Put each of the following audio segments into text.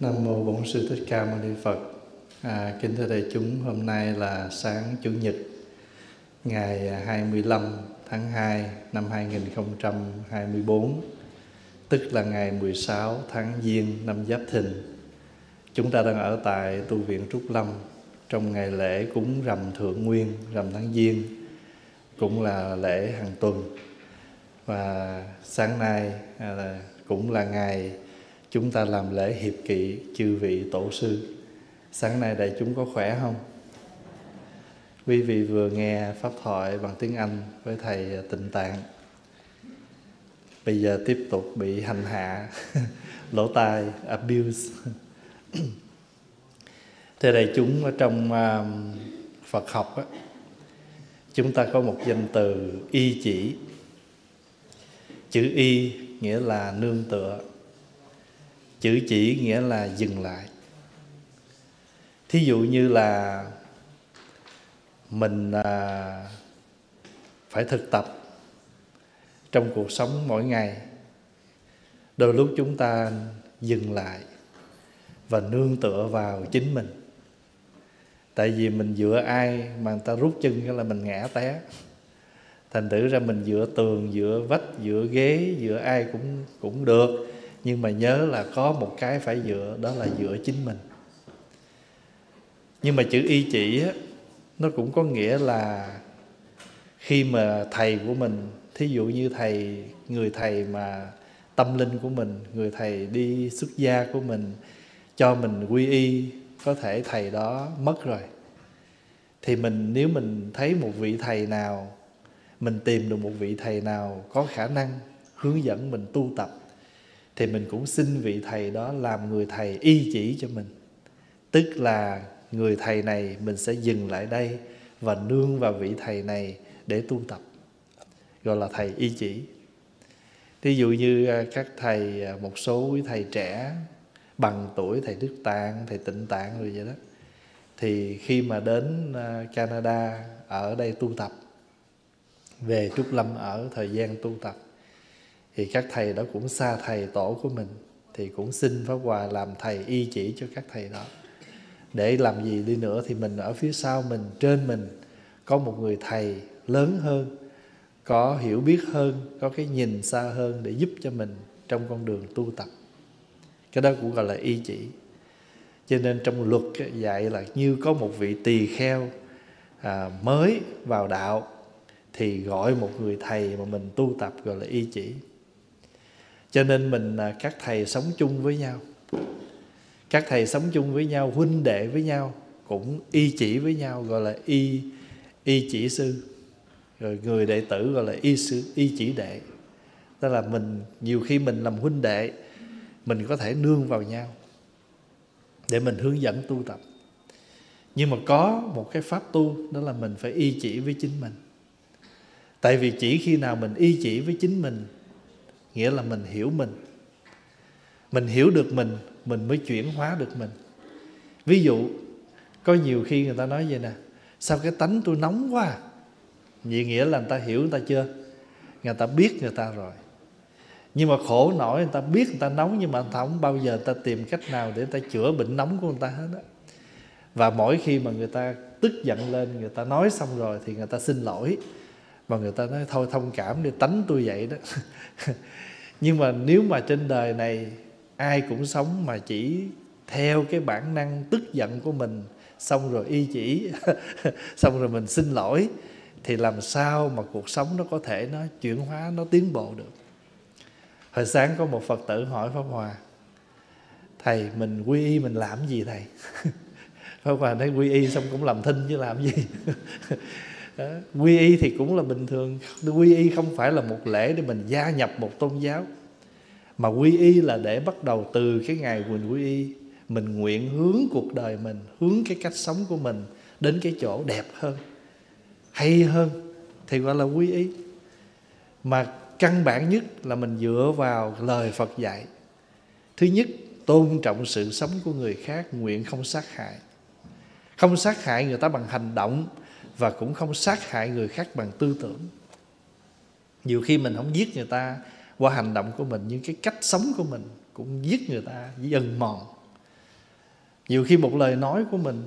Nam mô Bổn sư Thích Ca Mâu Ni Phật. À, kính thưa đại chúng, hôm nay là sáng chủ nhật ngày 25 tháng 2 năm 2024, tức là ngày 16 tháng Giêng năm Giáp Thìn. Chúng ta đang ở tại tu viện Trúc Lâm trong ngày lễ cúng rằm Thượng Nguyên, rằm tháng Giêng, cũng là lễ hàng tuần. Và sáng nay à, cũng là ngày chúng ta làm lễ hiệp kỵ chư vị tổ sư. Sáng nay đại chúng có khỏe không? Quý vị vừa nghe pháp thoại bằng tiếng anh với thầy tịnh tạng. Bây giờ tiếp tục bị hành hạ. Lỗ tai abuse. Thưa đại chúng ở trong um, phật học á, chúng ta có một danh từ y chỉ. Chữ y nghĩa là nương tựa chữ chỉ nghĩa là dừng lại. Thí dụ như là mình à, phải thực tập trong cuộc sống mỗi ngày. Đôi lúc chúng ta dừng lại và nương tựa vào chính mình. Tại vì mình dựa ai mà người ta rút chân cái là mình ngã té. Thành thử ra mình dựa tường dựa vách dựa ghế dựa ai cũng cũng được nhưng mà nhớ là có một cái phải dựa đó là dựa chính mình. Nhưng mà chữ y chỉ á, nó cũng có nghĩa là khi mà thầy của mình thí dụ như thầy người thầy mà tâm linh của mình người thầy đi xuất gia của mình cho mình quy y có thể thầy đó mất rồi. Thì mình nếu mình thấy một vị thầy nào mình tìm được một vị thầy nào có khả năng hướng dẫn mình tu tập thì mình cũng xin vị thầy đó làm người thầy y chỉ cho mình. Tức là người thầy này mình sẽ dừng lại đây và nương vào vị thầy này để tu tập, gọi là thầy y chỉ. Ví dụ như à, các thầy à, một số quý thầy trẻ, bằng tuổi thầy đức tạng, thầy tịnh tạng rồi vậy đó, thì khi mà đến à, canada ở đây tu tập, về trúc lâm ở thời gian tu tập thì các thầy đó cũng xa thầy tổ của mình thì cũng xin pháp hòa làm thầy y chỉ cho các thầy đó. Để làm gì đi nữa thì mình ở phía sau mình trên mình có một người thầy lớn hơn có hiểu biết hơn có cái nhìn xa hơn để giúp cho mình trong con đường tu tập. Cái đó cũng gọi là y chỉ. Cho nên trong luật dạy là như có một vị tỳ kheo à, mới vào đạo thì gọi một người thầy mà mình tu tập gọi là y chỉ cho nên mình à, các thầy sống chung với nhau. Các thầy sống chung với nhau, huynh đệ với nhau, cũng y chỉ với nhau, gọi là y y chỉ sư. Rồi người đệ tử gọi là y sư, y chỉ đệ. Tức là mình, nhiều khi mình làm huynh đệ, mình có thể nương vào nhau để mình hướng dẫn tu tập. Nhưng mà có một cái pháp tu, đó là mình phải y chỉ với chính mình. Tại vì chỉ khi nào mình y chỉ với chính mình nghĩa là mình hiểu mình mình hiểu được mình mình mới chuyển hóa được mình ví dụ có nhiều khi người ta nói vậy nè sao cái tánh tôi nóng quá vậy nghĩa là người ta hiểu người ta chưa người ta biết người ta rồi nhưng mà khổ nổi người ta biết người ta nóng nhưng mà người ta không bao giờ người ta tìm cách nào để người ta chữa bệnh nóng của người ta hết á và mỗi khi mà người ta tức giận lên người ta nói xong rồi thì người ta xin lỗi mà người ta nói, thôi thông cảm đi, tánh tôi vậy đó. Nhưng mà nếu mà trên đời này ai cũng sống mà chỉ theo cái bản năng tức giận của mình, xong rồi y chỉ, xong rồi mình xin lỗi, thì làm sao mà cuộc sống nó có thể nó chuyển hóa, nó tiến bộ được? Hồi sáng có một phật tử hỏi pháp hòa, thầy, mình quy y mình làm gì thầy? Pháp hòa nói, quy y xong cũng làm thinh chứ làm gì? Đó. quy y thì cũng là bình thường. Quy y không phải là một lễ để mình gia nhập một tôn giáo. Mà quy y là để bắt đầu từ cái ngày mình quy y, mình nguyện hướng cuộc đời mình, hướng cái cách sống của mình đến cái chỗ đẹp hơn, hay hơn thì gọi là quy y. Mà căn bản nhất là mình dựa vào lời phật dạy. Thứ nhất, tôn trọng sự sống của người khác, nguyện không sát hại. Không sát hại người ta bằng hành động và cũng không sát hại người khác bằng tư tưởng. Nhiều khi mình không giết người ta qua hành động của mình nhưng cái cách sống của mình cũng giết người ta dần mòn. Nhiều khi một lời nói của mình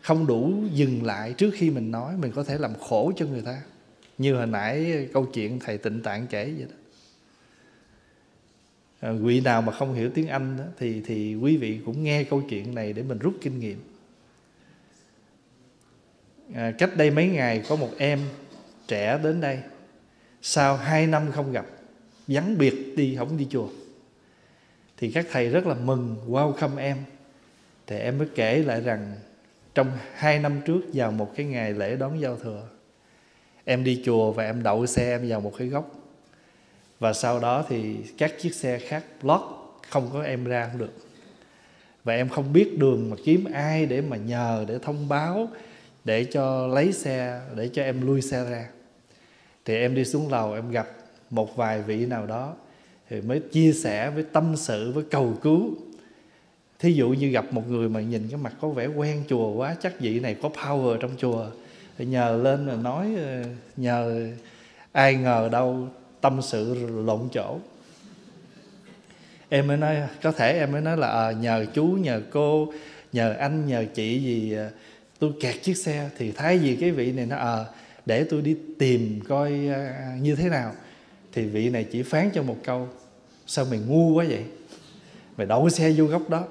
không đủ dừng lại trước khi mình nói mình có thể làm khổ cho người ta. Như hồi nãy câu chuyện thầy tịnh tạng kể vậy đó. À, quỷ quý nào mà không hiểu tiếng anh đó, thì thì quý vị cũng nghe câu chuyện này để mình rút kinh nghiệm à, cách đây mấy ngày có một em trẻ đến đây. Sau hai năm không gặp vắng biệt đi không đi chùa. Thì các thầy rất là mừng welcome em. Thì em mới kể lại rằng trong hai năm trước vào một cái ngày lễ đón giao thừa em đi chùa và em đậu xe em vào một cái góc. Và sau đó thì các chiếc xe khác block không có em ra không được. Và em không biết đường mà kiếm ai để mà nhờ để thông báo để cho lấy xe để cho em lui xe ra. Thì em đi xuống lầu em gặp một vài vị nào đó thì mới chia sẻ với tâm sự với cầu cứu. Thí dụ như gặp một người mà nhìn cái mặt có vẻ quen chùa quá chắc vị này có power trong chùa. Thì nhờ lên là nói ờ, nhờ ai ngờ đâu tâm sự lộn chỗ. Em mới nói có thể em mới nói là à, nhờ chú nhờ cô nhờ anh nhờ chị gì ờ, tôi kẹt chiếc xe thì thấy gì cái vị này nó à, để tôi đi tìm coi à, như thế nào. Thì vị này chỉ phán cho một câu sao mày ngu quá vậy? Mày đậu xe vô góc đó.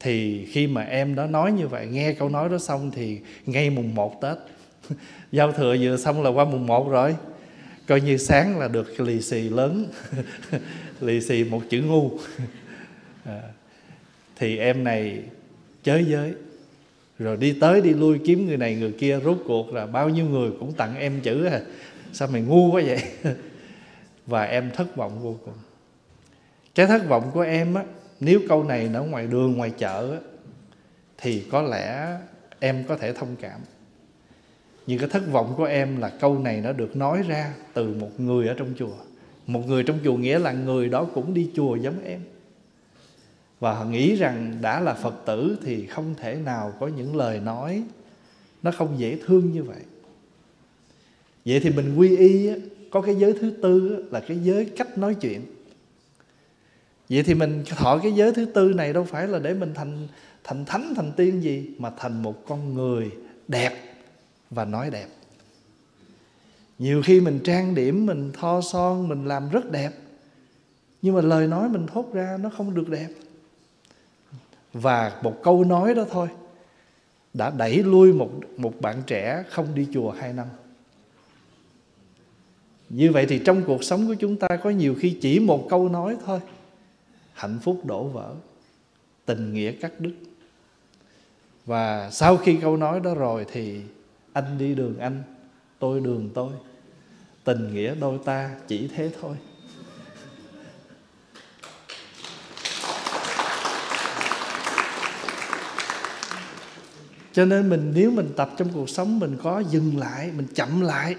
Thì khi mà em đó nói như vậy nghe câu nói đó xong thì ngay mùng 1 Tết giao thừa vừa xong là qua mùng 1 rồi coi như sáng là được lì xì lớn lì xì một chữ ngu. À, thì em này chới giới. Rồi đi tới đi lui kiếm người này người kia rốt cuộc là bao nhiêu người cũng tặng em chữ à. Sao mày ngu quá vậy? Và em thất vọng vô cùng. Cái thất vọng của em á nếu câu này ở ngoài đường ngoài chợ á, thì có lẽ em có thể thông cảm. Nhưng cái thất vọng của em là câu này nó được nói ra từ một người ở trong chùa. Một người trong chùa nghĩa là người đó cũng đi chùa giống em và họ nghĩ rằng đã là phật tử thì không thể nào có những lời nói nó không dễ thương như vậy. Vậy thì mình quy y có cái giới thứ tư là cái giới cách nói chuyện. Vậy thì mình thọ cái giới thứ tư này đâu phải là để mình thành thành thánh, thành tiên gì, mà thành một con người đẹp và nói đẹp. Nhiều khi mình trang điểm, mình tho son, mình làm rất đẹp, nhưng mà lời nói mình thốt ra nó không được đẹp và một câu nói đó thôi, đã đẩy lui một một bạn trẻ không đi chùa hai năm. Như vậy thì trong cuộc sống của chúng ta có nhiều khi chỉ một câu nói thôi, hạnh phúc đổ vỡ, tình nghĩa cắt đứt. Và sau khi câu nói đó rồi thì anh đi đường anh, tôi đường tôi, tình nghĩa đôi ta chỉ thế thôi. Cho nên mình, nếu mình tập trong cuộc sống, mình có dừng lại, mình chậm lại.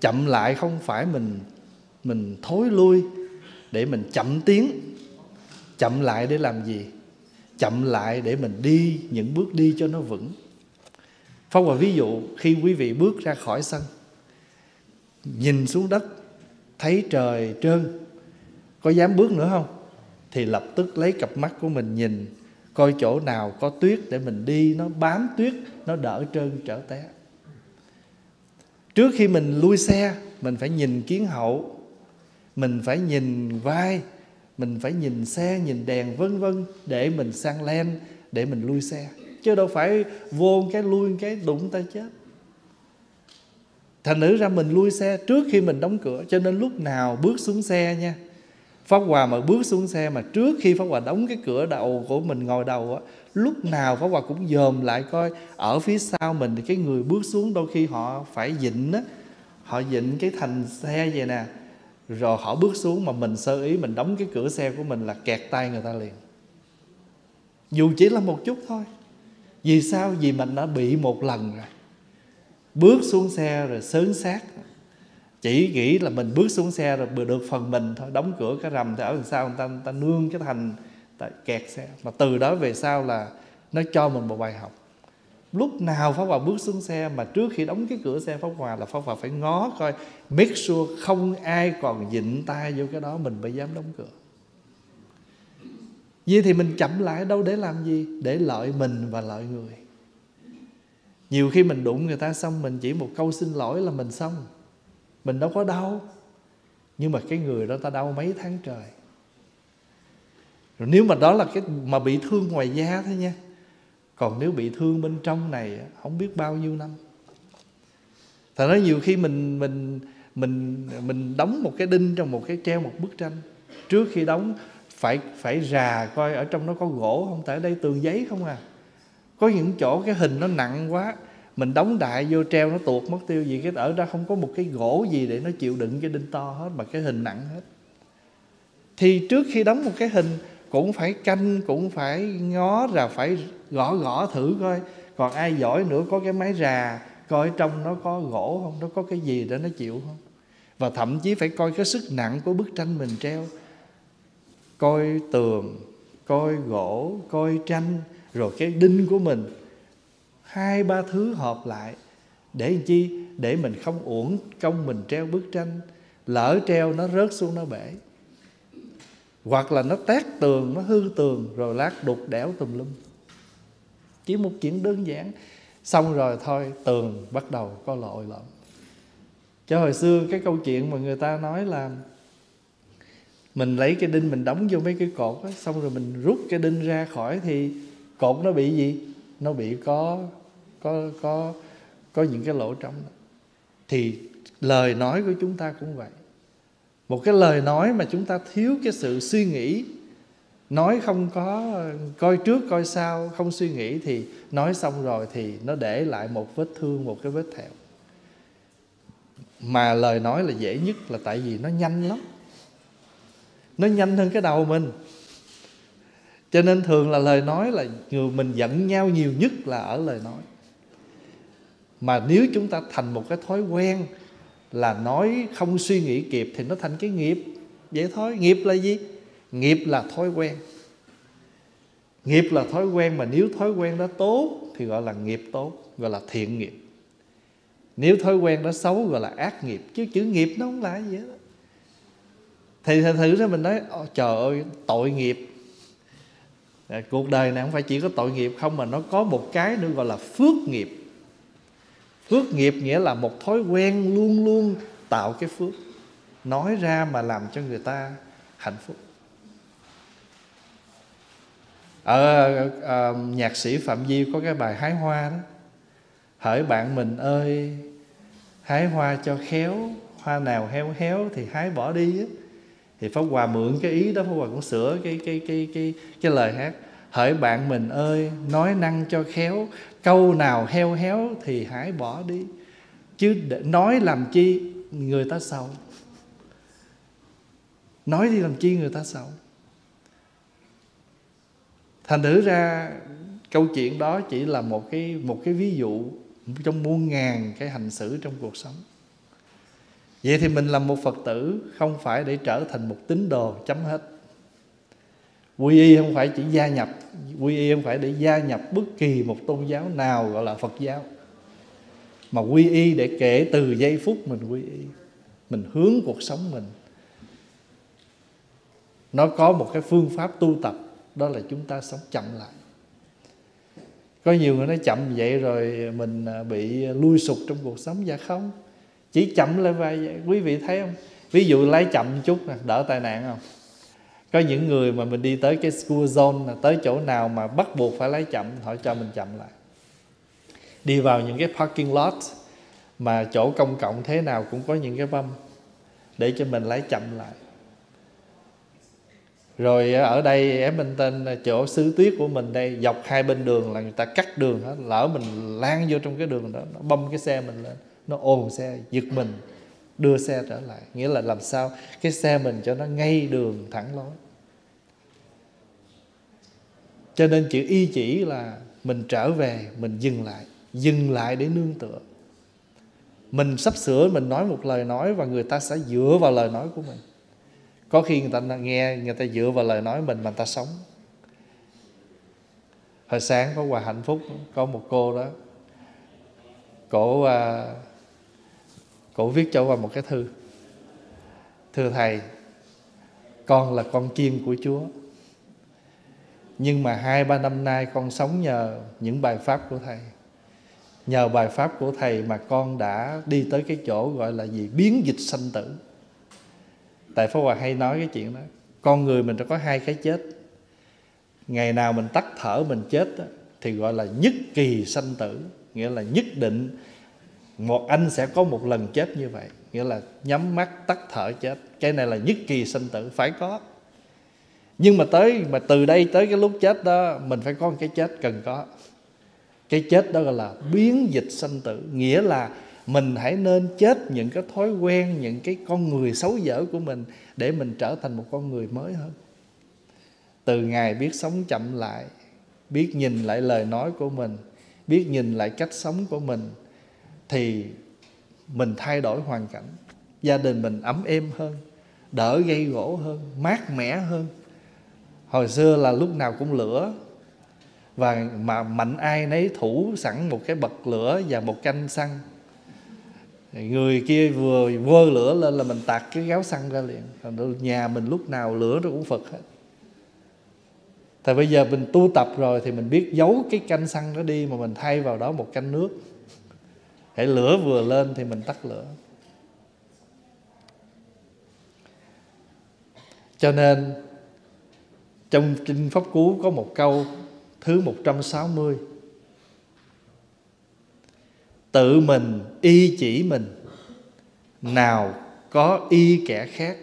Chậm lại không phải mình mình thối lui để mình chậm tiến. Chậm lại để làm gì? Chậm lại để mình đi những bước đi cho nó vững. Phong và ví dụ, khi quý vị bước ra khỏi sân, nhìn xuống đất, thấy trời trơn, có dám bước nữa không? Thì lập tức lấy cặp mắt của mình nhìn coi chỗ nào có tuyết để mình đi, nó bám tuyết, nó đỡ trơn trở té. Trước khi mình lui xe, mình phải nhìn kiến hậu, mình phải nhìn vai, mình phải nhìn xe, nhìn đèn, vân vân, để mình sang len, để mình lui xe. Chứ đâu phải vô cái lui cái đụng ta chết. Thành nữ ra mình lui xe trước khi mình đóng cửa, cho nên lúc nào bước xuống xe nha Pháp Hòa mà bước xuống xe mà trước khi Pháp Hòa đóng cái cửa đầu của mình ngồi đầu á, Lúc nào Pháp Hòa cũng dòm lại coi, Ở phía sau mình thì cái người bước xuống đôi khi họ phải dịnh á, Họ dịnh cái thành xe vậy nè. Rồi họ bước xuống mà mình sơ ý mình đóng cái cửa xe của mình là kẹt tay người ta liền. Dù chỉ là một chút thôi. Vì sao? Vì mình đã bị một lần rồi. Bước xuống xe rồi sớn sát chỉ nghĩ là mình bước xuống xe rồi vừa được phần mình thôi đóng cửa cái rầm thì ở đằng sau người ta, người ta nương cái thành tại kẹt xe mà từ đó về sau là nó cho mình một bài học lúc nào Pháp Hòa bước xuống xe mà trước khi đóng cái cửa xe Pháp Hòa là Pháp Hòa phải ngó coi make sure không ai còn dịnh tay vô cái đó mình mới dám đóng cửa Vậy thì mình chậm lại đâu để làm gì? Để lợi mình và lợi người. Nhiều khi mình đụng người ta xong mình chỉ một câu xin lỗi là mình xong. Mình đâu có đau. Nhưng mà cái người đó ta đau mấy tháng trời. Rồi nếu mà đó là cái mà bị thương ngoài da thôi nha. Còn nếu bị thương bên trong này, không biết bao nhiêu năm. Thật nói nhiều khi mình mình mình mình đóng một cái đinh trong một cái treo một bức tranh. Trước khi đóng, phải phải rà coi ở trong nó có gỗ không tại đây tường giấy không à có những chỗ cái hình nó nặng quá mình đóng đại vô treo nó tuột mất tiêu gì, cái ở đó không có một cái gỗ gì để nó chịu đựng cái đinh to hết, mà cái hình nặng hết. Thì trước khi đóng một cái hình, cũng phải canh, cũng phải ngó ra, phải gõ gõ thử coi còn ai giỏi nữa có cái máy rà, coi trong nó có gỗ không, nó có cái gì để nó chịu không. Và thậm chí phải coi cái sức nặng của bức tranh mình treo. Coi tường, coi gỗ, coi tranh, rồi cái đinh của mình hai, ba thứ hợp lại. Để làm chi? Để mình không uổng công mình treo bức tranh. Lỡ treo, nó rớt xuống nó bể. Hoặc là nó tét tường, nó hư tường, rồi lát đục đẽo tùm lum. Chỉ một chuyện đơn giản. Xong rồi thôi, tường bắt đầu có lội lộn. Cho hồi xưa cái câu chuyện mà người ta nói là mình lấy cái đinh mình đóng vô mấy cái cột á, xong rồi mình rút cái đinh ra khỏi thì cột nó bị gì? Nó bị có có có có những cái lỗ trống đó. thì lời nói của chúng ta cũng vậy. Một cái lời nói mà chúng ta thiếu cái sự suy nghĩ, nói không có, coi trước coi sau, không suy nghĩ thì nói xong rồi thì nó để lại một vết thương, một cái vết thẹo. Mà lời nói là dễ nhất là tại vì nó nhanh lắm. Nó nhanh hơn cái đầu mình. Cho nên thường là lời nói là người mình giận nhau nhiều nhất là ở lời nói mà nếu chúng ta thành một cái thói quen là nói không suy nghĩ kịp thì nó thành cái nghiệp. Vậy thôi, nghiệp là gì? Nghiệp là thói quen. Nghiệp là thói quen mà nếu thói quen đó tốt thì gọi là nghiệp tốt, gọi là thiện nghiệp. Nếu thói quen đó xấu gọi là ác nghiệp, chứ chữ nghiệp nó không là gì hết thì thật thử ra mình nói trời ơi, tội nghiệp. Cuộc đời này không phải chỉ có tội nghiệp không mà nó có một cái nữa gọi là phước nghiệp phước nghiệp nghĩa là một thói quen luôn luôn tạo cái phước. Nói ra mà làm cho người ta hạnh phúc. Ở à, nhạc sĩ phạm diêu có cái bài hái hoa đó. Hỡi bạn mình ơi hái hoa cho khéo hoa nào héo héo thì hái bỏ đi á. Thì pháp hòa mượn cái ý đó pháp hòa cũng sửa cái cái cái cái cái lời hát hỡi bạn mình ơi, nói năng cho khéo, câu nào heo héo thì hãy bỏ đi. Chứ để nói làm chi người ta sầu nói đi làm chi người ta sầu thành thử ra, câu chuyện đó chỉ là một cái một cái ví dụ trong muôn ngàn cái hành xử trong cuộc sống. Vậy thì mình làm một phật tử không phải để trở thành một tín đồ chấm hết quy y không phải chỉ gia nhập, quy y không phải để gia nhập bất kỳ một tôn giáo nào gọi là phật giáo. Mà quy y để kể từ giây phút mình quy y, mình hướng cuộc sống mình. Nó có một cái phương pháp tu tập, đó là chúng ta sống chậm lại. Có nhiều người nói chậm vậy rồi mình à, bị lui sụt trong cuộc sống dạ không? Chỉ chậm lại vài vậy quý vị thấy không? Ví dụ lái chậm chút đỡ tai nạn không? Có những người mà mình đi tới cái school zone là tới chỗ nào mà bắt buộc phải lái chậm, họ cho mình chậm lại. Đi vào những cái parking lot mà chỗ công cộng thế nào cũng có những cái băm để cho mình lái chậm lại. Rồi ở đây em bên tên chỗ xứ tuyết của mình đây, dọc hai bên đường là người ta cắt đường hết, lỡ mình lan vô trong cái đường đó, nó băm cái xe mình lên, nó ồn xe, giật mình đưa xe trở lại. Nghĩa là làm sao cái xe mình cho nó ngay đường thẳng lối. Cho nên chữ y chỉ là mình trở về mình dừng lại dừng lại để nương tựa. Mình sắp sửa mình nói một lời nói và người ta sẽ dựa vào lời nói của mình. Có khi người ta nghe người ta dựa vào lời nói mình mà người ta sống. Hồi sáng có quà hạnh phúc có một cô đó cổ uh, cổ viết cho qua một cái thư. Thưa thầy con là con chiên của chúa. Nhưng mà hai ba năm nay con sống nhờ những bài pháp của thầy. Nhờ bài pháp của thầy mà con đã đi tới cái chỗ gọi là gì? Biến dịch sanh tử. Tại pháp hòa hay nói cái chuyện đó con người mình có hai cái chết. Ngày nào mình tắt thở mình chết đó, thì gọi là nhất kỳ sanh tử nghĩa là nhất định một anh sẽ có một lần chết như vậy. Nghĩa là nhắm mắt, tắt thở chết. Cái này là nhất kỳ sinh tử, phải có. Nhưng mà tới, mà từ đây tới cái lúc chết đó, mình phải có một cái chết cần có. Cái chết đó gọi là biến dịch sanh tử. Nghĩa là mình hãy nên chết những cái thói quen, những cái con người xấu dở của mình để mình trở thành một con người mới hơn. Từ ngày biết sống chậm lại, biết nhìn lại lời nói của mình, biết nhìn lại cách sống của mình thì mình thay đổi hoàn cảnh. Gia đình mình ấm êm hơn, đỡ gây gỗ hơn, mát mẻ hơn. Hồi xưa là lúc nào cũng lửa. Và mà mạnh ai nấy thủ sẵn một cái bật lửa và một canh xăng. Người kia vừa vơ lửa lên là mình tạt cái gáo xăng ra liền. Nhà mình lúc nào lửa nó cũng phật hết. Thì bây giờ mình tu tập rồi thì mình biết giấu cái canh xăng đó đi mà mình thay vào đó một canh nước hãy lửa vừa lên thì mình tắt lửa. Cho nên, trong kinh pháp cú có một câu, thứ 160 tự mình y chỉ mình, nào có y kẻ khác.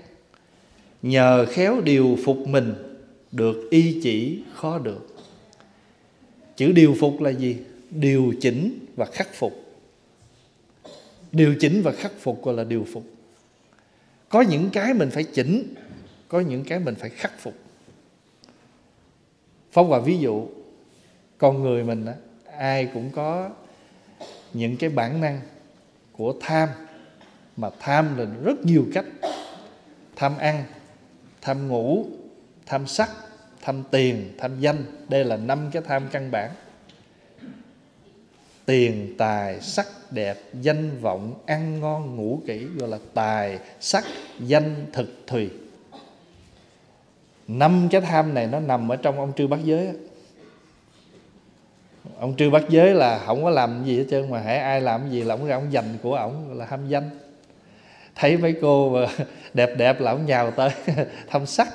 Nhờ khéo điều phục mình, được y chỉ khó được. Chữ điều phục là gì? Điều chỉnh và khắc phục điều chỉnh và khắc phục gọi là điều phục. Có những cái mình phải chỉnh có những cái mình phải khắc phục. Phóng vào ví dụ con người mình á, ai cũng có những cái bản năng của tham mà tham là rất nhiều cách. Tham ăn tham ngủ tham sắc tham tiền tham danh. Đây là năm cái tham căn bản tiền, tài, sắc đẹp, danh vọng, ăn ngon, ngủ kỹ, gọi là tài, sắc, danh, thực, thùy. Năm cái tham này nó nằm ở trong ông trư bát giới ông trư bát giới là không có làm gì hết trơn mà hãy ai làm gì là ông ra ông dành của ổng là ham danh. Thấy mấy cô đẹp đẹp là ông nhào tới thăm sắc.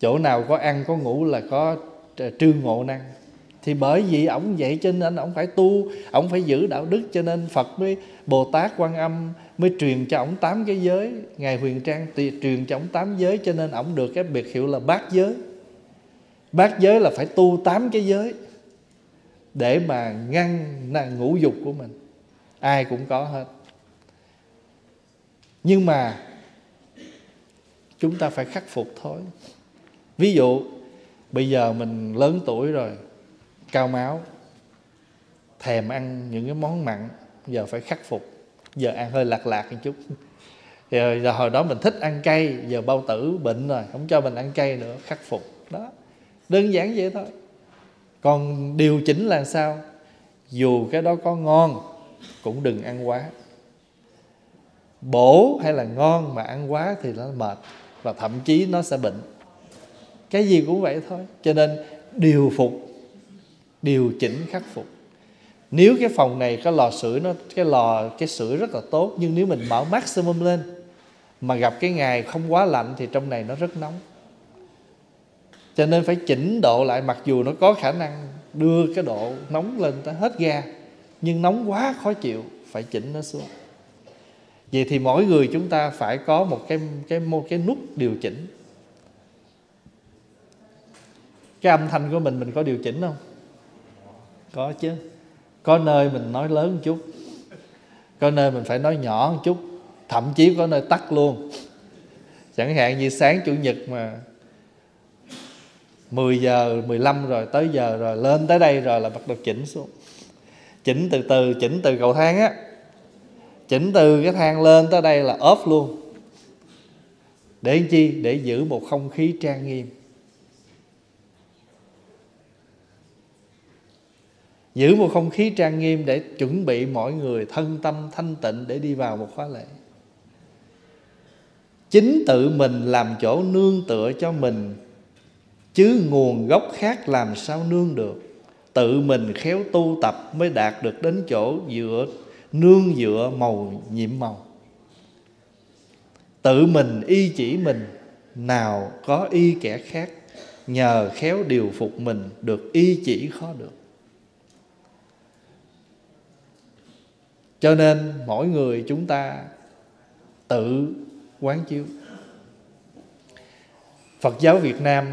Chỗ nào có ăn, có ngủ là có trương ngộ năng thì bởi vì ổng vậy cho nên ổng phải tu, ổng phải giữ đạo đức cho nên phật mới bồ tát quan âm mới truyền cho ổng tám cái giới. Ngài huyền trang truyền cho ổng tám giới cho nên ổng được cái biệt hiệu là bát giới. Bát giới là phải tu tám cái giới để mà ngăn ngũ dục của mình. Ai cũng có hết. Nhưng mà chúng ta phải khắc phục thôi. Ví dụ, bây giờ mình lớn tuổi rồi cao máu thèm ăn những cái món mặn giờ phải khắc phục giờ ăn hơi lạc lạc một chút. Giờ, giờ hồi đó mình thích ăn cay giờ bao tử bệnh rồi không cho mình ăn cay nữa khắc phục. Đó đơn giản vậy thôi. Còn điều chỉnh là sao? Dù cái đó có ngon cũng đừng ăn quá. Bổ hay là ngon mà ăn quá thì nó mệt và thậm chí nó sẽ bệnh. Cái gì cũng vậy thôi. Cho nên điều phục điều chỉnh khắc phục. Nếu cái phòng này có lò sưởi nó, cái lò, cái sưởi rất là tốt, nhưng nếu mình mở maximum lên, mà gặp cái ngày không quá lạnh thì trong này nó rất nóng. Cho nên phải chỉnh độ lại, mặc dù nó có khả năng đưa cái độ nóng lên tới hết ga, nhưng nóng quá khó chịu, phải chỉnh nó xuống. Vậy thì mỗi người chúng ta phải có một cái cái, một cái nút điều chỉnh. Cái âm thanh của mình mình có điều chỉnh không? Có chứ. Có nơi mình nói lớn một chút. Có nơi mình phải nói nhỏ một chút. Thậm chí có nơi tắt luôn. Chẳng hạn như sáng chủ nhật mà 10 giờ 15 rồi, tới giờ rồi, lên tới đây rồi là bắt đầu chỉnh xuống. Chỉnh từ từ, chỉnh từ cầu thang á. Chỉnh từ cái thang lên tới đây là ốp luôn. Để chi? Để giữ một không khí trang nghiêm. Giữ một không khí trang nghiêm để chuẩn bị mọi người thân tâm, thanh tịnh để đi vào một khóa lễ. Chính tự mình làm chỗ nương tựa cho mình, chứ nguồn gốc khác làm sao nương được. Tự mình khéo tu tập mới đạt được đến chỗ dựa, nương dựa màu, nhiệm màu. Tự mình y chỉ mình, nào có y kẻ khác, nhờ khéo điều phục mình được y chỉ khó được. Cho nên mỗi người chúng ta tự quán chiếu. Phật giáo việt nam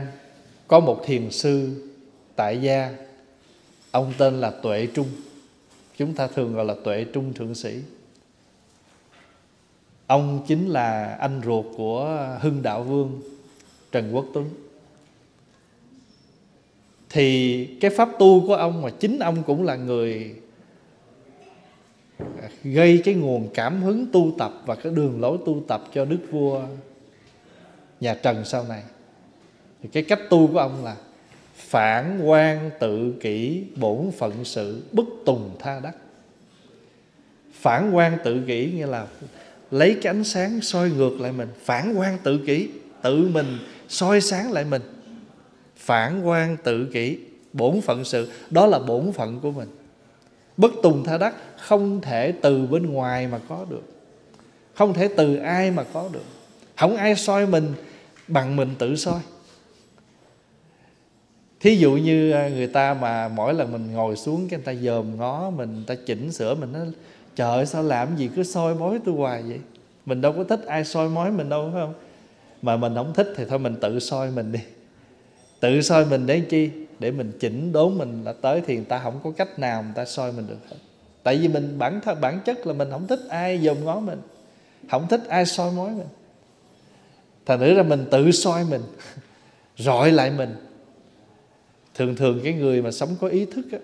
có một thiền sư tại gia. Ông tên là tuệ trung. Chúng ta thường gọi là tuệ trung thượng sĩ. Ông chính là anh ruột của hưng đạo vương, trần quốc tuấn. Thì cái pháp tu của ông mà chính ông cũng là người gây cái nguồn cảm hứng tu tập và cái đường lối tu tập cho đức vua nhà Trần sau này. Thì cái cách tu của ông là phản quan tự kỷ bổn phận sự bất tùng tha đắc. Phản quan tự kỷ nghĩa là lấy cái ánh sáng soi ngược lại mình. Phản quan tự kỷ, tự mình soi sáng lại mình. Phản quan tự kỷ bổn phận sự, đó là bổn phận của mình. Bất tùng tha đắc không thể từ bên ngoài mà có được. Không thể từ ai mà có được. Không ai soi mình bằng mình tự soi. Thí dụ như à, người ta mà mỗi lần mình ngồi xuống cái người ta dòm ngó mình, người ta chỉnh sửa mình, nó. trời sao làm gì cứ soi bói tôi hoài vậy? Mình đâu có thích ai soi mối mình đâu, phải không? Mà mình không thích thì thôi mình tự soi mình đi. Tự soi mình để chi? Để mình chỉnh đốn mình là tới thì người ta không có cách nào người ta soi mình được hết tại vì mình bản thân bản chất là mình không thích ai dòm ngó mình không thích ai soi mói mình. Thành thử ra mình tự soi mình rọi lại mình. Thường thường cái người mà sống có ý thức á,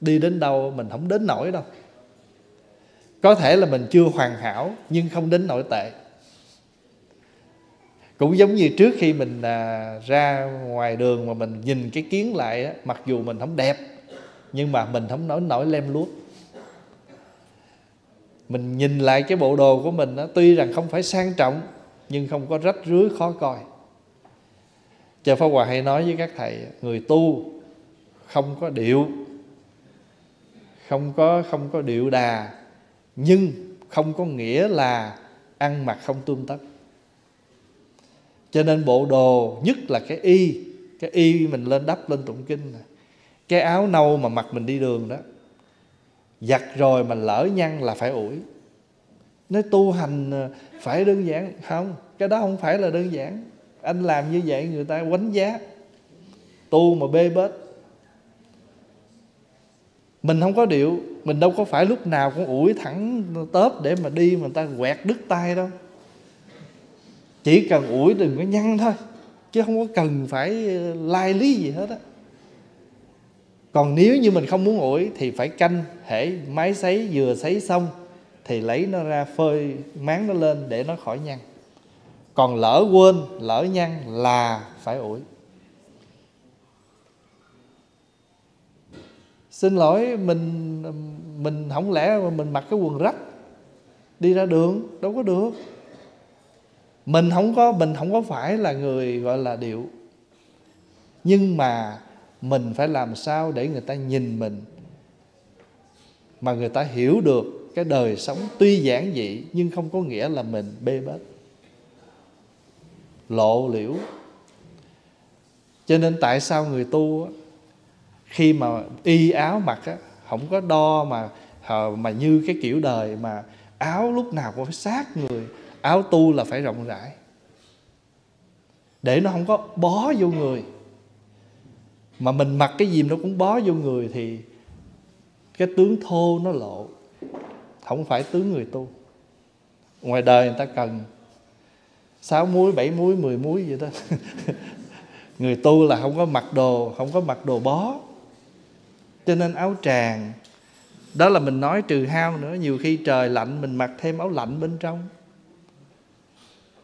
đi đến đâu mình không đến nổi đâu. Có thể là mình chưa hoàn hảo nhưng không đến nổi tệ. Cũng giống như trước khi mình à, ra ngoài đường mà mình nhìn cái kiến lại á, mặc dù mình không đẹp nhưng mà mình không nói nổi lem luốc mình nhìn lại cái bộ đồ của mình đó, tuy rằng không phải sang trọng nhưng không có rách rưới khó coi Chờ Pháp Hòa hay nói với các thầy Người tu không có điệu Không có không có điệu đà Nhưng không có nghĩa là Ăn mặc không tuân tất Cho nên bộ đồ Nhất là cái y Cái y mình lên đắp lên tụng kinh. Cái áo nâu mà mặc mình đi đường đó Giặt rồi mà lỡ nhăn là phải ủi. Nói tu hành ờ, phải đơn giản. Không, Cái đó không phải là đơn giản. Anh làm như vậy, người ta quánh giá. Tu mà bê bết. Mình không có điệu, mình đâu có phải lúc nào cũng ủi thẳng tớp để mà đi mà người ta quẹt đứt tay đâu. Chỉ cần ủi đừng có nhăn thôi, chứ không có cần phải ờ, lai lý gì hết á còn nếu như mình không muốn ủi thì phải canh hệ máy sấy vừa sấy xong thì lấy nó ra phơi, máng nó lên để nó khỏi nhăn. Còn lỡ quên, lỡ nhăn là phải ủi. Xin lỗi, mình mình không lẽ mà mình mặc cái quần rách đi ra đường, đâu có được. Mình không có, mình không có phải là người gọi là điệu. Nhưng mà mình phải làm sao để người ta nhìn mình mà người ta hiểu được cái đời sống tuy giản dị nhưng không có nghĩa là mình bê bết. Lộ liễu. Cho nên tại sao người tu khi mà y áo mặc á, không có đo mà ờ, mà như cái kiểu đời mà áo lúc nào cũng phải sát người áo tu là phải rộng rãi. Để nó không có bó vô người mà mình mặc cái gì nó cũng bó vô người thì cái tướng thô nó lộ. Không phải tướng người tu. Ngoài đời người ta cần sáu muối, bảy muối, 10 muối vậy đó. Người tu là không có mặc đồ Không có mặc đồ bó. Cho nên áo tràng Đó là mình nói trừ hao nữa. Nhiều khi trời lạnh mình mặc thêm áo lạnh bên trong.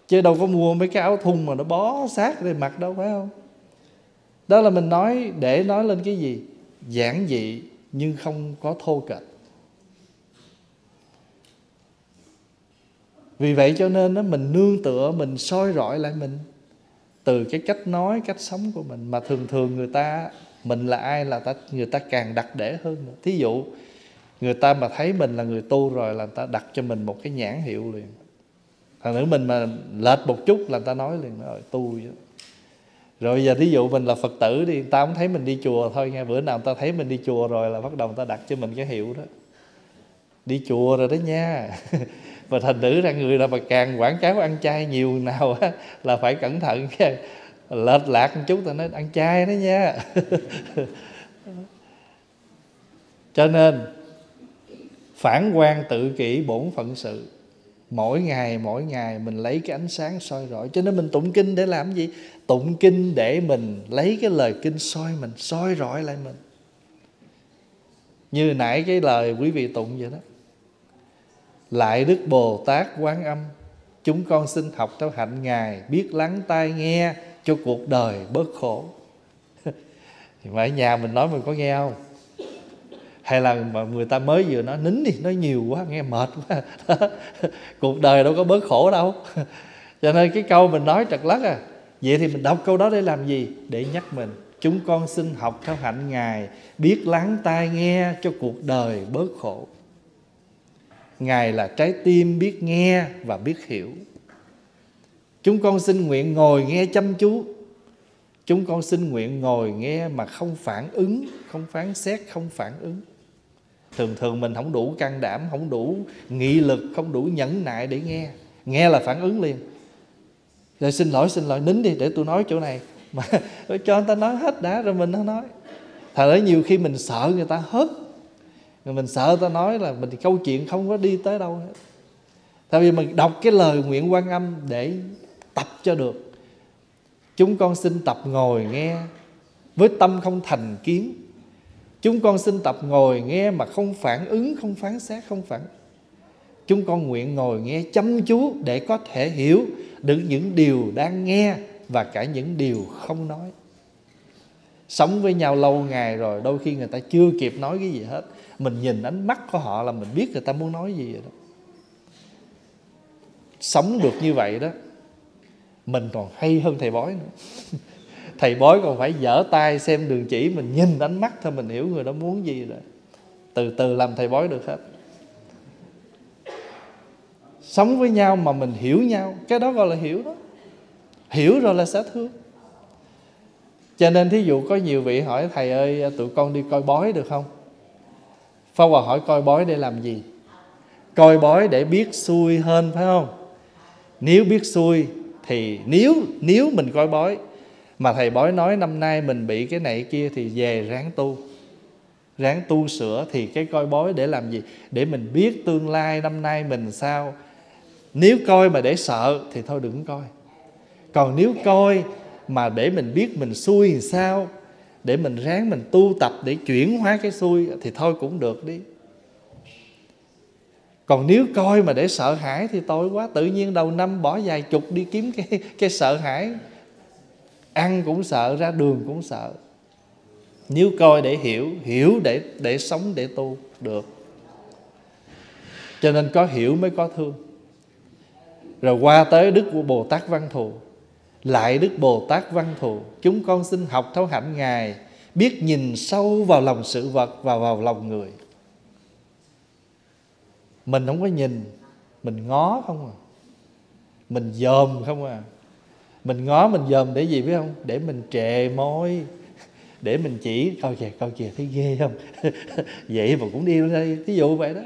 Chứ đâu có mua mấy cái áo thun mà nó bó sát để mặc đâu phải không? Đó là mình nói để nói lên cái gì? Giản dị nhưng không có thô kệch. Vì vậy cho nên đó, mình nương tựa mình soi rọi lại mình từ cái cách nói cách sống của mình. Mà thường thường người ta mình là ai là ta người ta càng đặt để hơn nữa. thí dụ người ta mà thấy mình là người tu rồi là người ta đặt cho mình một cái nhãn hiệu liền. Thằng nữ mình mà lệch một chút là người ta nói liền rồi tu vậy rồi giờ thí dụ mình là phật tử đi người ta không thấy mình đi chùa thôi nghe bữa nào người ta thấy mình đi chùa rồi là bắt đầu người ta đặt cho mình cái hiệu đó. Đi chùa rồi đó nha. Và thành nữ ra người là mà càng quảng cáo ăn chay nhiều nào á, là phải cẩn thận lệch lạc một chút ta nói ăn chay đó nha. Cho nên, phản quan tự kỷ bổn phận sự. Mỗi ngày mỗi ngày mình lấy cái ánh sáng soi rọi. Cho nên mình tụng kinh để làm gì? Tụng kinh để mình lấy cái lời kinh soi mình, soi rọi lại mình. Như nãy cái lời quý vị tụng vậy đó. Lại đức bồ tát quán âm, chúng con xin học theo hạnh ngài, biết lắng tai nghe cho cuộc đời bớt khổ. Thì mà ở nhà mình nói mình có nghe không? Hay là mà người ta mới vừa nói, nín đi, nói nhiều quá, nghe mệt quá. Cuộc đời đâu có bớt khổ đâu. Cho nên cái câu mình nói trật lắc à vậy thì mình đọc câu đó để làm gì? Để nhắc mình, chúng con xin học theo hạnh ngài, biết lắng tai nghe cho cuộc đời bớt khổ. Ngài là trái tim biết nghe và biết hiểu. Chúng con xin nguyện ngồi nghe chăm chú. Chúng con xin nguyện ngồi nghe mà không phản ứng, không phán xét, không phản ứng. Thường thường mình không đủ can đảm, không đủ nghị lực, không đủ nhẫn nại để nghe. Nghe là phản ứng liền rồi xin lỗi xin lỗi, nín đi để tôi nói chỗ này. Mà cho người ta nói hết đã rồi mình nó nói. Thật ra nhiều khi mình sợ người ta hớt mình sợ người ta nói là mình câu chuyện không có đi tới đâu hết. Tại vì mình đọc cái lời nguyện quan âm để tập cho được. Chúng con xin tập ngồi nghe với tâm không thành kiến. Chúng con xin tập ngồi nghe mà không phản ứng, không phán xét, không phản. Chúng con nguyện ngồi nghe chăm chú để có thể hiểu được những điều đang nghe và cả những điều không nói. Sống với nhau lâu ngày rồi, đôi khi người ta chưa kịp nói cái gì hết. Mình nhìn ánh mắt của họ là mình biết người ta muốn nói gì rồi đó. Sống được như vậy đó, mình còn hay hơn thầy bói nữa. Thầy bói còn phải dở tay xem đường chỉ, mình nhìn ánh mắt thôi, mình hiểu người đó muốn gì rồi. Từ từ làm thầy bói được hết sống với nhau mà mình hiểu nhau. Cái đó gọi là hiểu đó. Hiểu rồi là sẽ thương. Cho nên thí dụ có nhiều vị hỏi, thầy ơi, tụi con đi coi bói được không? Pháp Hòa hỏi, coi bói để làm gì? Coi bói để biết xui hơn, phải không? Nếu biết xui thì nếu nếu mình coi bói. Mà thầy bói nói năm nay mình bị cái này kia thì về ráng tu. Ráng tu sửa thì cái coi bói để làm gì? Để mình biết tương lai năm nay mình sao? Nếu coi mà để sợ thì thôi đừng coi. Còn nếu coi mà để mình biết mình xui thì sao? Để mình ráng mình tu tập để chuyển hóa cái xui thì thôi cũng được đi. Còn nếu coi mà để sợ hãi thì tội quá, tự nhiên đầu năm bỏ vài chục đi kiếm cái cái sợ hãi. Ăn cũng sợ, ra đường cũng sợ. Nếu coi để hiểu hiểu để để sống, để tu, được. Cho nên có hiểu mới có thương rồi qua tới đức của bồ tát văn thù. Lại đức bồ tát văn thù, chúng con xin học thấu hạnh ngài, biết nhìn sâu vào lòng sự vật và vào lòng người. Mình không có nhìn, mình ngó không à. Mình dòm không à. Mình ngó, mình dòm để gì biết không? Để mình trề môi, để mình chỉ, coi kìa coi kìa, thấy ghê không? Vậy mà cũng đi ra đây thí dụ vậy đó.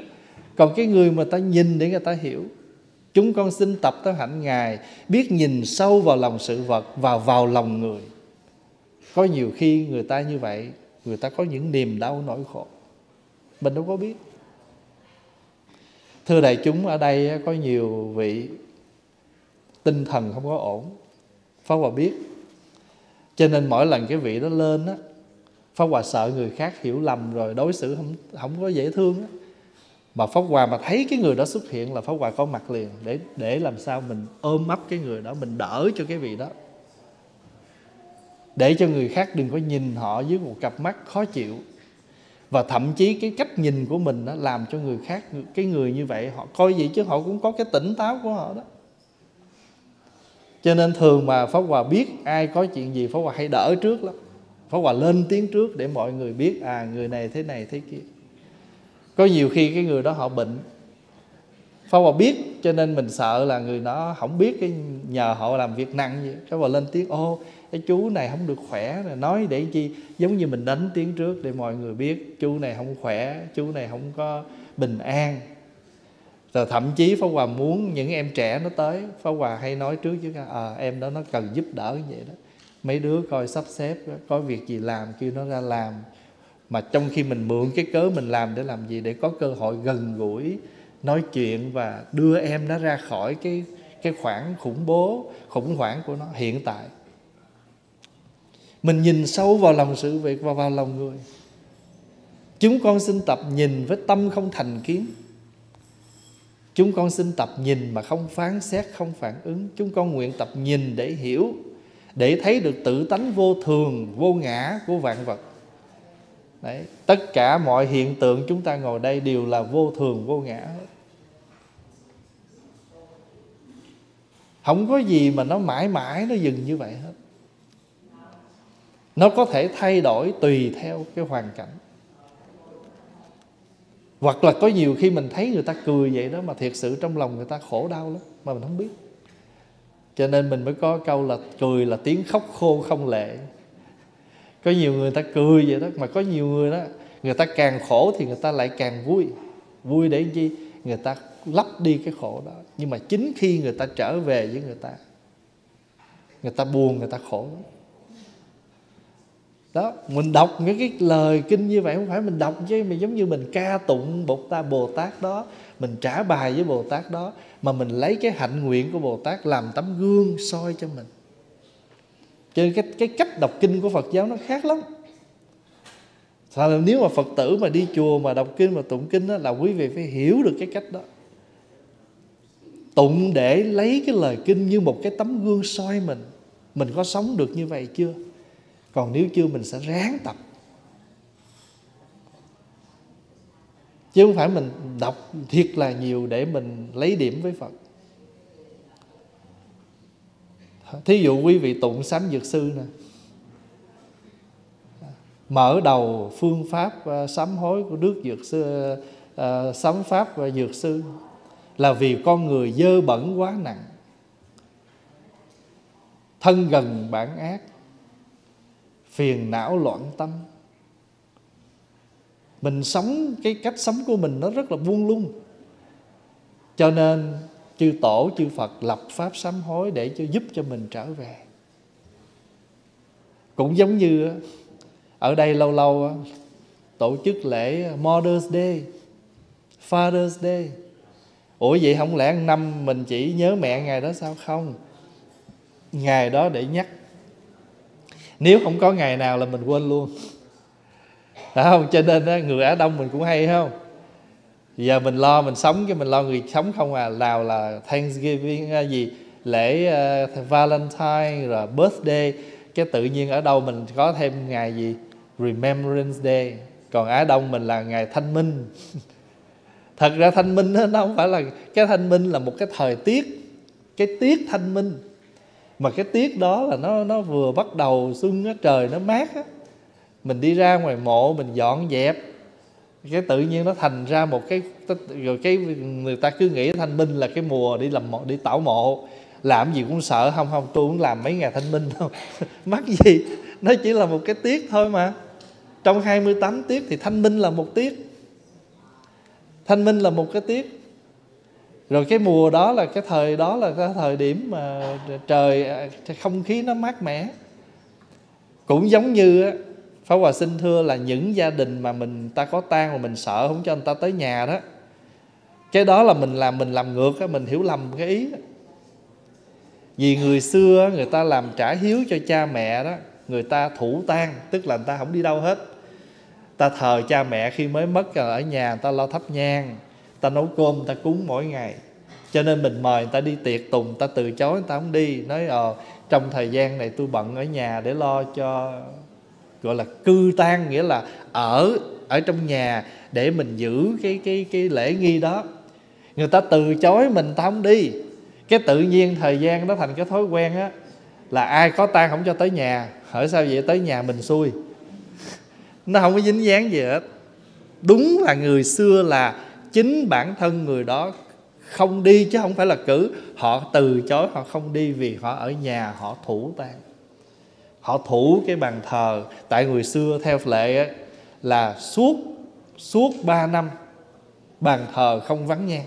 Còn cái người mà ta nhìn để người ta hiểu chúng con xin tập tới hạnh ngài, biết nhìn sâu vào lòng sự vật và vào lòng người. Có nhiều khi người ta như vậy, người ta có những niềm đau nỗi khổ. Mình đâu có biết. Thưa đại chúng, ở đây có nhiều vị tinh thần không có ổn. Pháp Hòa biết. Cho nên mỗi lần cái vị đó lên á, Pháp Hòa sợ người khác hiểu lầm rồi đối xử không không có dễ thương á mà Pháp Hòa mà thấy cái người đó xuất hiện là Pháp Hòa có mặt liền để để làm sao mình ôm ấp cái người đó, mình đỡ cho cái vị đó. Để cho người khác đừng có nhìn họ với một cặp mắt khó chịu. Và thậm chí cái cách nhìn của mình đó làm cho người khác, cái người như vậy họ coi gì chứ họ cũng có cái tỉnh táo của họ đó. Cho nên thường mà pháp hòa biết ai có chuyện gì, pháp hòa hay đỡ trước lắm. Pháp hòa lên tiếng trước để mọi người biết à người này thế này thế kia có nhiều khi cái người đó họ bệnh. Pháp Hòa biết cho nên mình sợ là người đó không biết cái nhờ họ làm việc nặng vậy. Pháp Hòa lên tiếng ô cái chú này không được khỏe nói để chi? Giống như mình đánh tiếng trước để mọi người biết chú này không khỏe chú này không có bình an. Rồi thậm chí Pháp Hòa muốn những em trẻ nó tới. Pháp Hòa hay nói trước chứ à, ờ, em đó nó cần giúp đỡ như vậy đó. Mấy đứa coi sắp xếp có việc gì làm kêu nó ra làm mà trong khi mình mượn cái cớ mình làm để làm gì? Để có cơ hội gần gũi nói chuyện và đưa em nó ra khỏi cái cái khoảng khủng bố, khủng hoảng của nó hiện tại. Mình nhìn sâu vào lòng sự việc và vào lòng người. Chúng con xin tập nhìn với tâm không thành kiến. Chúng con xin tập nhìn mà không phán xét, không phản ứng. Chúng con nguyện tập nhìn để hiểu, để thấy được tự tánh vô thường, vô ngã của vạn vật. Đấy, tất cả mọi hiện tượng chúng ta ngồi đây đều là vô thường vô ngã. Không có gì mà nó mãi mãi nó dừng như vậy hết. Nó có thể thay đổi tùy theo cái hoàn cảnh. Hoặc là có nhiều khi mình thấy người ta cười vậy đó mà thiệt sự trong lòng người ta khổ đau lắm mà mình không biết. Cho nên mình mới có câu là cười là tiếng khóc khô không lệ có nhiều người ta cười vậy đó, mà có nhiều người đó, người ta càng khổ thì người ta lại càng vui. Vui để chi? Người ta lấp đi cái khổ đó. Nhưng mà chính khi người ta trở về với người ta người ta buồn, người ta khổ. Lắm đó, mình đọc những cái lời kinh như vậy không phải mình đọc chứ, mà giống như mình ca tụng bồ ta bồ tát đó, mình trả bài với bồ tát đó, mà mình lấy cái hạnh nguyện của bồ tát làm tấm gương soi cho mình cho nên cái, cái cách đọc kinh của phật giáo nó khác lắm. Thật là nếu mà Phật tử mà đi chùa mà đọc kinh mà tụng kinh đó, là quý vị phải hiểu được cái cách đó. Tụng để lấy cái lời kinh như một cái tấm gương soi mình. Mình có sống được như vậy chưa? Còn nếu chưa mình sẽ ráng tập. Chứ không phải mình đọc thiệt là nhiều để mình lấy điểm với phật. Thí dụ quý vị tụng sám dược sư nè. Mở đầu phương pháp ờ, sám hối của đức dược sư ờ, sám pháp và dược sư là vì con người dơ bẩn quá nặng. Thân gần bản ác, phiền não loạn tâm. Mình sống, cái cách sống của mình nó rất là buông lung. Cho nên chư tổ chư phật lập pháp sám hối để cho giúp cho mình trở về. Cũng giống như ở đây lâu lâu tổ chức lễ Mother's Day Father's Day. Ủa vậy không lẽ năm mình chỉ nhớ mẹ ngày đó sao? Không. Ngày đó để nhắc. Nếu không có ngày nào là mình quên luôn. Phải không? Cho nên đó, người á đông mình cũng hay không? Giờ mình lo mình sống chứ mình lo người sống không à. Nào là Thanksgiving à, gì lễ uh, Valentine rồi birthday cái tự nhiên ở đâu mình có thêm ngày gì? Remembrance Day. Còn Á Đông mình là ngày thanh minh. Thật ra thanh minh nó không phải là cái thanh minh là một cái thời tiết cái tiết thanh minh. Mà cái tiết đó là nó nó vừa bắt đầu xuân á trời nó mát á. Mình đi ra ngoài mộ mình dọn dẹp cái tự nhiên nó thành ra một cái rồi cái người ta cứ nghĩ thanh minh là cái mùa đi làm mộ, đi tảo mộ. Làm gì cũng sợ, không không, tôi cũng làm mấy ngày thanh minh đâu mắc gì? Nó chỉ là một cái tiết thôi mà. Trong 28 tiết thì thanh minh là một tiết thanh minh là một cái tiết rồi cái mùa đó là cái thời đó là cái thời điểm mà trời không khí nó mát mẻ. Cũng giống như Pháp Hòa xin thưa là những gia đình mà mình ta có tang mà mình sợ không cho người ta tới nhà đó cái đó là mình làm mình làm ngược á mình hiểu lầm cái ý đó. vì người xưa người ta làm trả hiếu cho cha mẹ đó người ta thủ tang tức là người ta không đi đâu hết ta thờ cha mẹ khi mới mất ở nhà người ta lo thắp nhang ta nấu cơm ta cúng mỗi ngày cho nên mình mời người ta đi tiệc tùng ta từ chối người ta không đi nói ờ trong thời gian này tôi bận ở nhà để lo cho gọi là cư tang nghĩa là ở ở trong nhà để mình giữ cái cái cái lễ nghi đó. Người ta từ chối mình ta không đi. Cái tự nhiên thời gian nó thành cái thói quen á, là ai có tang không cho tới nhà hỏi sao vậy tới nhà mình xui. Nó không có dính dáng gì hết. Đúng là người xưa là chính bản thân người đó không đi chứ không phải là cử. Họ từ chối, họ không đi vì họ ở nhà, họ thủ tang họ thủ cái bàn thờ. Tại người xưa theo lệ ấy, là suốt suốt 3 năm bàn thờ không vắng nhang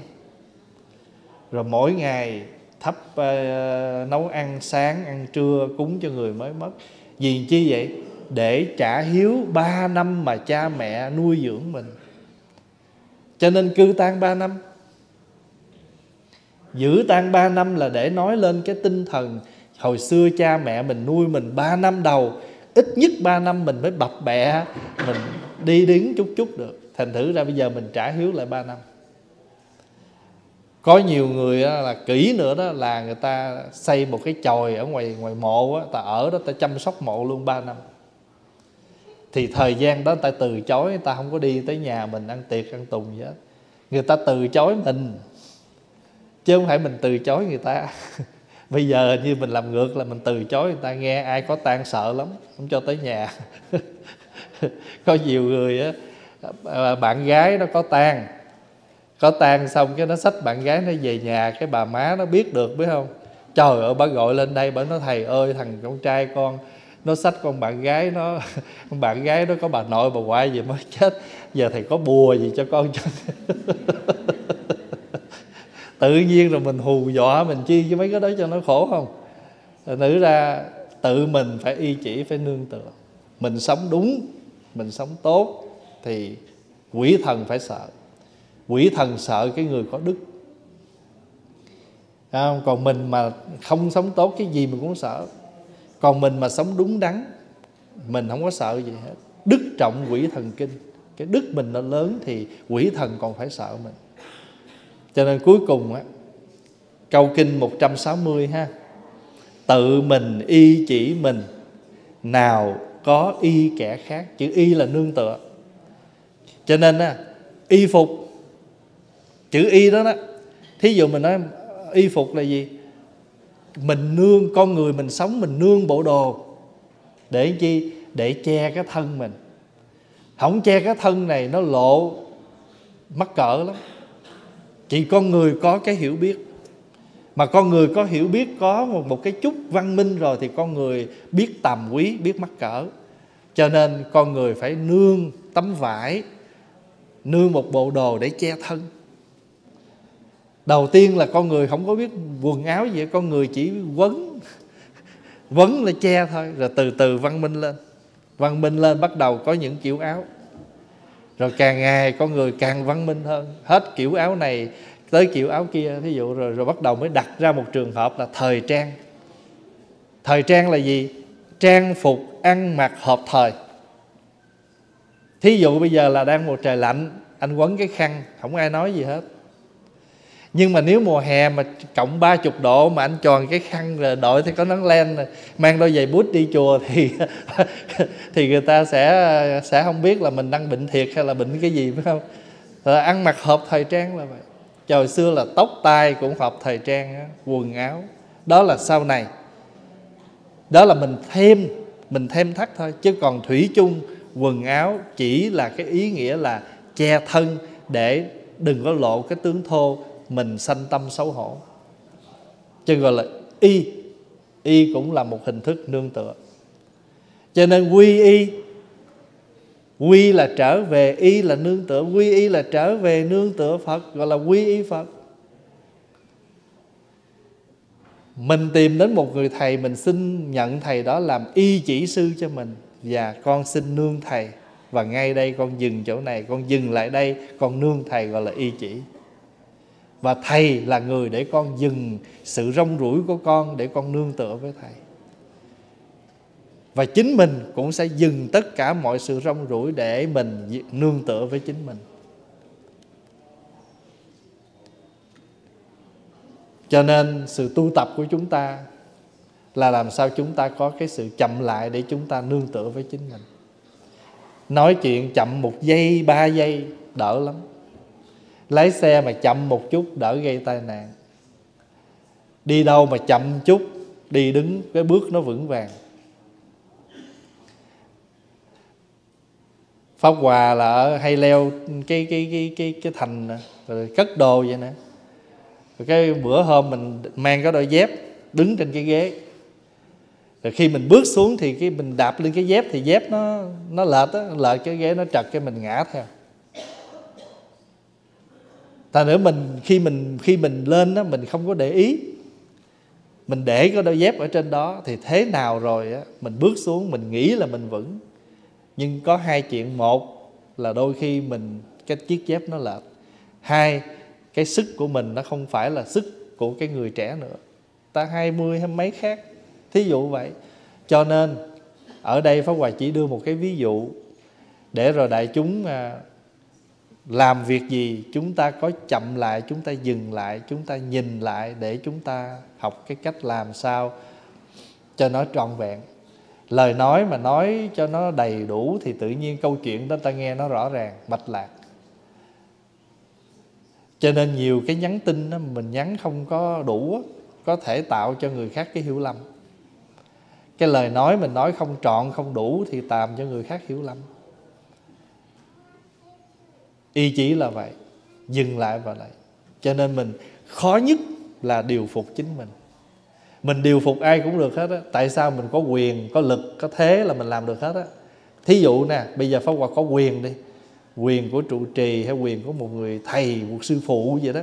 rồi mỗi ngày thắp uh, nấu ăn sáng ăn trưa cúng cho người mới mất. Vì chi vậy? Để trả hiếu 3 năm mà cha mẹ nuôi dưỡng mình. Cho nên cư tan 3 năm. Giữ tan 3 năm là để nói lên cái tinh thần hồi xưa cha mẹ mình nuôi mình 3 năm đầu, ít nhất 3 năm mình mới bập bẹ, mình đi đứng chút chút được. Thành thử ra bây giờ mình trả hiếu lại 3 năm. Có nhiều người đó là kỹ nữa đó, là người ta xây một cái chòi ở ngoài ngoài mộ á, ta ở đó ta chăm sóc mộ luôn 3 năm. Thì thời gian đó ta từ chối ta không có đi tới nhà mình ăn tiệc, ăn tùng gì hết. Người ta từ chối mình, chứ không phải mình từ chối người ta. bây giờ như mình làm ngược là mình từ chối người ta nghe, ai có tan sợ lắm, không cho tới nhà. Có nhiều người á à, à, bạn gái nó có tan có tan xong cái nó xách bạn gái nó về nhà, cái bà má nó biết được, biết không? Trời ơi, bà gọi lên đây bà nói, thầy ơi, thằng con trai con nó xách con bạn gái nó, con bạn gái nó có bà nội bà ngoại gì mới chết. Giờ thầy có bùa gì cho con chứ tự nhiên rồi mình hù dọa mình chi cho mấy cái đó cho nó khổ không? Nữ ra tự mình phải y chỉ phải nương tựa. Mình sống đúng mình sống tốt thì quỷ thần phải sợ. Quỷ thần sợ cái người có đức. À, còn mình mà không sống tốt cái gì mình cũng sợ. Còn mình mà sống đúng đắn mình không có sợ gì hết. Đức trọng quỷ thần kinh. Cái đức mình nó lớn thì quỷ thần còn phải sợ mình cho nên cuối cùng á, câu kinh 160 ha, tự mình y chỉ mình, nào có y kẻ khác, chữ y là nương tựa. Cho nên á, y phục, chữ y đó đó, thí dụ mình nói y phục là gì? Mình nương, con người mình sống, mình nương bộ đồ, để chi? Để che cái thân mình. Không che cái thân này nó lộ mắc cỡ lắm chỉ con người có cái hiểu biết. Mà con người có hiểu biết có một, một cái chút văn minh rồi thì con người biết tầm quý biết mắc cỡ. Cho nên con người phải nương tấm vải nương một bộ đồ để che thân. Đầu tiên là con người không có biết quần áo gì con người chỉ quấn quấn là che thôi rồi từ từ văn minh lên. Văn minh lên bắt đầu có những kiểu áo rồi càng ngày con người càng văn minh hơn. Hết kiểu áo này tới kiểu áo kia, thí dụ rồi rồi bắt đầu mới đặt ra một trường hợp là thời trang. Thời trang là gì? Trang phục ăn mặc hợp thời. Thí dụ bây giờ là đang một trời lạnh, anh quấn cái khăn, không ai nói gì hết nhưng mà nếu mùa hè mà cộng ba chục độ mà anh tròn cái khăn rồi đội thì có nắng len mang đôi giày bút đi chùa thì thì người ta sẽ sẽ không biết là mình đang bệnh thiệt hay là bệnh cái gì, phải không? Rồi ăn mặc hợp thời trang là vậy. Trời xưa là tóc tai cũng hợp thời trang quần áo. Đó là sau này. Đó là mình thêm mình thêm thắt thôi, chứ còn thủy chung, quần áo chỉ là cái ý nghĩa là che thân để đừng có lộ cái tướng thô mình sanh tâm xấu hổ. Cho gọi là y y cũng là một hình thức nương tựa. Cho nên quy y, quy là trở về, y là nương tựa. Quy y là trở về nương tựa phật, gọi là quy y phật. Mình tìm đến một người thầy, mình xin nhận thầy đó làm y chỉ sư cho mình. Và con xin nương thầy. Và ngay đây con dừng chỗ này, con dừng lại đây, con nương thầy gọi là y chỉ và thầy là người để con dừng sự rong rủi của con để con nương tựa với thầy. Và chính mình cũng sẽ dừng tất cả mọi sự rong rủi để mình nương tựa với chính mình. Cho nên sự tu tập của chúng ta là làm sao chúng ta có cái sự chậm lại để chúng ta nương tựa với chính mình. Nói chuyện chậm một giây, ba giây, đỡ lắm lái xe mà chậm một chút đỡ gây tai nạn. Đi đâu mà chậm chút, đi đứng, cái bước nó vững vàng. Pháp hòa là ở hay leo cái cái cái cái cái thành, rồi cất đồ vậy nè. Rồi cái bữa hôm mình mang cái đôi dép đứng trên cái ghế. Rồi khi mình bước xuống thì cái mình đạp lên cái dép thì dép nó nó lệch á, lệch cái ghế nó trật cái mình ngã theo ta nữa mình, khi mình khi mình lên đó mình không có để ý, mình để cái đôi dép ở trên đó, thì thế nào rồi á, mình bước xuống, mình nghĩ là mình vững. Nhưng có hai chuyện. Một là đôi khi mình, cái chiếc dép nó lệch. Hai, cái sức của mình nó không phải là sức của cái người trẻ nữa. Ta hai mươi hay mấy khác, thí dụ vậy. Cho nên, ở đây pháp hòa chỉ đưa một cái ví dụ để rồi đại chúng à, làm việc gì chúng ta có chậm lại chúng ta dừng lại chúng ta nhìn lại để chúng ta học cái cách làm sao cho nó trọn vẹn. Lời nói mà nói cho nó đầy đủ thì tự nhiên câu chuyện đó ta nghe nó rõ ràng mạch lạc. Cho nên nhiều cái nhắn tin đó, mình nhắn không có đủ có thể tạo cho người khác cái hiểu lầm. Cái lời nói mình nói không trọn không đủ thì làm cho người khác hiểu lầm ý chí là vậy, dừng lại và lại cho nên mình khó nhất là điều phục chính mình. Mình điều phục ai cũng được hết á. Tại sao mình có quyền, có lực, có thế là mình làm được hết á? Thí dụ nè, bây giờ pháp hòa có quyền đi. Quyền của trụ trì hay quyền của một người thầy, một sư phụ vậy đó.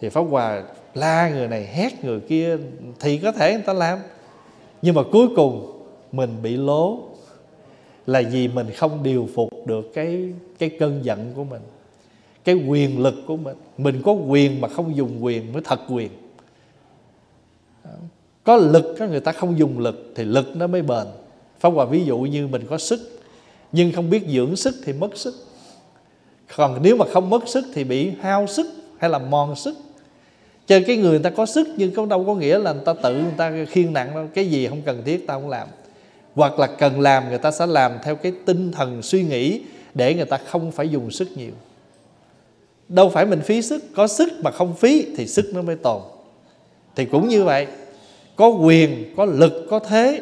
Thì pháp hòa la người này, hét người kia, thì có thể người ta làm. Nhưng mà cuối cùng mình bị lố là vì mình không điều phục được cái cái cơn giận của mình cái quyền lực của mình. Mình có quyền mà không dùng quyền mới thật quyền. Có lực có người ta không dùng lực thì lực nó mới bền. Pháp hòa ví dụ như mình có sức, nhưng không biết dưỡng sức thì mất sức. Còn nếu mà không mất sức thì bị hao sức hay là mòn sức. Cho cái người người ta có sức nhưng không đâu có nghĩa là người ta tự người ta khiêng nặng đâu. Cái gì không cần thiết, ta không làm. Hoặc là cần làm, người ta sẽ làm theo cái tinh thần suy nghĩ để người ta không phải dùng sức nhiều đâu phải mình phí sức, có sức mà không phí thì sức nó mới tồn. Thì cũng như vậy, có quyền, có lực, có thế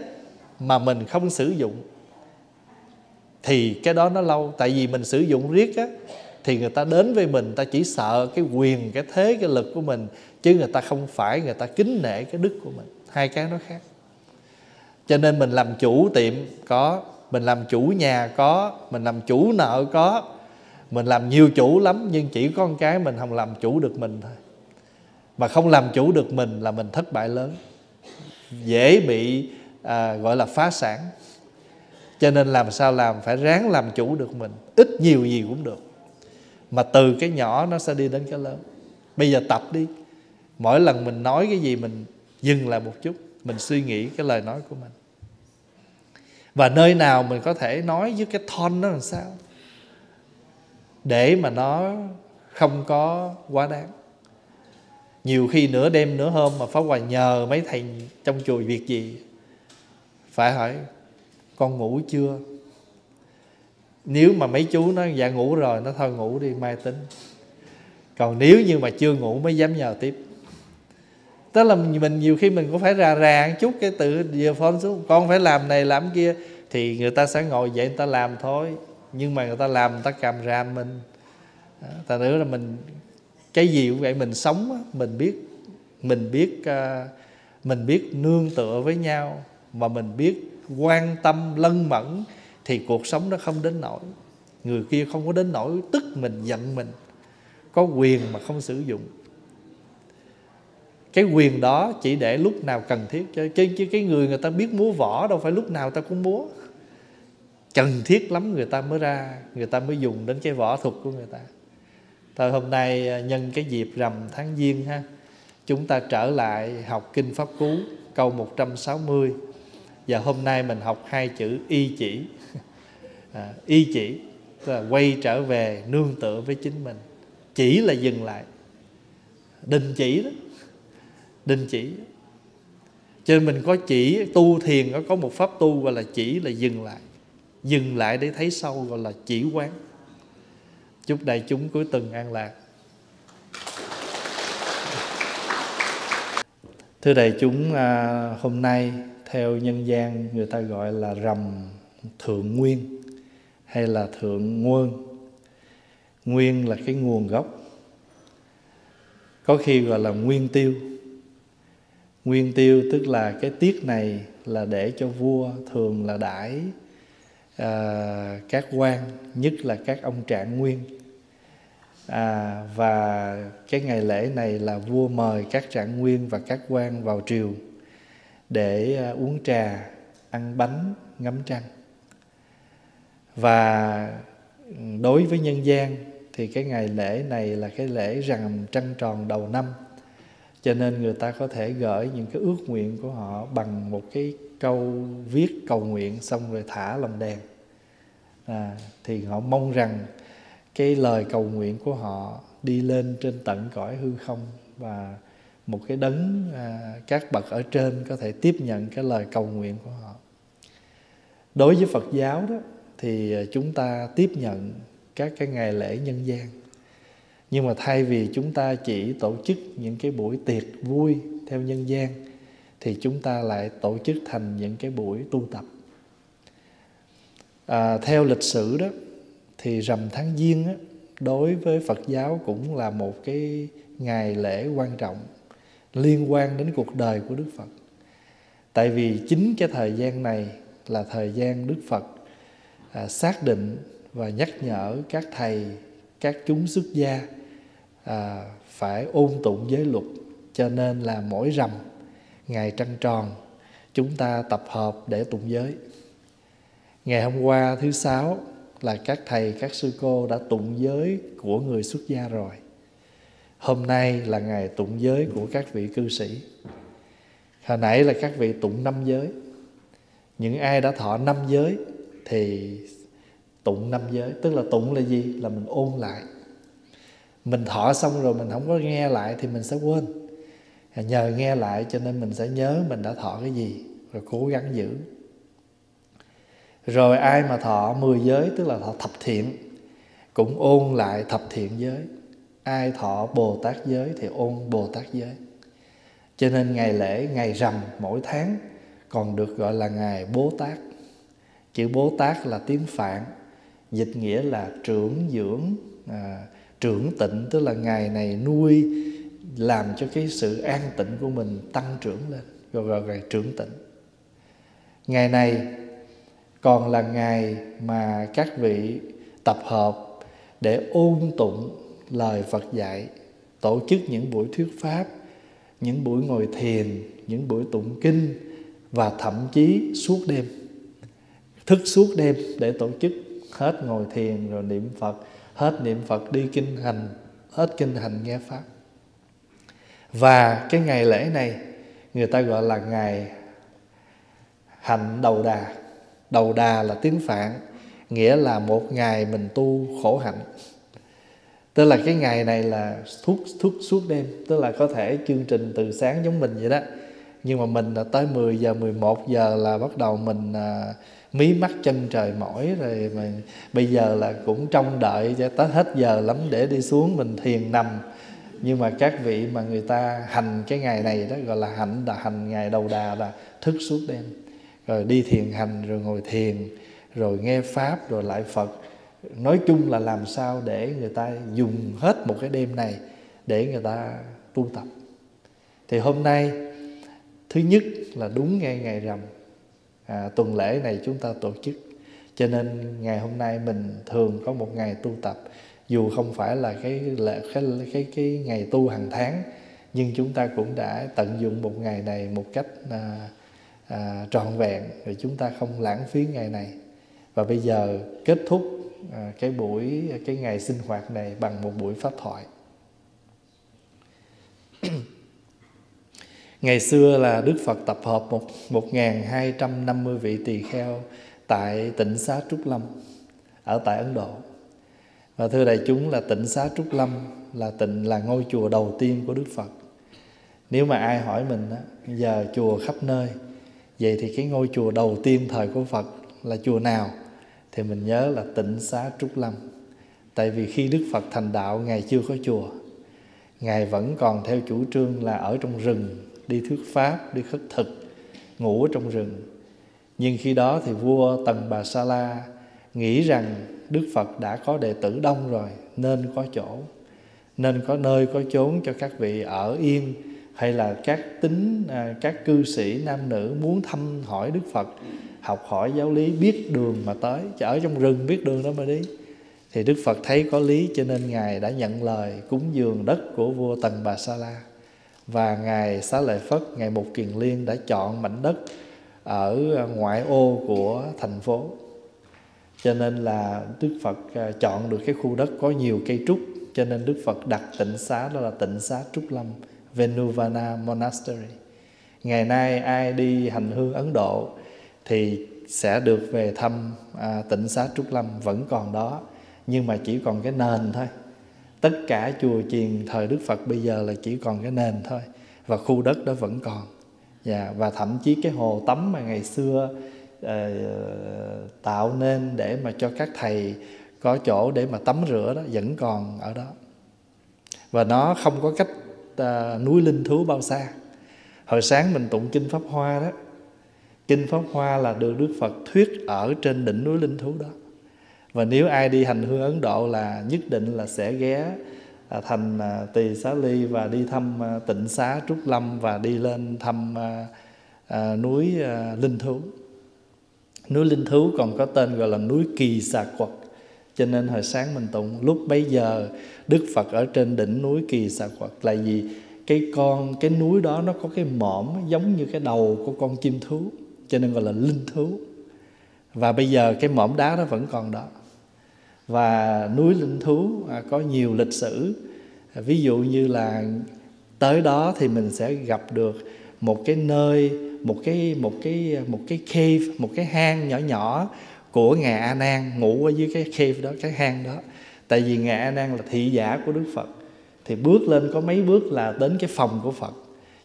mà mình không sử dụng, thì cái đó nó lâu. Tại vì mình sử dụng riết á, thì người ta đến với mình, ta chỉ sợ cái quyền, cái thế, cái lực của mình, chứ người ta không phải, người ta kính nể cái đức của mình. Hai cái nó khác. Cho nên mình làm chủ tiệm có, mình làm chủ nhà có, mình làm chủ nợ có mình làm nhiều chủ lắm nhưng chỉ có một cái mình không làm chủ được mình thôi. Mà không làm chủ được mình là mình thất bại lớn. Dễ bị à, gọi là phá sản. Cho nên làm sao làm? Phải ráng làm chủ được mình. Ít nhiều gì cũng được. Mà từ cái nhỏ nó sẽ đi đến cái lớn. Bây giờ tập đi. Mỗi lần mình nói cái gì mình dừng lại một chút. Mình suy nghĩ cái lời nói của mình. Và nơi nào mình có thể nói với cái thon nó làm sao? Để mà nó không có quá đáng. Nhiều khi nửa đêm nửa hôm mà Pháp Hòa nhờ mấy thầy trong chùa việc gì, Phải hỏi, con ngủ chưa? Nếu mà mấy chú nó dạ ngủ rồi, Nó thôi ngủ đi, mai tính. Còn nếu như mà chưa ngủ mới dám nhờ tiếp. Tức là mình nhiều khi mình cũng phải rà rà chút cái tự giờ phone xuống, Con phải làm này, làm kia. Thì người ta sẽ ngồi dậy người ta làm thôi. Nhưng mà người ta làm người ta cầm ra mình à, Thành nữa là mình cái gì cũng vậy mình sống mình biết mình biết à, mình biết nương tựa với nhau mà mình biết quan tâm lân mẫn thì cuộc sống nó không đến nổi người kia không có đến nổi tức mình giận mình có quyền mà không sử dụng. Cái quyền đó chỉ để lúc nào cần thiết chứ, chứ cái người người ta biết múa võ đâu phải lúc nào ta cũng múa cần thiết lắm người ta mới ra người ta mới dùng đến cái võ thuật của người ta. Thôi hôm nay à, nhân cái dịp rằm tháng Giêng ha Chúng ta trở lại học Kinh Pháp Cú câu 160 Và hôm nay mình học hai chữ y chỉ. À, Y chỉ tức là quay trở về nương tựa với chính mình. Chỉ là dừng lại. Đình chỉ đó. Đình chỉ. Cho nên mình có chỉ tu thiền có một pháp tu gọi là chỉ là dừng lại. Dừng lại để thấy sâu gọi là chỉ quán. Chúc đại chúng cuối tuần an lạc. Thưa đại chúng à, hôm nay theo nhân gian người ta gọi là rằm thượng nguyên hay là thượng nguồn. Nguyên là cái nguồn gốc. Có khi gọi là nguyên tiêu. Nguyên tiêu tức là cái tiết này là để cho vua thường là đãi à, các quan nhất là các ông trạng nguyên. À, và cái ngày lễ này là vua mời các trạng nguyên và các quan vào triều để à, uống trà ăn bánh ngắm trăng. Và ừ, đối với nhân gian thì cái ngày lễ này là cái lễ rằng trăng tròn đầu năm cho nên người ta có thể gửi những cái ước nguyện của họ bằng một cái câu viết cầu nguyện xong rồi thả lồng đèn. À, thì họ mong rằng cái lời cầu nguyện của họ đi lên trên tận cõi hư không và một cái đấng à, các bậc ở trên có thể tiếp nhận cái lời cầu nguyện của họ. Đối với phật giáo đó thì chúng ta tiếp nhận các cái ngày lễ nhân gian. Nhưng mà thay vì chúng ta chỉ tổ chức những cái buổi tiệc vui theo nhân gian thì chúng ta lại tổ chức thành những cái buổi tu tập. À, theo lịch sử đó thì rằm tháng giêng á, đối với phật giáo cũng là một cái ngày lễ quan trọng liên quan đến cuộc đời của đức phật. Tại vì chính cái thời gian này là thời gian đức phật à, xác định và nhắc nhở các thầy các chúng xuất gia à, phải ôn tụng giới luật cho nên là mỗi rằm ngày trăng tròn, chúng ta tập hợp để tụng giới. Ngày hôm qua, thứ sáu, là các thầy, các sư cô đã tụng giới của người xuất gia rồi. Hôm nay là ngày tụng giới của các vị cư sĩ. Hồi nãy là các vị tụng năm giới. Những ai đã thọ năm giới thì tụng năm giới. Tức là tụng là gì? Là mình ôn lại. Mình thọ xong rồi mình không có nghe lại thì mình sẽ quên nhờ nghe lại cho nên mình sẽ nhớ mình đã thọ cái gì rồi cố gắng giữ. Rồi ai mà thọ 10 giới tức là thọ thập thiện cũng ôn lại thập thiện giới. Ai thọ bồ tát giới thì ôn bồ tát giới. Cho nên ngày lễ ngày rằm mỗi tháng còn được gọi là ngày bố tát. Chữ bố tát là tiếng phạn dịch nghĩa là trưởng dưỡng à, trưởng tịnh tức là ngày này nuôi làm cho cái sự an tịnh của mình tăng trưởng lên, gọi rồi ngày trưởng tịnh. Ngày này còn là ngày mà các vị tập hợp để ôn tụng lời Phật dạy, tổ chức những buổi thuyết pháp, những buổi ngồi thiền, những buổi tụng kinh và thậm chí suốt đêm. Thức suốt đêm để tổ chức hết ngồi thiền rồi niệm Phật, hết niệm Phật, đi kinh hành, hết kinh hành nghe pháp và cái ngày lễ này người ta gọi là ngày hạnh đầu đà. Đầu đà là tiếng phạn nghĩa là một ngày mình tu khổ hạnh. Tức là cái ngày này là thuốc thuốc suốt đêm tức là có thể chương trình từ sáng giống mình vậy đó. Nhưng mà mình là tới 10 giờ 11 giờ là bắt đầu mình à, mí mắt chân trời mỏi rồi mà bây giờ là cũng trông đợi cho tới hết giờ lắm để đi xuống mình thiền nằm nhưng mà các vị mà người ta hành cái ngày này đó gọi là hành là hành ngày đầu đà là thức suốt đêm. Rồi đi thiền hành rồi ngồi thiền rồi nghe pháp rồi lại phật. Nói chung là làm sao để người ta dùng hết một cái đêm này để người ta tu tập. Thì hôm nay thứ nhất là đúng ngay ngày rằm. À, tuần lễ này chúng ta tổ chức. Cho nên ngày hôm nay mình thường có một ngày tu tập dù không phải là cái là cái cái cái ngày tu hàng tháng nhưng chúng ta cũng đã tận dụng một ngày này một cách à, à, trọn vẹn rồi chúng ta không lãng phí ngày này. Và bây giờ kết thúc à, cái buổi cái ngày sinh hoạt này bằng một buổi pháp thoại. Ngày xưa là Đức Phật tập hợp một một ngàn hai trăm năm mươi vị tỳ kheo tại tỉnh xá Trúc Lâm ở tại Ấn Độ và thưa đại chúng là Tịnh xá Trúc Lâm là tịnh là ngôi chùa đầu tiên của Đức Phật. Nếu mà ai hỏi mình á, giờ chùa khắp nơi vậy thì cái ngôi chùa đầu tiên thời của Phật là chùa nào? Thì mình nhớ là Tịnh xá Trúc Lâm. Tại vì khi Đức Phật thành đạo Ngài chưa có chùa. Ngài vẫn còn theo chủ trương là ở trong rừng đi thuyết pháp đi khất thực ngủ ở trong rừng. Nhưng khi đó thì vua tần bà sa la nghĩ rằng đức phật đã có đệ tử đông rồi, nên có chỗ. Nên có nơi có chốn cho các vị ở yên, hay là các tính à, các cư sĩ nam nữ muốn thăm hỏi đức phật, học hỏi giáo lý, biết đường mà tới. Chứ ở trong rừng biết đường đó mà đi. Thì đức phật thấy có lý, cho nên ngài đã nhận lời cúng dường đất của vua tần bà sa la. Và ngài xá lợi phất, ngài một kiền liên đã chọn mảnh đất ở ngoại ô của thành phố cho nên là đức phật à, chọn được cái khu đất có nhiều cây trúc. Cho nên đức phật đặt tịnh xá đó là tịnh xá trúc lâm venuvana monastery. Ngày nay ai đi hành hương ấn độ thì sẽ được về thăm à, tịnh xá trúc lâm vẫn còn đó nhưng mà chỉ còn cái nền thôi. Tất cả chùa chiền thời đức phật bây giờ là chỉ còn cái nền thôi và khu đất đó vẫn còn. Yeah, và thậm chí cái hồ tắm mà ngày xưa uh, tạo nên để mà cho các thầy có chỗ để mà tắm rửa đó vẫn còn ở đó. Và nó không có cách uh, núi linh thú bao xa. Hồi sáng mình tụng kinh pháp hoa đó kinh pháp hoa là được đức phật thuyết ở trên đỉnh núi linh thú đó. Và nếu ai đi hành hương ấn độ là nhất định là sẽ ghé à, thành à, tỳ xá ly và đi thăm à, tịnh xá trúc lâm và đi lên thăm à, à, núi à, linh thú núi linh thú còn có tên gọi là núi kỳ xà quật. Cho nên hồi sáng mình tụng lúc bấy giờ đức phật ở trên đỉnh núi kỳ xà quật là gì? Cái con cái núi đó nó có cái mõm giống như cái đầu của con chim thú cho nên gọi là linh thú. Và bây giờ cái mỏm đá nó vẫn còn đó. Và núi linh thú à, có nhiều lịch sử. À, ví dụ như là tới đó thì mình sẽ gặp được một cái nơi một cái một cái một cái cave, một cái hang nhỏ nhỏ của ngài A Nan, ngủ ở dưới cái cave đó, cái hang đó. Tại vì ngài A Nan là thị giả của Đức Phật. Thì bước lên có mấy bước là đến cái phòng của Phật.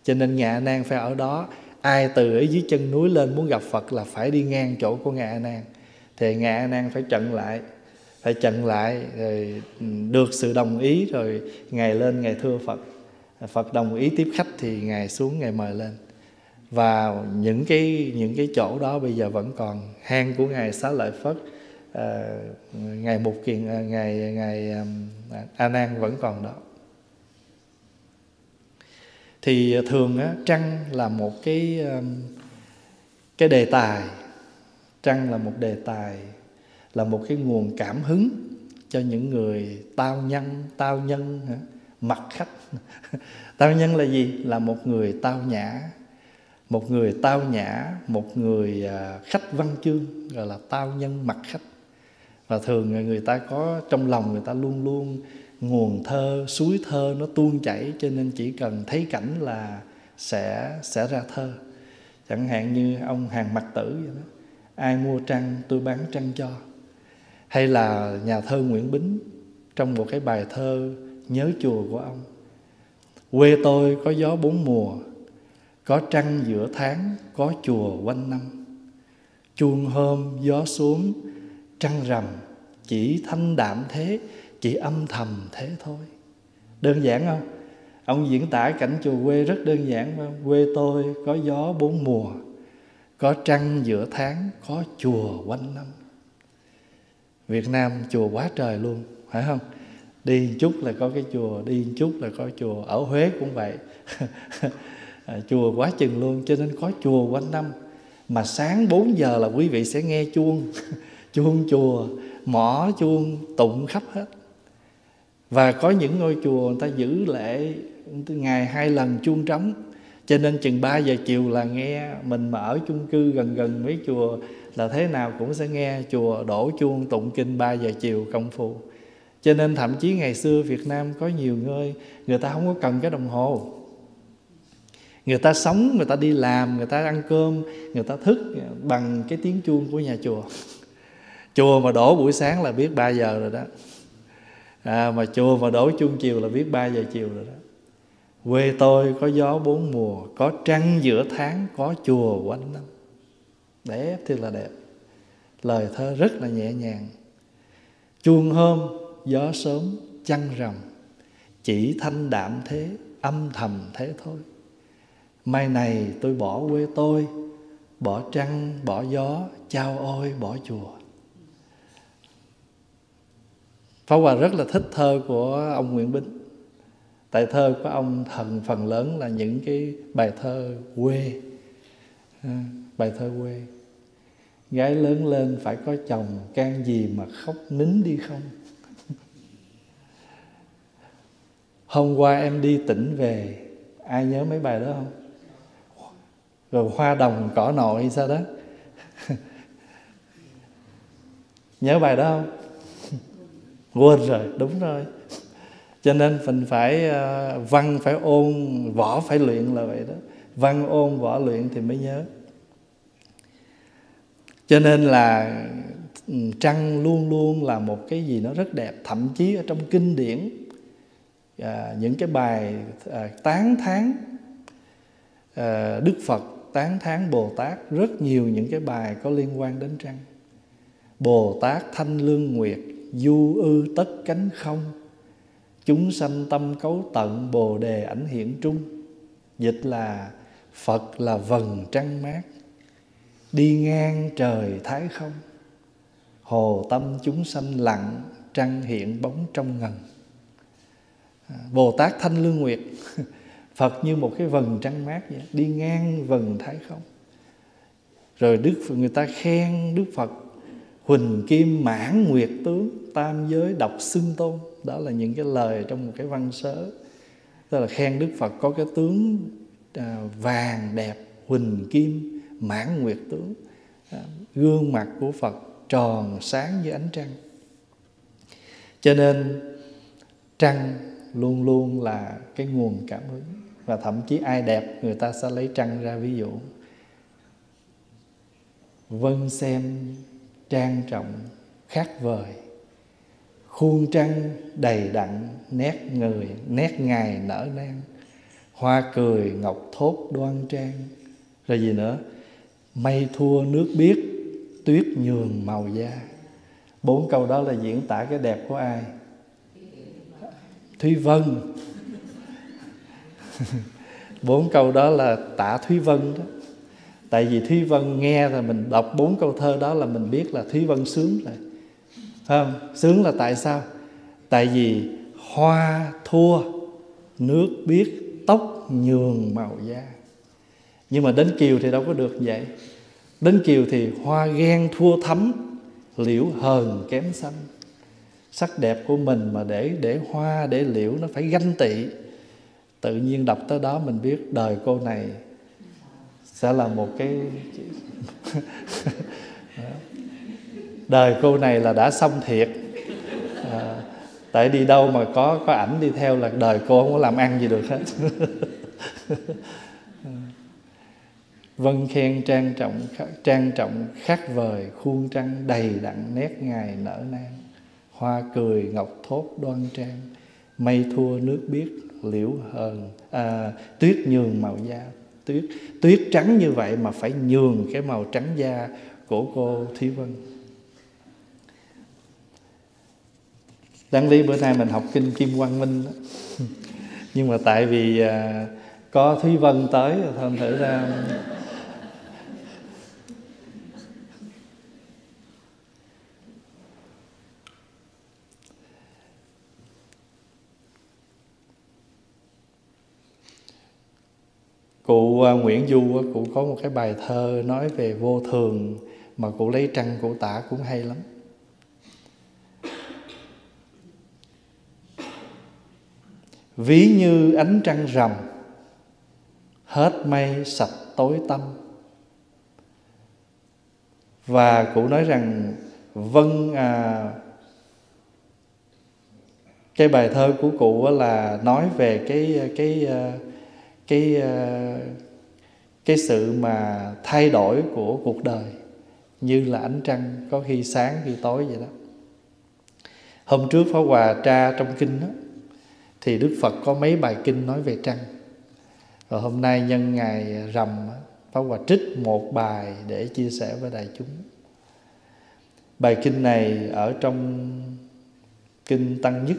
Cho nên ngài A Nan phải ở đó. Ai từ ở dưới chân núi lên muốn gặp Phật là phải đi ngang chỗ của ngài A Nan. Thì ngài A Nan phải chặn lại, phải chặn lại, rồi ừ, được sự đồng ý, rồi ngài lên ngài thưa phật. Phật đồng ý tiếp khách thì ngài xuống ngài mời lên và những cái những cái chỗ đó bây giờ vẫn còn. Hang của ngài xá lợi phất à, ngài mục kiền à, ngài ngài à, a nan vẫn còn đó. Thì thường á, trăng là một cái cái đề tài. Trăng là một đề tài là một cái nguồn cảm hứng cho những người tao nhân tao nhân hả? mặt khách. Tao nhân là gì? Là một người tao nhã một người tao nhã, một người à, khách văn chương, gọi là tao nhân mặt khách. Và thường người ta có, trong lòng người ta luôn luôn nguồn thơ, suối thơ nó tuôn chảy, cho nên chỉ cần thấy cảnh là sẽ sẽ ra thơ. Chẳng hạn như ông hàng mặt tử vậy đó, ai mua trăng, tôi bán trăng cho. Hay là nhà thơ Nguyễn Bính, trong một cái bài thơ nhớ chùa của ông, quê tôi có gió bốn mùa có trăng giữa tháng, có chùa quanh năm. Chuông hôm gió xuống, trăng rằm, chỉ thanh đạm thế, chỉ âm thầm thế thôi. Đơn giản không? Ông diễn tả cảnh chùa quê rất đơn giản không? quê tôi có gió bốn mùa, có trăng giữa tháng, có chùa quanh năm. Việt Nam chùa quá trời luôn, phải không? Đi chút là có cái chùa, đi chút là có chùa. Ở Huế cũng vậy. à, chùa quá chừng luôn cho nên có chùa quanh năm. Mà sáng 4 giờ là quý vị sẽ nghe chuông chuông chùa mỏ chuông tụng khắp hết. Và có những ngôi chùa người ta giữ lễ ngày hai lần chuông trống. Cho nên chừng 3 giờ chiều là nghe mình mà ở chung cư gần gần mấy chùa là thế nào cũng sẽ nghe chùa đổ chuông tụng kinh 3 giờ chiều công phu. Cho nên thậm chí ngày xưa Việt Nam có nhiều nơi người ta không có cần cái đồng hồ người ta sống người ta đi làm người ta ăn cơm người ta thức bằng cái tiếng chuông của nhà chùa. Chùa mà đổ buổi sáng là biết 3 giờ rồi đó. À, mà chùa mà đổ chuông chiều là biết 3 giờ chiều rồi đó. Quê tôi có gió bốn mùa có trăng giữa tháng có chùa quanh năm. Đẹp thì là đẹp. Lời thơ rất là nhẹ nhàng. Chuông hôm gió sớm chăn rằm chỉ thanh đạm thế âm thầm thế thôi mai này tôi bỏ quê tôi bỏ trăng bỏ gió chao ôi bỏ chùa. Pháp Hòa rất là thích thơ của ông Nguyễn Bính. Tại thơ của ông thần phần lớn là những cái bài thơ quê. À, Bài thơ quê. Gái lớn lên phải có chồng can gì mà khóc nín đi không? Hôm qua em đi tỉnh về Ai nhớ mấy bài đó không? Rồi hoa đồng cỏ nội sao đó? Nhớ bài đó không? Quên rồi, đúng rồi. Cho nên mình phải uh, văn phải ôn, võ phải luyện là vậy đó. Văn ôn, võ luyện thì mới nhớ. Cho nên là ừ, trăng luôn luôn là một cái gì nó rất đẹp Thậm chí ở trong kinh điển à, những cái bài à, tán thán à, Đức Phật tán thán Bồ Tát, rất nhiều những cái bài có liên quan đến trăng. Bồ Tát thanh lương nguyệt, du ư tất cánh không. Chúng sanh tâm cấu tận, bồ đề ảnh hiện trung. Dịch là phật là vầng trăng mát. Đi ngang trời thái không. Hồ tâm chúng sanh lặng, trăng hiện bóng trong ngần. À, bồ tát thanh lương nguyệt phật như một cái vầng trăng mát vậy đi ngang vầng thái không. Rồi đức người ta khen đức phật huỳnh kim mãn nguyệt tướng tam giới độc xưng tôn. Đó là những cái lời trong một cái văn sớ. Tức là khen đức phật có cái tướng à, vàng đẹp huỳnh kim mãn nguyệt tướng. À, gương mặt của phật tròn sáng như ánh trăng. Cho nên trăng luôn luôn là cái nguồn cảm hứng và thậm chí ai đẹp, người ta sẽ lấy trăng ra ví dụ. Vân xem trang trọng khác vời. Khuôn trăng đầy đặn, nét người, nét ngài nở nang hoa cười ngọc thốt đoan trang. Rồi gì nữa? Mây thua nước biếc, tuyết nhường màu da. Bốn câu đó là diễn tả cái đẹp của ai? Thúy vân. bốn câu đó là tả thúy vân đó. Tại vì thúy vân nghe là mình đọc bốn câu thơ đó là mình biết là thúy vân sướng rồi. Không? Sướng là tại sao? Tại vì hoa, thua, nước biết, tóc nhường màu da. Nhưng mà đến kiều thì đâu có được vậy. Đến kiều thì hoa ghen thua thấm liễu hờn kém xanh. Sắc đẹp của mình mà để để hoa, để liễu nó phải ganh tị tự nhiên đọc tới đó mình biết đời cô này sẽ là một cái đời cô này là đã xong thiệt. À, tại đi đâu mà có có ảnh đi theo là đời cô không có làm ăn gì được hết. Vân khen trang trọng trang trọng khác vời khuôn trăng đầy đặn nét ngài nở nang. Hoa cười ngọc thốt đoan trang mây thua nước biếc liễu hờn à, tuyết nhường màu da. Tuyết tuyết trắng như vậy mà phải nhường cái màu trắng da của cô Thúy Vân. Đáng lý bữa nay mình học kinh Kim Quang Minh đó. nhưng mà tại vì à, có Thúy Vân tới thành thử ra cụ à, Nguyễn Du à, cụ có một cái bài thơ nói về vô thường mà cụ lấy trăng cụ tả cũng hay lắm. Ví như ánh trăng rằm hết mây sạch tối tâm và cụ nói rằng vân à, cái bài thơ của cụ là nói về cái à, cái cái ờ, cái sự mà thay đổi của cuộc đời như là ánh trăng có khi sáng khi tối vậy đó. Hôm trước phó hòa tra trong kinh đó, thì đức phật có mấy bài kinh nói về trăng. Rồi hôm nay nhân ngày rằm phó hòa trích một bài để chia sẻ với đại chúng. Bài kinh này ở trong kinh tăng nhất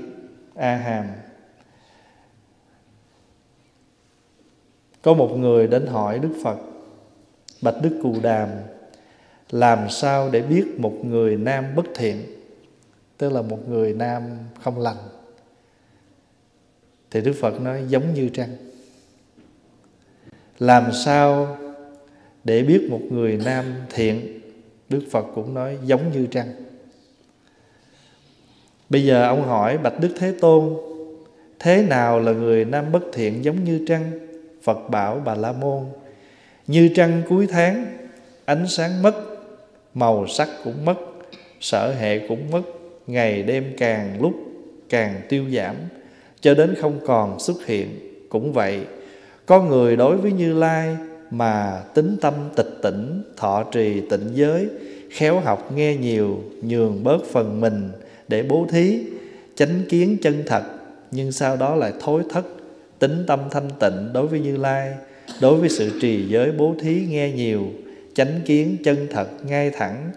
a hàm. Có một người đến hỏi đức phật, bạch đức cù đàm, làm sao để biết một người nam bất thiện? Tức là một người nam không lành. Thì đức phật nói giống như trăng. Làm sao để biết một người nam thiện? Đức phật cũng nói giống như trăng. Bây giờ ông hỏi bạch đức thế tôn, thế nào là người nam bất thiện giống như trăng? Phật bảo bà la môn, như trăng cuối tháng, ánh sáng mất, màu sắc cũng mất, sở hệ cũng mất, ngày đêm càng lúc càng tiêu giảm, cho đến không còn xuất hiện. Cũng vậy, có người đối với như lai mà tính tâm tịch tỉnh, thọ trì tịnh giới, khéo học nghe nhiều, nhường bớt phần mình để bố thí, chánh kiến chân thật, nhưng sau đó lại thối thất tính tâm thanh tịnh đối với như lai, đối với sự trì giới bố thí nghe nhiều, chánh kiến chân thật ngay thẳng,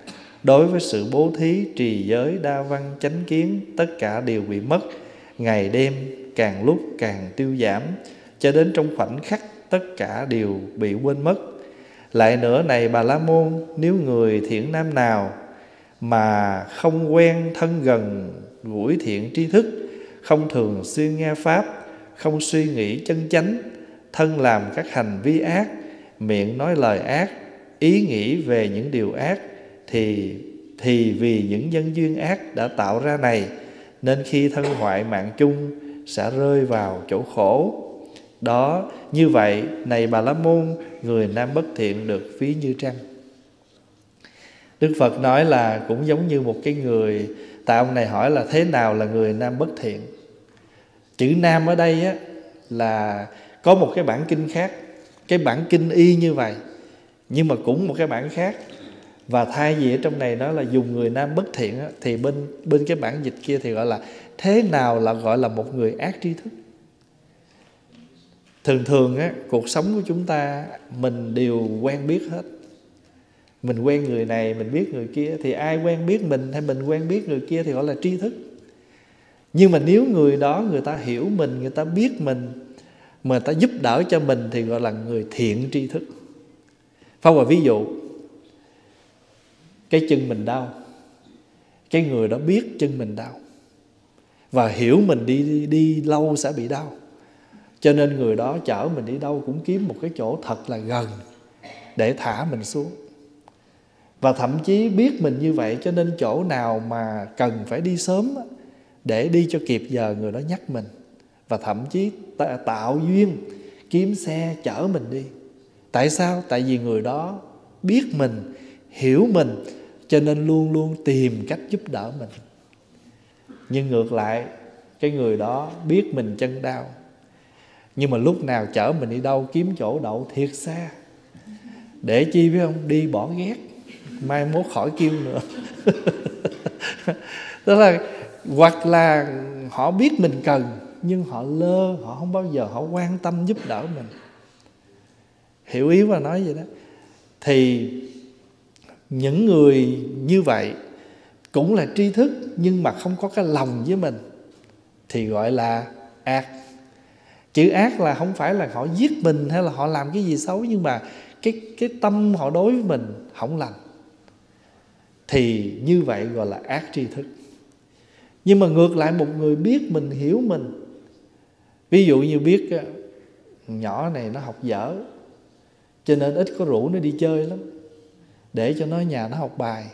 đối với sự bố thí trì giới đa văn chánh kiến, tất cả đều bị mất. Ngày đêm, càng lúc càng tiêu giảm, cho đến trong khoảnh khắc tất cả đều bị quên mất. Lại nữa này, bà la môn, nếu người thiện nam nào mà không quen thân gần gũi thiện tri thức, không thường xuyên nghe pháp không suy nghĩ chân chánh, thân làm các hành vi ác, miệng nói lời ác, ý nghĩ về những điều ác, thì thì vì những nhân duyên ác đã tạo ra này, nên khi thân hoại mạng chung sẽ rơi vào chỗ khổ. Đó, như vậy, này bà la môn, người nam bất thiện được phí như trăng. Đức phật nói là cũng giống như một cái người, tại ông này hỏi là thế nào là người nam bất thiện? Chữ nam ở đây á là có một cái bản kinh khác. Cái bản kinh y như vậy nhưng mà cũng một cái bản khác. Và thay vì ở trong này nó là dùng người nam bất thiện á, thì bên bên cái bản dịch kia thì gọi là thế nào là gọi là một người ác tri thức. Thường thường á cuộc sống của chúng ta mình đều quen biết hết. Mình quen người này mình biết người kia thì ai quen biết mình hay mình quen biết người kia thì gọi là tri thức nhưng mà nếu người đó người ta hiểu mình người ta biết mình mà người ta giúp đỡ cho mình thì gọi là người thiện tri thức. Phong và ví dụ cái chân mình đau cái người đó biết chân mình đau và hiểu mình đi đi, đi lâu sẽ bị đau. Cho nên người đó chở mình đi đâu cũng kiếm một cái chỗ thật là gần để thả mình xuống. Và thậm chí biết mình như vậy cho nên chỗ nào mà cần phải đi sớm để đi cho kịp giờ người đó nhắc mình. Và thậm chí tạo duyên, kiếm xe chở mình đi. Tại sao? Tại vì người đó biết mình, hiểu mình, cho nên luôn luôn tìm cách giúp đỡ mình. Nhưng ngược lại, cái người đó biết mình chân đau. Nhưng mà lúc nào chở mình đi đâu, kiếm chỗ đậu thiệt xa. Để chi biết không? Đi bỏ ghét, mai mốt khỏi kêu nữa. Tức là hoặc là họ biết mình cần, nhưng họ lơ, họ không bao giờ họ quan tâm giúp đỡ mình. Hiểu ý và nói vậy đó. Thì những người như vậy cũng là tri thức, nhưng mà không có cái lòng với mình, thì gọi là ác. Chữ ác là không phải là họ giết mình hay là họ làm cái gì xấu, nhưng mà cái cái tâm họ đối với mình không lành. Thì như vậy gọi là ác tri thức nhưng mà ngược lại một người biết mình hiểu mình. Ví dụ như biết nhỏ này nó học dở cho nên ít có rủ nó đi chơi lắm để cho nó nhà nó học bài.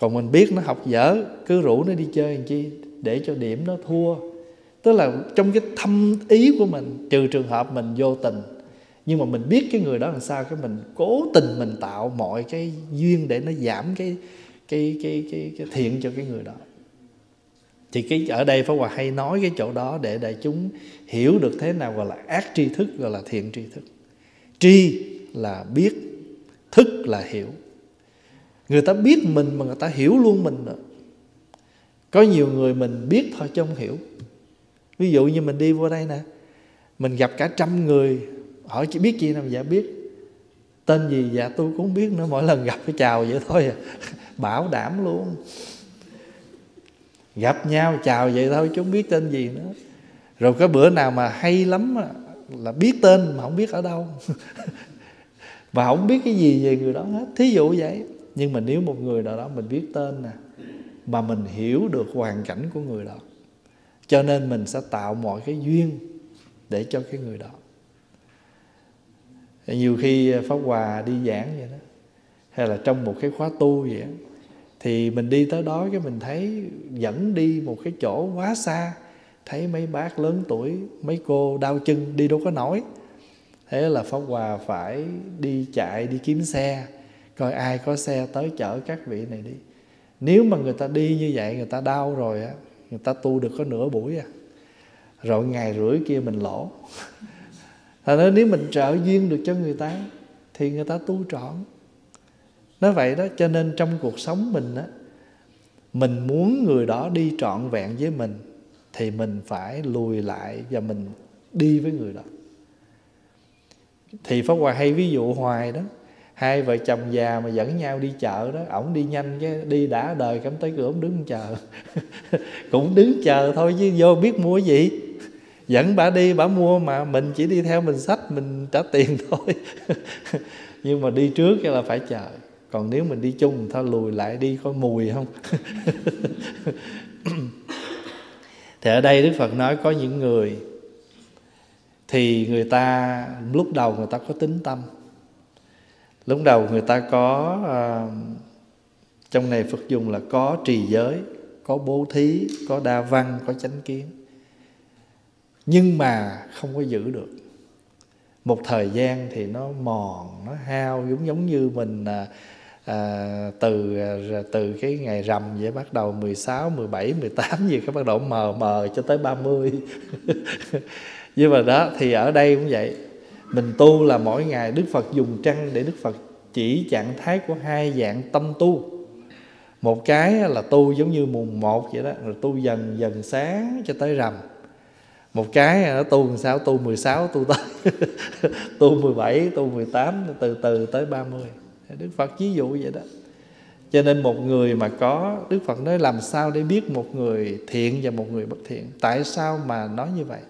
Còn mình biết nó học dở cứ rủ nó đi chơi làm chi? Để cho điểm nó thua. Tức là trong cái thâm ý của mình trừ trường hợp mình vô tình nhưng mà mình biết cái người đó làm sao cái mình cố tình mình tạo mọi cái duyên để nó giảm cái cái cái cái, cái thiện cho cái người đó thì cái, ở đây Pháp Hòa hay nói cái chỗ đó để đại chúng hiểu được thế nào gọi là ác tri thức, gọi là thiện tri thức. Tri là biết, thức là hiểu. Người ta biết mình mà người ta hiểu luôn mình nữa. Có nhiều người mình biết thôi chứ không hiểu. Ví dụ như mình đi vô đây nè, mình gặp cả trăm người, hỏi chỉ biết gì nào? Dạ biết. Tên gì? Dạ tôi cũng không biết nữa, mỗi lần gặp cái chào vậy thôi à. bảo đảm luôn gặp nhau chào vậy thôi chứ không biết tên gì nữa. Rồi cái bữa nào mà hay lắm là biết tên mà không biết ở đâu. Và không biết cái gì về người đó hết. Thí dụ vậy. Nhưng mà nếu một người nào đó mình biết tên nè mà mình hiểu được hoàn cảnh của người đó cho nên mình sẽ tạo mọi cái duyên để cho cái người đó. Nhiều khi pháp hòa đi giảng vậy đó hay là trong một cái khóa tu vậy đó, thì mình đi tới đó cái mình thấy dẫn đi một cái chỗ quá xa. Thấy mấy bác lớn tuổi, mấy cô đau chân, đi đâu có nổi. Thế là pháp hòa phải đi chạy, đi kiếm xe. Coi ai có xe tới chở các vị này đi. Nếu mà người ta đi như vậy, người ta đau rồi á, người ta tu được có nửa buổi à rồi ngày rưỡi kia mình lỗ. Thành ra nếu mình trợ duyên được cho người ta, Thì người ta tu trọn. Nói vậy đó, cho nên trong cuộc sống mình á, Mình muốn người đó đi trọn vẹn với mình, Thì mình phải lùi lại và mình đi với người đó. Thì Pháp Hòa hay ví dụ hoài đó, hai vợ chồng già mà dẫn nhau đi chợ đó, ổng đi nhanh chứ, đi đã đời cắm tới cửa ổng đứng chờ. Cũng đứng chờ thôi chứ vô biết mua gì. Dẫn bà đi, bà mua mà mình chỉ đi theo mình sách mình trả tiền thôi. Nhưng mà đi trước là phải chờ còn nếu mình đi chung thôi lùi lại đi có mùi không? Thì ở đây đức phật nói có những người thì người ta lúc đầu người ta có tính tâm. Lúc đầu người ta có uh, trong này phật dùng là có trì giới có bố thí có đa văn có chánh kiến. Nhưng mà không có giữ được. Một thời gian thì nó mòn nó hao giống giống như mình uh, à, từ à, từ cái ngày rằm vậy bắt đầu 16, 17, 18 gì cái bắt đầu mờ mờ cho tới 30 nhưng mà đó thì ở đây cũng vậy. Mình tu là mỗi ngày Đức Phật dùng trăng để Đức Phật chỉ trạng thái của hai dạng tâm tu. Một cái là tu giống như mùng một vậy đó rồi tu dần dần sáng cho tới rằm. Một cái nó tu làm sao? Tu 16 tu tới tu 17 tu 18 từ từ tới 30 Dạ, Đức Phật ví dụ vậy đó. Cho nên một người mà có, Đức Phật nói làm sao để biết một người thiện và một người bất thiện? Tại sao mà nói như vậy?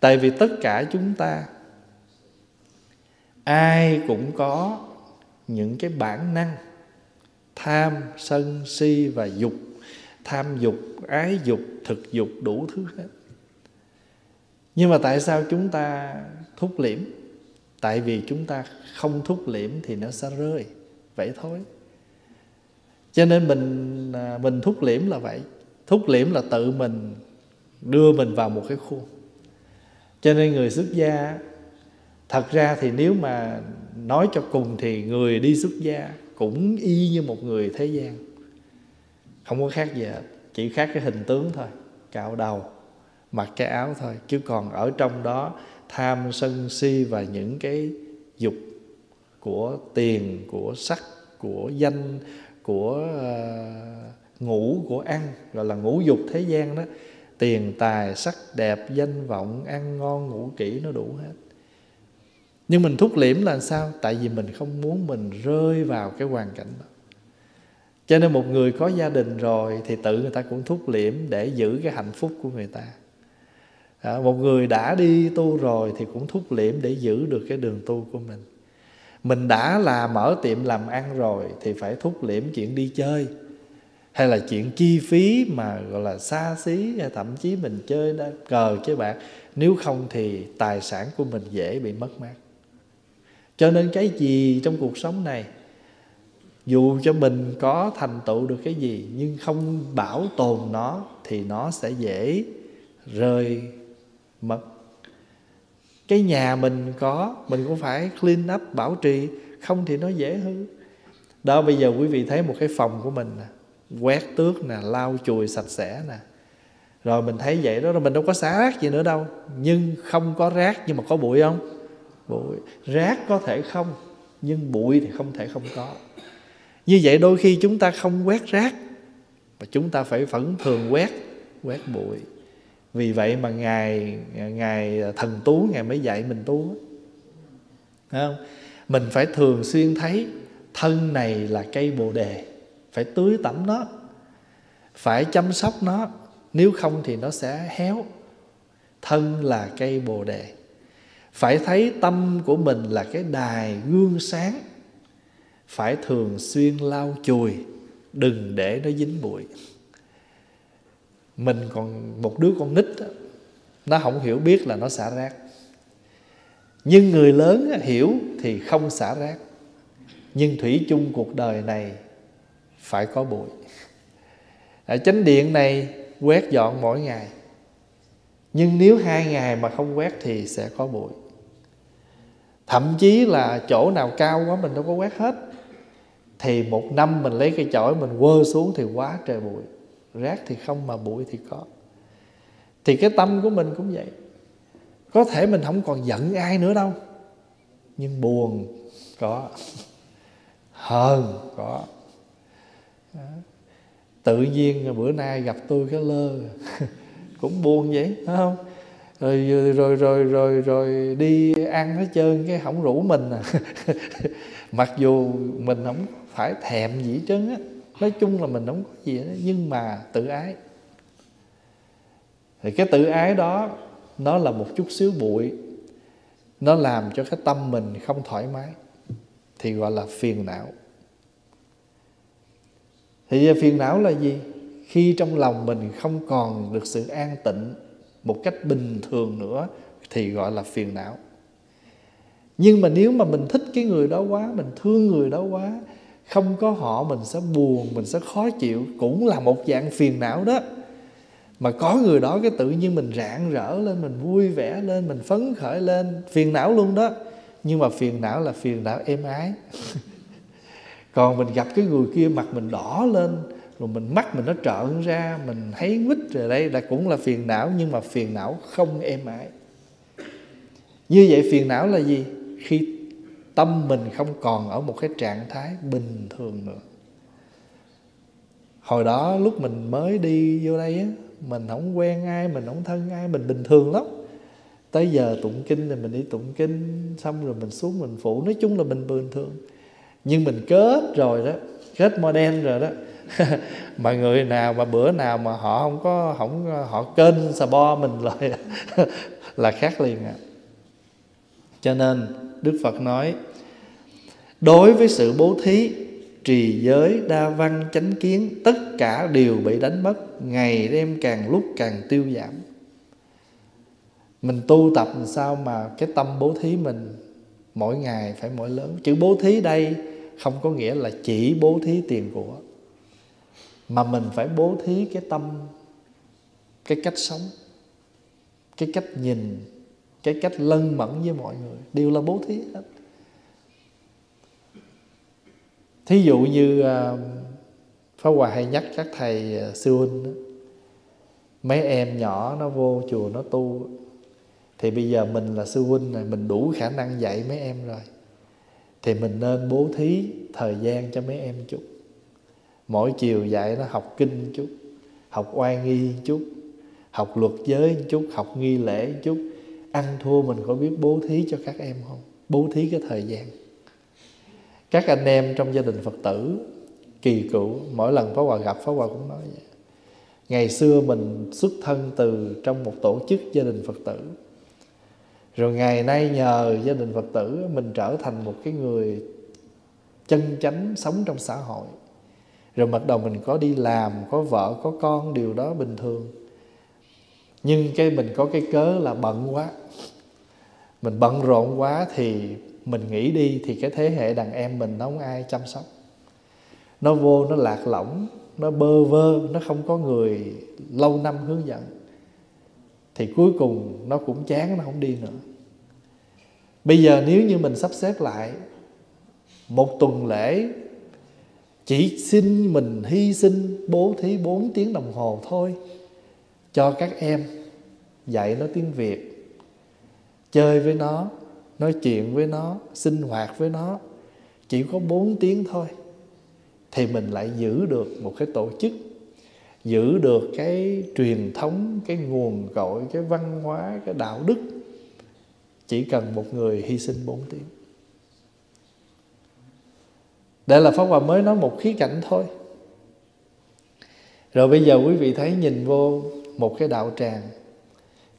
Tại vì tất cả chúng ta, ai cũng có những cái bản năng tham sân si và dục, tham dục, ái dục, thực dục đủ thứ hết. Nhưng mà tại sao chúng ta thúc liễm? Tại vì chúng ta không thúc liễm thì nó sẽ rơi. Vậy thôi. Cho nên mình à, mình thúc liễm là vậy. Thúc liễm là tự mình đưa mình vào một cái khuôn. Cho nên người xuất gia, thật ra thì nếu mà nói cho cùng thì người đi xuất gia cũng y như một người thế gian. Không có khác gì hết. Chỉ khác cái hình tướng thôi. Cạo đầu, mặc cái áo thôi. Chứ còn ở trong đó tham sân si và những cái dục của tiền của sắc của danh của ờ, uh, ngủ của ăn gọi là ngũ dục thế gian đó tiền tài sắc đẹp danh vọng ăn ngon ngủ kỹ nó đủ hết. Nhưng mình thúc liễm là sao? Tại vì mình không muốn mình rơi vào cái hoàn cảnh đó. Cho nên một người có gia đình rồi thì tự người ta cũng thúc liễm để giữ cái hạnh phúc của người ta à, một người đã đi tu rồi thì cũng thúc liễm để giữ được cái đường tu của mình. Mình đã là mở tiệm làm ăn rồi thì phải thúc liễm chuyện đi chơi hay là chuyện chi phí mà gọi là xa xí hay thậm chí mình chơi đá cờ chơi bạc. Nếu không thì tài sản của mình dễ bị mất mát. Cho nên cái gì trong cuộc sống này dù cho mình có thành tựu được cái gì nhưng không bảo tồn nó thì nó sẽ dễ rơi mất. Cái nhà mình có, mình cũng phải clean up, bảo trì, không thì nó dễ hư. Đó, bây giờ quý vị thấy một cái phòng của mình nè, quét tước nè, lau chùi sạch sẽ nè. Rồi mình thấy vậy đó, rồi mình đâu có xả rác gì nữa đâu. Nhưng không có rác, nhưng mà có bụi không? Bụi. Rác có thể không, nhưng bụi thì không thể không có. Như vậy đôi khi chúng ta không quét rác, mà chúng ta phải vẫn thường quét quét bụi vì vậy mà ngài ngài thần tú, ngài mới dạy mình tu. Không? Mình phải thường xuyên thấy thân này là cây bồ đề, phải tưới tẩm nó, phải chăm sóc nó, nếu không thì nó sẽ héo. Thân là cây bồ đề. Phải thấy tâm của mình là cái đài gương sáng. Phải thường xuyên lau chùi, đừng để nó dính bụi mình còn một đứa con nít đó, nó không hiểu biết là nó xả rác. Nhưng người lớn hiểu thì không xả rác. Nhưng thủy chung cuộc đời này phải có bụi. Ở chánh điện này quét dọn mỗi ngày. Nhưng nếu hai ngày mà không quét thì sẽ có bụi. Thậm chí là chỗ nào cao quá mình đâu có quét hết. Thì một năm mình lấy cây chổi mình quơ xuống thì quá trời bụi rác thì không mà bụi thì có. Thì cái tâm của mình cũng vậy. Có thể mình không còn giận ai nữa đâu, nhưng buồn có, hờn có. Tự nhiên bữa nay gặp tôi cái lơ, cũng buồn vậy, phải không? Rồi rồi rồi rồi rồi đi ăn hết trơn cái không rủ mình à. Mặc dù mình không phải thèm gì hết trơn á nói chung là mình không có gì hết, nhưng mà tự ái. Thì cái tự ái đó, nó là một chút xíu bụi. Nó làm cho cái tâm mình không thoải mái, thì gọi là phiền não. Thì phiền não là gì? Khi trong lòng mình không còn được sự an tịnh một cách bình thường nữa, thì gọi là phiền não. Nhưng mà nếu mà mình thích cái người đó quá, mình thương người đó quá không có họ, mình sẽ buồn, mình sẽ khó chịu. Cũng là một dạng phiền não đó. Mà có người đó cái tự nhiên mình rạng rỡ lên, mình vui vẻ lên, mình phấn khởi lên. Phiền não luôn đó. Nhưng mà phiền não là phiền não êm ái. Còn mình gặp cái người kia, mặt mình đỏ lên, rồi mình mắt mình nó trợn ra, mình thấy quýt rồi đây, là cũng là phiền não, nhưng mà phiền não không êm ái. Như vậy phiền não là gì? Khi tâm mình không còn ở một cái trạng thái bình thường nữa. Hồi đó lúc mình mới đi vô đây á, mình không quen ai, mình không thân ai, mình bình thường lắm. Tới giờ tụng kinh thì mình đi tụng kinh, xong rồi mình xuống mình phụ. Nói chung là mình bình thường. Nhưng mình kết rồi đó, kết model rồi đó. Mà người nào mà bữa nào mà họ không có, không, họ kênh xà bo mình rồi là khác liền à. Cho nên đức phật nói đối với sự bố thí, trì giới đa văn chánh kiến, tất cả đều bị đánh mất, ngày đêm càng lúc càng tiêu giảm. Mình tu tập làm sao mà cái tâm bố thí mình mỗi ngày phải mỗi lớn? Chữ bố thí đây không có nghĩa là chỉ bố thí tiền của, mà mình phải bố thí cái tâm, cái cách sống, cái cách nhìn, cái cách lân mẫn với mọi người. Đều là bố thí hết. Thí dụ như ờ, Pháp Hòa hay nhắc các thầy uh, sư huynh đó, mấy em nhỏ nó vô chùa nó tu thì bây giờ mình là sư huynh này mình đủ khả năng dạy mấy em rồi. Thì mình nên bố thí thời gian cho mấy em chút. Mỗi chiều dạy nó học kinh chút học oai nghi chút học luật giới chút học nghi lễ chút. Ăn thua mình có biết bố thí cho các em không? Bố thí cái thời gian các anh em trong gia đình phật tử, kỳ cựu, mỗi lần Pháp Hòa gặp, Pháp Hòa cũng nói vậy. Ngày xưa mình xuất thân từ trong một tổ chức gia đình Phật tử. Rồi ngày nay nhờ gia đình Phật tử, mình trở thành một cái người chân chánh sống trong xã hội. Rồi mặt đầu mình có đi làm, có vợ, có con, điều đó bình thường. Nhưng cái mình có cái cớ là bận quá. Mình bận rộn quá thì mình nghĩ đi thì cái thế hệ đàn em mình nó không ai chăm sóc. Nó vô, nó lạc lõng, nó bơ vơ, nó không có người lâu năm hướng dẫn. Thì cuối cùng nó cũng chán, nó không đi nữa. Bây giờ nếu như mình sắp xếp lại một tuần lễ, chỉ xin mình hy sinh bố thí 4 tiếng đồng hồ thôi, cho các em dạy nó tiếng Việt, chơi với nó nói chuyện với nó, sinh hoạt với nó, chỉ có 4 tiếng thôi, thì mình lại giữ được một cái tổ chức, giữ được cái truyền thống, cái nguồn cội, cái văn hóa, cái đạo đức. Chỉ cần một người hy sinh 4 tiếng. Đây là Pháp Hòa mới nói một khía cạnh thôi. Rồi bây giờ quý vị thấy nhìn vô một cái đạo tràng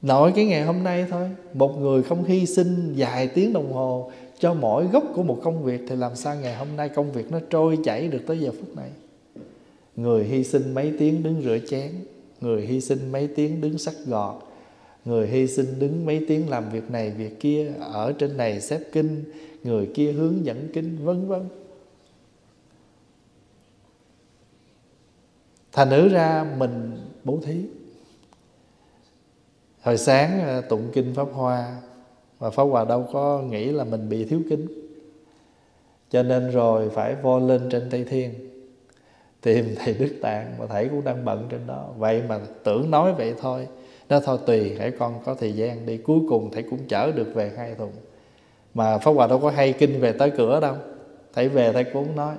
nội cái ngày hôm nay thôi. Một người không hy sinh vài tiếng đồng hồ cho mỗi gốc của một công việc thì làm sao ngày hôm nay công việc nó trôi chảy được tới giờ phút này? Người hy sinh mấy tiếng đứng rửa chén, người hy sinh mấy tiếng đứng sắc gọt người hy sinh đứng mấy tiếng làm việc này việc kia, ở trên này xếp kinh, người kia hướng dẫn kinh, vân vân. Thành nữ ra mình bố thí hồi sáng ờ, tụng kinh pháp hoa, mà pháp hòa đâu có nghĩ là mình bị thiếu kính. Cho nên rồi phải vô lên trên tây thiên, tìm thầy đức tạng mà thầy cũng đang bận trên đó. Vậy mà tưởng nói vậy thôi. Nó thôi tùy, hãy con có thời gian đi. Cuối cùng thầy cũng chở được về hai thùng. Mà pháp hòa đâu có hay kinh về tới cửa đâu. Thầy về thầy cũng nói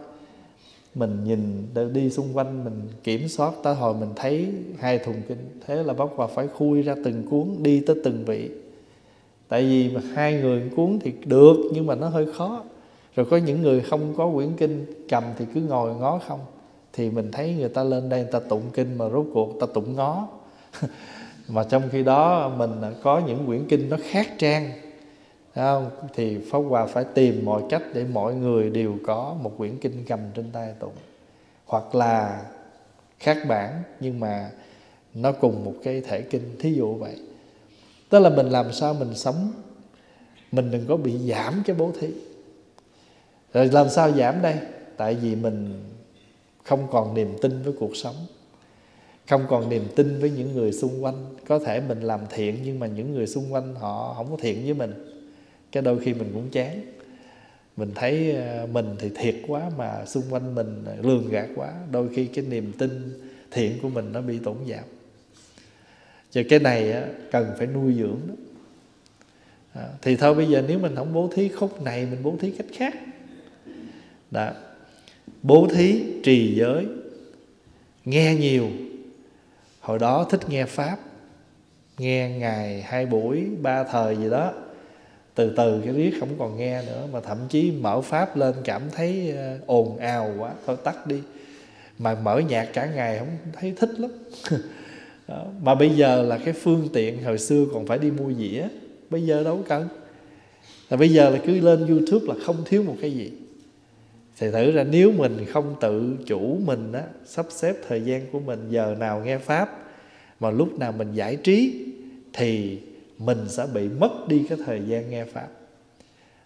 mình nhìn đi xung quanh, mình kiểm soát, tới hồi mình thấy hai thùng kinh, thế là bác hòa phải khui ra từng cuốn, đi tới từng vị. Tại vì mà hai người cuốn thì được, nhưng mà nó hơi khó. Rồi có những người không có quyển kinh, cầm thì cứ ngồi ngó không. Thì mình thấy người ta lên đây, người ta tụng kinh mà rốt cuộc ta tụng ngó. Mà trong khi đó mình có những quyển kinh nó khác trang không? thì Pháp Hòa phải tìm mọi cách để mọi người đều có một quyển kinh cầm trên tay tụng. Hoặc là khác bản, nhưng mà nó cùng một cái thể kinh. Thí dụ vậy. Tức là mình làm sao mình sống? Mình đừng có bị giảm cái bố thí. Rồi làm sao giảm đây? Tại vì mình không còn niềm tin với cuộc sống. Không còn niềm tin với những người xung quanh. Có thể mình làm thiện, nhưng mà những người xung quanh họ không có thiện với mình cái đôi khi mình cũng chán. Mình thấy ờ, mình thì thiệt quá mà xung quanh mình ờ, lường gạt quá. Đôi khi cái niềm tin thiện của mình nó bị tổn giảm. Cho cái này cần phải nuôi dưỡng đó. À, thì thôi bây giờ nếu mình không bố thí khúc này mình bố thí cách khác. Đó. Bố thí trì giới. Nghe nhiều. Hồi đó thích nghe pháp. Nghe ngày hai buổi ba thời gì đó từ từ cái riết không còn nghe nữa, mà thậm chí mở pháp lên cảm thấy ờ, ồn ào quá, thôi tắt đi. Mà mở nhạc cả ngày không thấy thích lắm. Đó. mà bây giờ là cái phương tiện hồi xưa còn phải đi mua dĩa, bây giờ đâu cần. Là bây giờ là cứ lên youtube là không thiếu một cái gì. Thì thử ra nếu mình không tự chủ mình á, sắp xếp thời gian của mình, giờ nào nghe pháp, mà lúc nào mình giải trí, thì mình sẽ bị mất đi cái thời gian nghe pháp.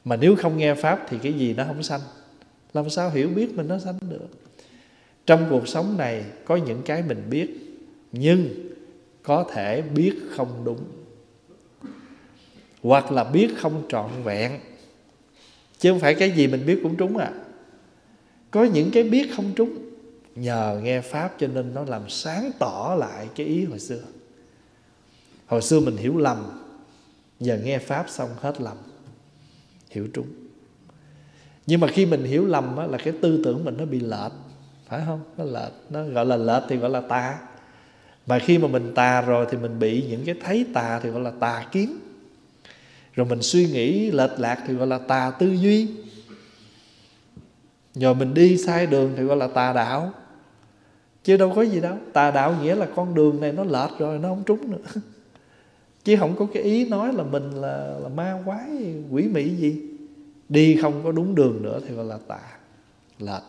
Mà nếu không nghe pháp thì cái gì nó không sanh? Làm sao hiểu biết mình nó sanh được? Trong cuộc sống này có những cái mình biết, nhưng có thể biết không đúng. Hoặc là biết không trọn vẹn. Chứ không phải cái gì mình biết cũng trúng à. Có những cái biết không trúng, nhờ nghe pháp cho nên nó làm sáng tỏ lại cái ý hồi xưa. Hồi xưa mình hiểu lầm giờ nghe pháp xong hết lầm hiểu trúng. Nhưng mà khi mình hiểu lầm á, là cái tư tưởng mình nó bị lệch phải không? Nó lệch nó gọi là lệch thì gọi là tà. Mà khi mà mình tà rồi thì mình bị những cái thấy tà thì gọi là tà kiến. Rồi mình suy nghĩ lệch lạc thì gọi là tà tư duy. Rồi mình đi sai đường thì gọi là tà đạo. Chứ đâu có gì đâu tà đạo nghĩa là con đường này nó lệch rồi nó không trúng nữa. chứ không có cái ý nói là mình là, là ma quái quỷ mỹ gì. Đi không có đúng đường nữa thì gọi là tà lệch.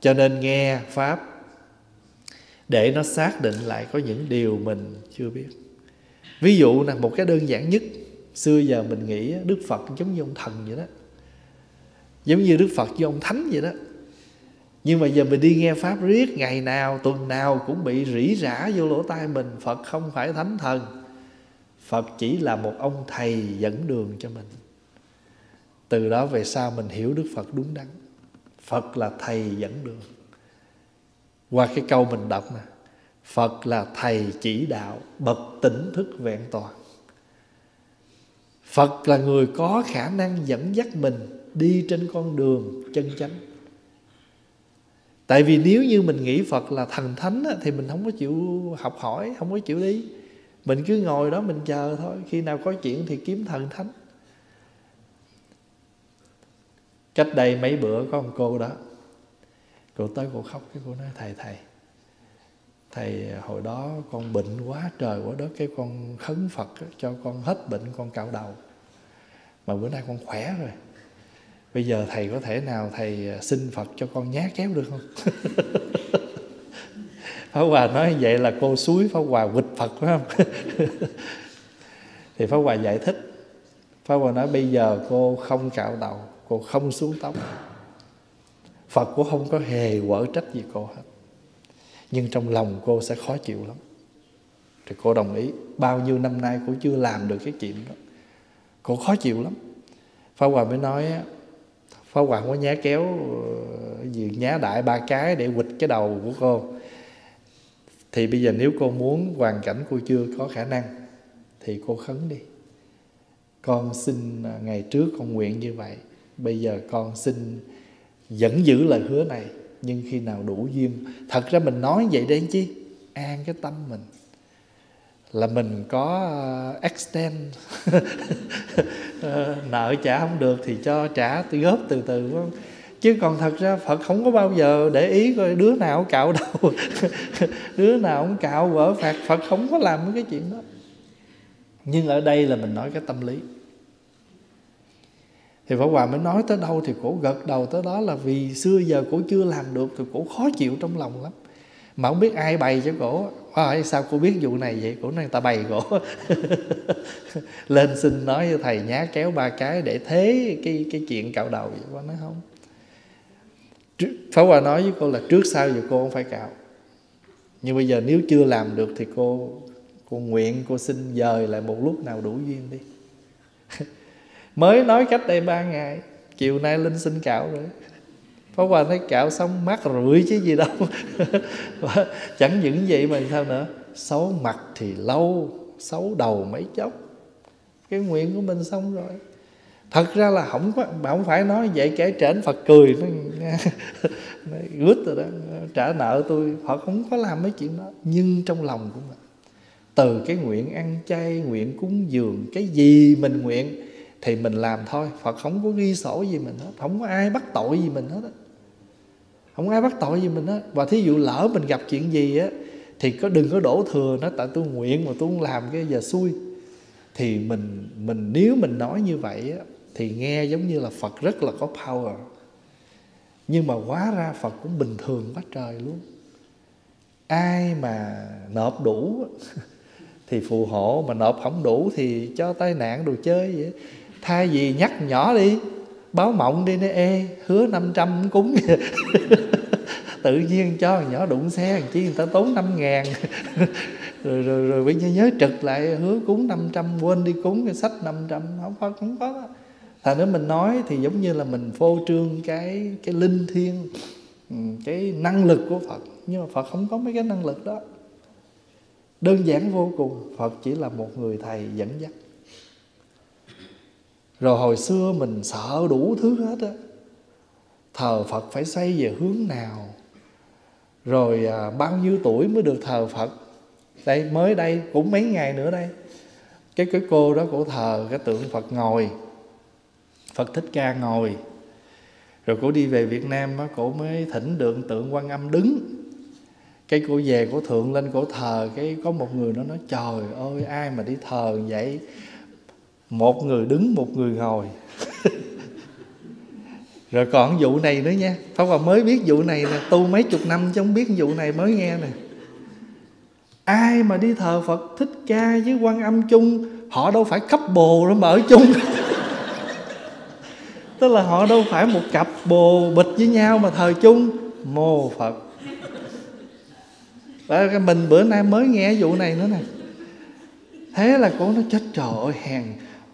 Cho nên nghe pháp để nó xác định lại có những điều mình chưa biết. Ví dụ là một cái đơn giản nhất xưa giờ mình nghĩ đức phật giống như ông thần vậy đó. Giống như đức phật như ông thánh vậy đó. Nhưng mà giờ mình đi nghe pháp riết ngày nào tuần nào cũng bị rỉ rả vô lỗ tai mình phật không phải thánh thần phật chỉ là một ông thầy dẫn đường cho mình. Từ đó về sau mình hiểu đức phật đúng đắn. Phật là thầy dẫn đường. Qua cái câu mình đọc nè, phật là thầy chỉ đạo bậc tỉnh thức vẹn toàn. Phật là người có khả năng dẫn dắt mình đi trên con đường chân chánh. Tại vì nếu như mình nghĩ phật là thần thánh thì mình không có chịu học hỏi, không có chịu đi mình cứ ngồi đó mình chờ thôi, khi nào có chuyện thì kiếm thần thánh. Cách đây mấy bữa có một cô đó, cô tới cô khóc, cái cô nói, thầy thầy thầy, hồi đó con bệnh quá trời quá đất, cái con khấn phật cho con hết bệnh, con cạo đầu. Mà bữa nay con khỏe rồi. Bây giờ thầy có thể nào thầy à, xin phật cho con nhá kéo được không? Pháp Hòa nói vậy là cô suối Pháp Hòa quịch Phật phải không? Thì Pháp Hòa giải thích. Pháp Hòa nói bây giờ cô không cạo đầu Cô không xuống tóc. Phật cũng không có hề quở trách gì cô hết. Nhưng trong lòng cô sẽ khó chịu lắm. Thì cô đồng ý. Bao nhiêu năm nay cô chưa làm được cái chuyện đó. Cô khó chịu lắm. Pháp Hòa mới nói Pháp Hòa có nhá kéo ờ, gì nhá đại ba cái để quịch cái đầu của cô thì bây giờ nếu cô muốn hoàn cảnh cô chưa có khả năng, thì cô khấn đi. Con xin à, ngày trước con nguyện như vậy, bây giờ con xin vẫn giữ lời hứa này, nhưng khi nào đủ duyên. Thật ra mình nói vậy để chi? An cái tâm mình. Là mình có à, extend. Ờ, nợ trả không được thì cho trả góp từ từ, phải không? Chứ còn thật ra phật không có bao giờ để ý coi đứa nào cạo đầu. Đứa nào cũng cạo vỡ phạt. Phật không có làm cái chuyện đó. Nhưng ở đây là mình nói cái tâm lý. Thì Pháp Hòa mới nói tới đâu thì cổ gật đầu tới đó là vì xưa giờ cổ chưa làm được thì cổ khó chịu trong lòng lắm. Mà không biết ai bày cho cổ. À, sao cô biết vụ này vậy? Cổ nói người ta bày cổ. Lên xin nói với thầy nhá kéo ba cái để thế cái cái chuyện cạo đầu vậy. Quá nói không. Pháp Hòa nói với cô là trước sau giờ cô không phải cạo. Nhưng bây giờ nếu chưa làm được thì cô cô nguyện cô xin dời lại một lúc nào đủ duyên đi. Mới nói cách đây ba ngày, Chiều nay Linh xin cạo rồi. Pháp Hòa thấy cạo xong mắt rưỡi chứ gì đâu. Chẳng những vậy mà sao nữa? Xấu mặt thì lâu, Xấu đầu mấy chốc. Cái nguyện của mình xong rồi thật ra là không có mà không phải nói vậy, kể trển phật cười nó gút rồi đó. Trả nợ tôi. Họ không có làm mấy chuyện đó. Nhưng trong lòng của mình, từ cái nguyện ăn chay, nguyện cúng dường, cái gì mình nguyện thì mình làm thôi. Phật không có ghi sổ gì mình hết. Không có ai bắt tội gì mình hết á. Không có ai bắt tội gì mình hết. Và thí dụ lỡ mình gặp chuyện gì á, thì có đừng có đổ thừa nó, tại tôi nguyện mà tôi không làm cái giờ xui. Thì mình mình nếu mình nói như vậy á thì nghe giống như là Phật rất là có power. Nhưng mà hóa ra Phật cũng bình thường quá trời luôn. Ai mà nộp đủ thì phù hộ, mà nộp không đủ thì cho tai nạn đồ chơi vậy. Thay vì nhắc nhỏ đi, báo mộng đi nè, ê, hứa 500 cúng. Tự nhiên cho nhỏ đụng xe làm chi người ta tốn năm ngàn. Rồi rồi rồi bây giờ nhớ trực lại, hứa cúng 500 quên đi cúng cái sách 500 không có không có. đó thành nếu mình nói thì giống như là mình phô trương cái cái linh thiêng ừ, cái năng lực của phật. Nhưng mà phật không có mấy cái năng lực đó. Đơn giản vô cùng phật chỉ là một người thầy dẫn dắt. Rồi hồi xưa mình sợ đủ thứ hết á. Thờ phật phải xây về hướng nào? Rồi à, bao nhiêu tuổi mới được thờ phật? Đây mới đây cũng mấy ngày nữa đây. Cái cái cô đó cổ thờ cái tượng phật ngồi. Phật Thích Ca ngồi. Rồi cổ đi về Việt Nam á cổ mới thỉnh được tượng quan âm đứng. Cái cổ về cổ thượng lên cổ thờ, cái có một người nó nói, trời ơi, ai mà đi thờ vậy? Một người đứng, một người ngồi. Rồi còn vụ này nữa nha. Pháp Hòa mới biết vụ này nè, Tu mấy chục năm chứ không biết vụ này mới nghe nè. Ai mà đi thờ Phật Thích Ca với quan âm chung, Họ đâu phải cấp bồ rồi mà ở chung. tức là họ đâu phải một cặp bồ bịch với nhau mà thờ chung. Mô phật. Và cái mình bữa nay mới nghe vụ này nữa nè. Thế là con nó chết trời ơi hèn.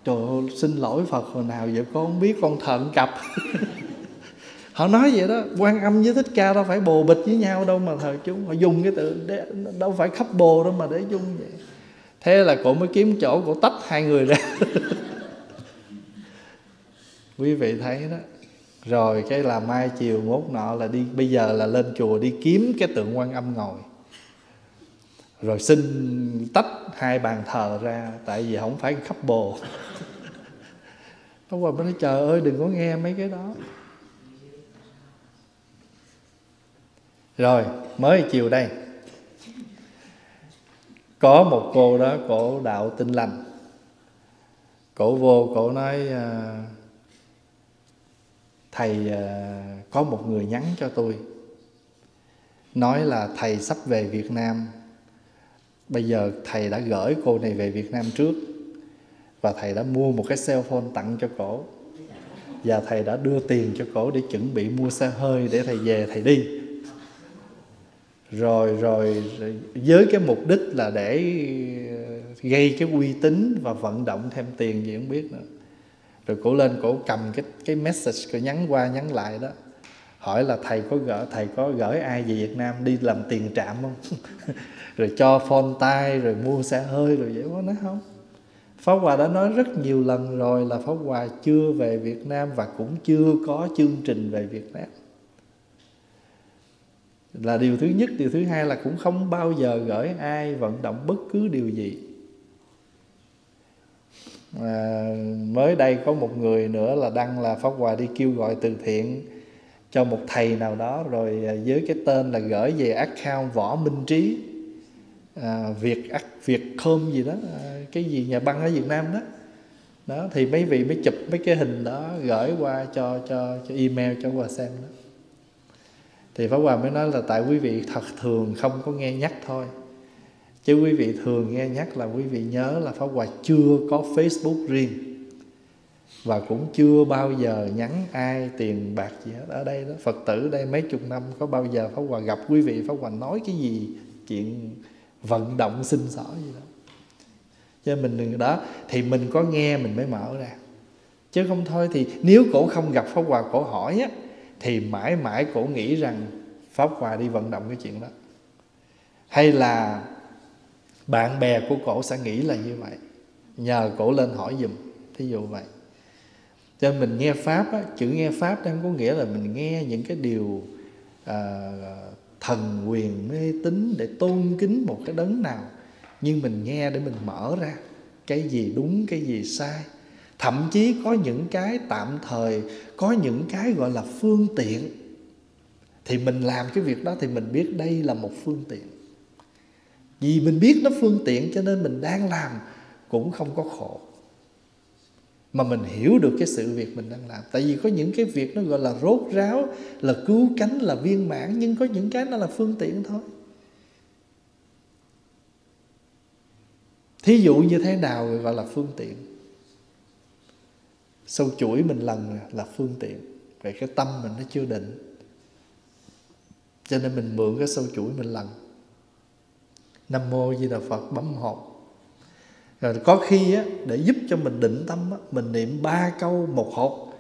Trời ơi, xin lỗi phật hồi nào vậy con không biết con thận cặp. Họ nói vậy đó quan âm với thích ca đâu phải bồ bịch với nhau đâu mà thờ chung. Họ dùng cái từ để, đâu phải khắp bồ đâu mà để chung vậy. Thế là cổ mới kiếm chỗ cổ tách hai người ra. quý vị thấy đó. Rồi cái là mai chiều mốt nọ là đi bây giờ là lên chùa đi kiếm cái tượng quan âm ngồi. Rồi xin tách hai bàn thờ ra tại vì không phải khắp bồ. Ông Hòa mới nói trời ơi đừng có nghe mấy cái đó. Rồi mới chiều đây. Có một cô đó cổ đạo tinh lành. Cổ vô cổ nói uh, thầy ờ, có một người nhắn cho tôi, nói là thầy sắp về Việt Nam. Bây giờ thầy đã gửi cô này về Việt Nam trước và thầy đã mua một cái cell phone tặng cho cổ. Và thầy đã đưa tiền cho cổ để chuẩn bị mua xe hơi để thầy về thầy đi. Rồi rồi với cái mục đích là để ờ, gây cái uy tín và vận động thêm tiền gì không biết nữa rồi cổ lên cổ cầm cái cái message cổ nhắn qua nhắn lại đó. Hỏi là thầy có gửi thầy có gửi ai về Việt Nam đi làm tiền trạm không? Rồi cho phone tay, rồi mua xe hơi, rồi vậy quá, nói không. Pháp Hòa đã nói rất nhiều lần rồi là Pháp Hòa chưa về Việt Nam và cũng chưa có chương trình về Việt Nam. Là điều thứ nhất, điều thứ hai là cũng không bao giờ gửi ai vận động bất cứ điều gì à, mới đây có một người nữa là đăng là pháp hòa đi kêu gọi từ thiện cho một thầy nào đó rồi à, với cái tên là gửi về account võ minh trí. À, việt việt com gì đó à, cái gì nhà băng ở việt nam đó. Đó thì mấy vị mới chụp mấy cái hình đó gửi qua cho cho cho email cho hòa xem đó. Thì pháp hòa mới nói là tại quý vị thật thường không có nghe nhắc thôi chứ quý vị thường nghe nhắc là quý vị nhớ là pháp hòa chưa có facebook riêng. Và cũng chưa bao giờ nhắn ai tiền bạc gì hết. Ở đây đó, phật tử đây mấy chục năm, có bao giờ pháp hòa gặp quý vị, pháp hòa nói cái gì, chuyện vận động sinh sở gì đó. Cho mình đừng, đó, thì mình có nghe mình mới mở ra. Chứ không thôi thì nếu cổ không gặp pháp hòa cổ hỏi á, thì mãi mãi cổ nghĩ rằng pháp hòa đi vận động cái chuyện đó. Hay là bạn bè của cổ sẽ nghĩ là như vậy. Nhờ cổ lên hỏi dùm thí dụ vậy. Cho nên mình nghe pháp á, chữ nghe pháp đang có nghĩa là mình nghe những cái điều à, thần quyền mê tín để tôn kính một cái đấng nào. Nhưng mình nghe để mình mở ra cái gì đúng cái gì sai. Thậm chí có những cái tạm thời có những cái gọi là phương tiện. Thì mình làm cái việc đó thì mình biết đây là một phương tiện vì mình biết nó phương tiện cho nên mình đang làm cũng không có khổ. Mà mình hiểu được cái sự việc mình đang làm. Tại vì có những cái việc nó gọi là rốt ráo, là cứu cánh, là viên mãn, nhưng có những cái nó là phương tiện thôi. Thí dụ như thế nào gọi là phương tiện? Sâu chuỗi mình lần là phương tiện. Vậy cái tâm mình nó chưa định. Cho nên mình mượn cái sâu chuỗi mình lần nam mô di đà phật bấm hộp. Rồi có khi á, để giúp cho mình định tâm á, mình niệm ba câu một hộp.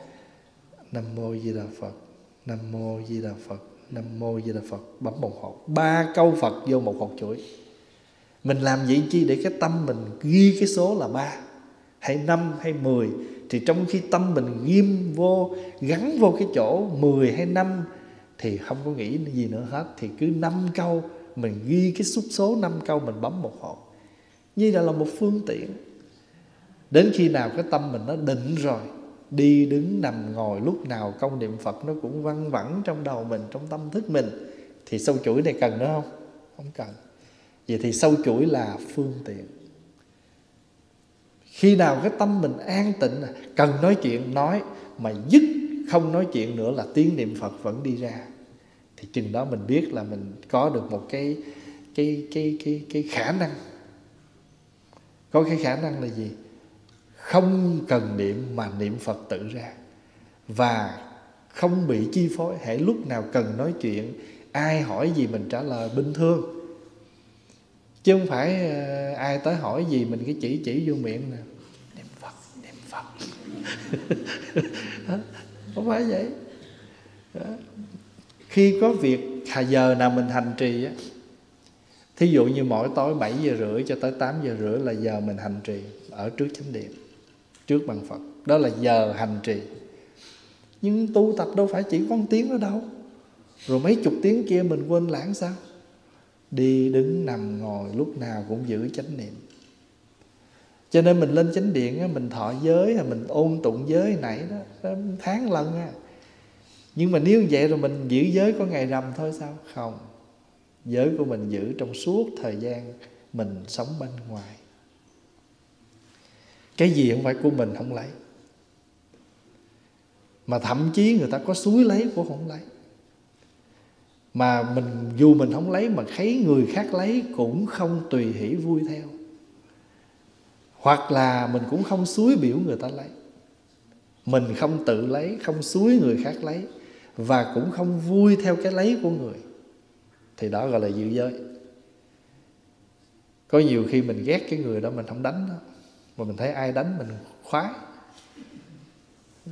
Nam mô di đà phật nam mô di đà phật nam mô di đà phật bấm một hộp. Ba câu phật vô một hộp chuỗi. Mình làm vậy chi để cái tâm mình ghi cái số là ba? Hay năm hay mười? Thì trong khi tâm mình ghim vô gắn vô cái chỗ mười hay năm thì không có nghĩ gì nữa hết. Thì cứ năm câu mình ghi cái xúc số năm câu mình bấm một hộp. Như là, là một phương tiện. Đến khi nào cái tâm mình nó định rồi đi đứng nằm ngồi lúc nào công niệm phật nó cũng văng vẳng trong đầu mình trong tâm thức mình thì sâu chuỗi này cần nữa không? Không cần. Vậy thì sâu chuỗi là phương tiện. Khi nào cái tâm mình an tịnh cần nói chuyện nói mà dứt không nói chuyện nữa là tiếng niệm phật vẫn đi ra thì chừng đó mình biết là mình có được một cái cái cái cái cái khả năng. Có cái khả năng là gì? Không cần niệm mà niệm phật tự ra. Và không bị chi phối hãy lúc nào cần nói chuyện, ai hỏi gì mình trả lời bình thường. Chứ không phải ờ, ai tới hỏi gì mình cái chỉ chỉ vô miệng nè. Niệm phật niệm phật. Không phải vậy. Đó khi có việc hà giờ nào mình hành trì á thí dụ như mỗi tối 7 giờ rưỡi cho tới 8 giờ rưỡi là giờ mình hành trì ở trước chánh điện trước bằng Phật. Đó là giờ hành trì. Nhưng tu tập đâu phải chỉ có một tiếng đó đâu. Rồi mấy chục tiếng kia mình quên lãng sao? Đi đứng nằm ngồi lúc nào cũng giữ chánh niệm. Cho nên mình lên chánh điện á, mình thọ giới hay mình ôn tụng giới nãy đó tháng lần á nhưng mà nếu vậy rồi mình giữ giới có ngày rằm thôi sao? Không. Giới của mình giữ trong suốt thời gian mình sống bên ngoài. Cái gì không phải của mình không lấy. Mà thậm chí người ta có suối lấy cũng không lấy. Mà mình, dù mình không lấy mà thấy người khác lấy cũng không tùy hỷ vui theo. Hoặc là mình cũng không suối biểu người ta lấy. Mình không tự lấy, không suối người khác lấy và cũng không vui theo cái lấy của người thì đó gọi là giữ giới. Có nhiều khi mình ghét cái người đó mình không đánh đó mà mình thấy ai đánh mình khoái.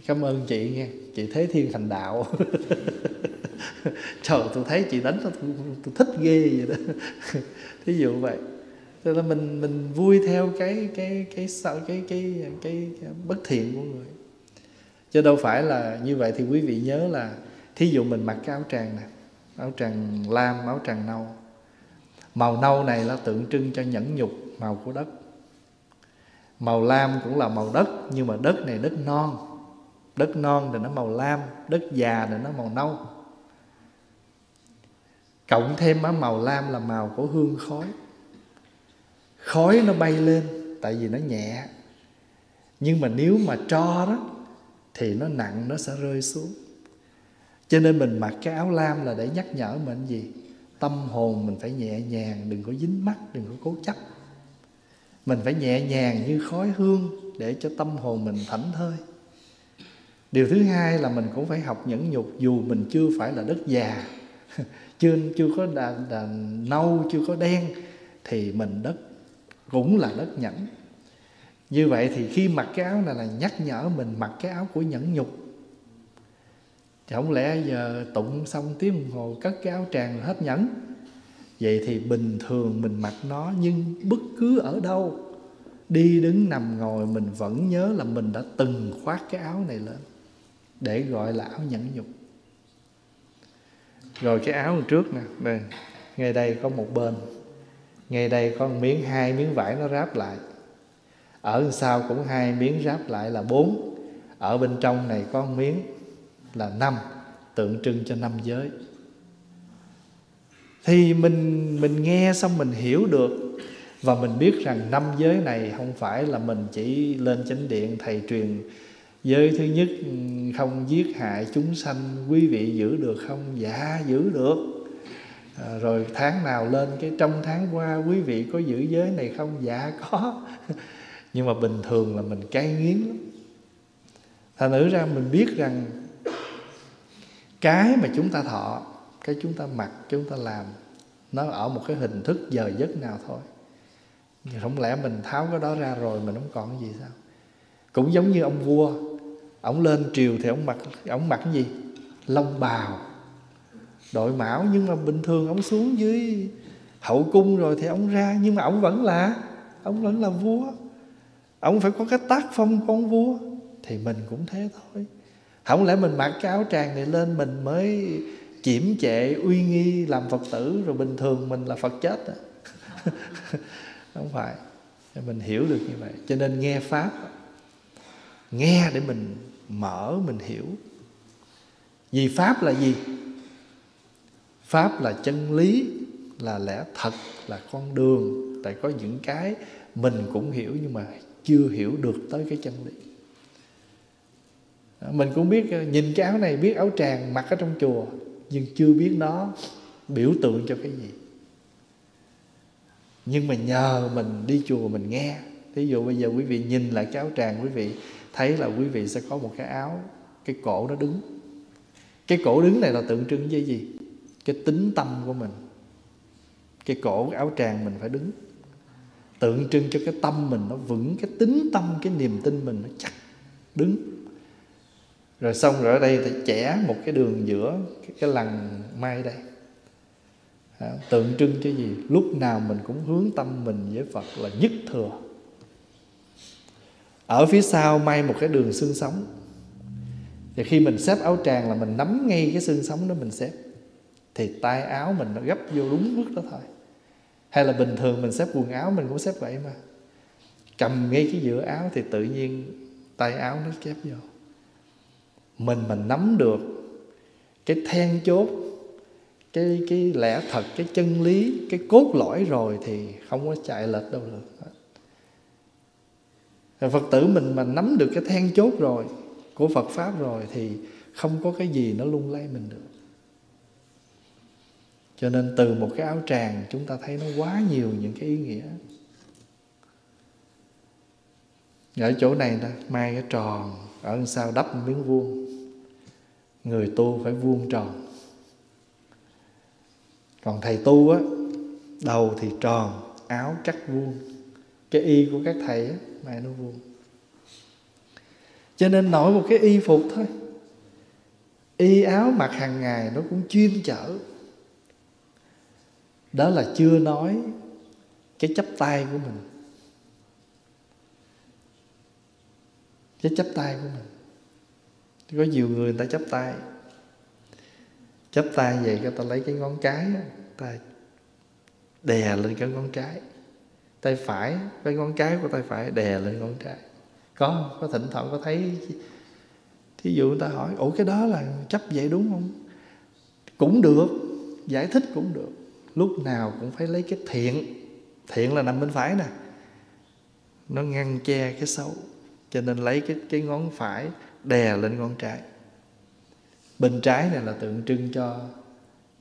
Cảm ơn chị nghe chị thế thiên thành đạo. Trời tôi thấy chị đánh tôi, tôi thích ghê vậy đó. Thí dụ vậy. Cho nên mình mình vui theo cái cái cái sao cái, cái cái cái, cái bất thiện của người. Chứ đâu phải là như vậy thì quý vị nhớ là thí dụ mình mặc cái áo tràng nè, áo tràng lam, áo tràng nâu. Màu nâu này là tượng trưng cho nhẫn nhục, màu của đất. Màu lam cũng là màu đất, nhưng mà đất này đất non. Đất non thì nó màu lam, đất già thì nó màu nâu. Cộng thêm á, màu lam là màu của hương khói. Khói nó bay lên, tại vì nó nhẹ. Nhưng mà nếu mà cho đó, thì nó nặng, nó sẽ rơi xuống cho nên mình mặc cái áo lam là để nhắc nhở mình gì? Tâm hồn mình phải nhẹ nhàng đừng có dính mắt đừng có cố chấp. Mình phải nhẹ nhàng như khói hương để cho tâm hồn mình thảnh thơi. Điều thứ hai là mình cũng phải học nhẫn nhục dù mình chưa phải là đất già chưa chưa có đà, đà nâu chưa có đen thì mình đất cũng là đất nhẫn. Như vậy thì khi mặc cái áo này là nhắc nhở mình mặc cái áo của nhẫn nhục thì không lẽ giờ tụng xong tiếng đồng hồ, cất cái áo tràng hết nhẫn? Vậy thì bình thường mình mặc nó, nhưng bất cứ ở đâu, đi đứng nằm ngồi, mình vẫn nhớ là mình đã từng khoác cái áo này lên, để gọi là áo nhẫn nhục. Rồi cái áo trước nè, đây, ngay đây có một bên, ngay đây có một miếng, hai miếng vải nó ráp lại. Ở sau cũng hai miếng ráp lại là bốn, ở bên trong này có một miếng là năm tượng trưng cho năm giới. Thì mình mình nghe xong mình hiểu được và mình biết rằng năm giới này không phải là mình chỉ lên chánh điện thầy truyền giới thứ nhất không giết hại chúng sanh quý vị giữ được không? Dạ giữ được. À, rồi tháng nào lên cái trong tháng qua quý vị có giữ giới này không? Dạ có. Nhưng mà bình thường là mình cay nghiến lắm. Thành nữ ra mình biết rằng cái mà chúng ta thọ, cái chúng ta mặc, chúng ta làm, nó ở một cái hình thức giờ giấc nào thôi. Nhưng không lẽ mình tháo cái đó ra rồi mình không còn cái gì sao? Cũng giống như ông vua, ông lên triều thì ông mặc ông mặc cái gì? Long bào. Đội mão nhưng mà bình thường ông xuống dưới hậu cung rồi thì ông ra, nhưng mà ông vẫn là, ông vẫn là vua. Ông phải có cái tác phong con vua, thì mình cũng thế thôi không lẽ mình mặc cái áo tràng này lên mình mới chiểm trệ, uy nghi, làm phật tử, rồi bình thường mình là phật chết à? không phải. Mình hiểu được như vậy. Cho nên nghe pháp, nghe để mình mở, mình hiểu. Vì pháp là gì? Pháp là chân lý, là lẽ thật, là con đường. Tại có những cái mình cũng hiểu nhưng mà chưa hiểu được tới cái chân lý mình cũng biết ờ, nhìn cái áo này, biết áo tràng mặc ở trong chùa, nhưng chưa biết nó biểu tượng cho cái gì. Nhưng mà nhờ mình đi chùa mình nghe. Thí dụ bây giờ quý vị nhìn lại cái áo tràng quý vị, thấy là quý vị sẽ có một cái áo, cái cổ nó đứng. Cái cổ đứng này là tượng trưng với gì? Cái tính tâm của mình. Cái cổ, cái áo tràng mình phải đứng. Tượng trưng cho cái tâm mình, nó vững, cái tính tâm, cái niềm tin mình nó chắc đứng rồi xong rồi ở đây thì chẻ một cái đường giữa cái, cái lằn mai đây. À, tượng trưng cho gì? Lúc nào mình cũng hướng tâm mình với phật là nhất thừa. Ở phía sau may một cái đường xương sống. Thì khi mình xếp áo tràng là mình nắm ngay cái xương sống đó mình xếp. Thì tay áo mình nó gấp vô đúng bước đó thôi. Hay là bình thường mình xếp quần áo mình cũng xếp vậy mà. Cầm ngay cái giữa áo thì tự nhiên tay áo nó kép vô mình mà nắm được cái then chốt, cái cái lẽ thật, cái chân lý, cái cốt lõi rồi thì không có chạy lệch đâu được. Phật tử mình mà nắm được cái then chốt rồi, của Phật pháp rồi thì không có cái gì nó lung lay mình được. Cho nên từ một cái áo tràng chúng ta thấy nó quá nhiều những cái ý nghĩa. Ở chỗ này đó mai cái tròn, ở sau đắp một miếng vuông người tu phải vuông tròn. Còn thầy tu á, đầu thì tròn, áo chắc vuông. Cái y của các thầy á mai nó vuông. Cho nên nổi một cái y phục thôi. Y áo mặc hàng ngày nó cũng chuyên chở. Đó là chưa nói cái chấp tay của mình. Cái chấp tay của mình có nhiều người người ta chấp tay. Chấp tay vậy cái ta lấy cái ngón cái ta đè lên cái ngón cái. Tay phải, cái ngón cái của tay phải đè lên ngón trái có có thỉnh thoảng có thấy thí dụ người ta hỏi, ủa, cái đó là chấp vậy đúng không? Cũng được, giải thích cũng được. Lúc nào cũng phải lấy cái thiện. Thiện là nằm bên phải nè. Nó ngăn che cái xấu. Cho nên lấy cái cái ngón phải đè lên ngón trái bên trái này là tượng trưng cho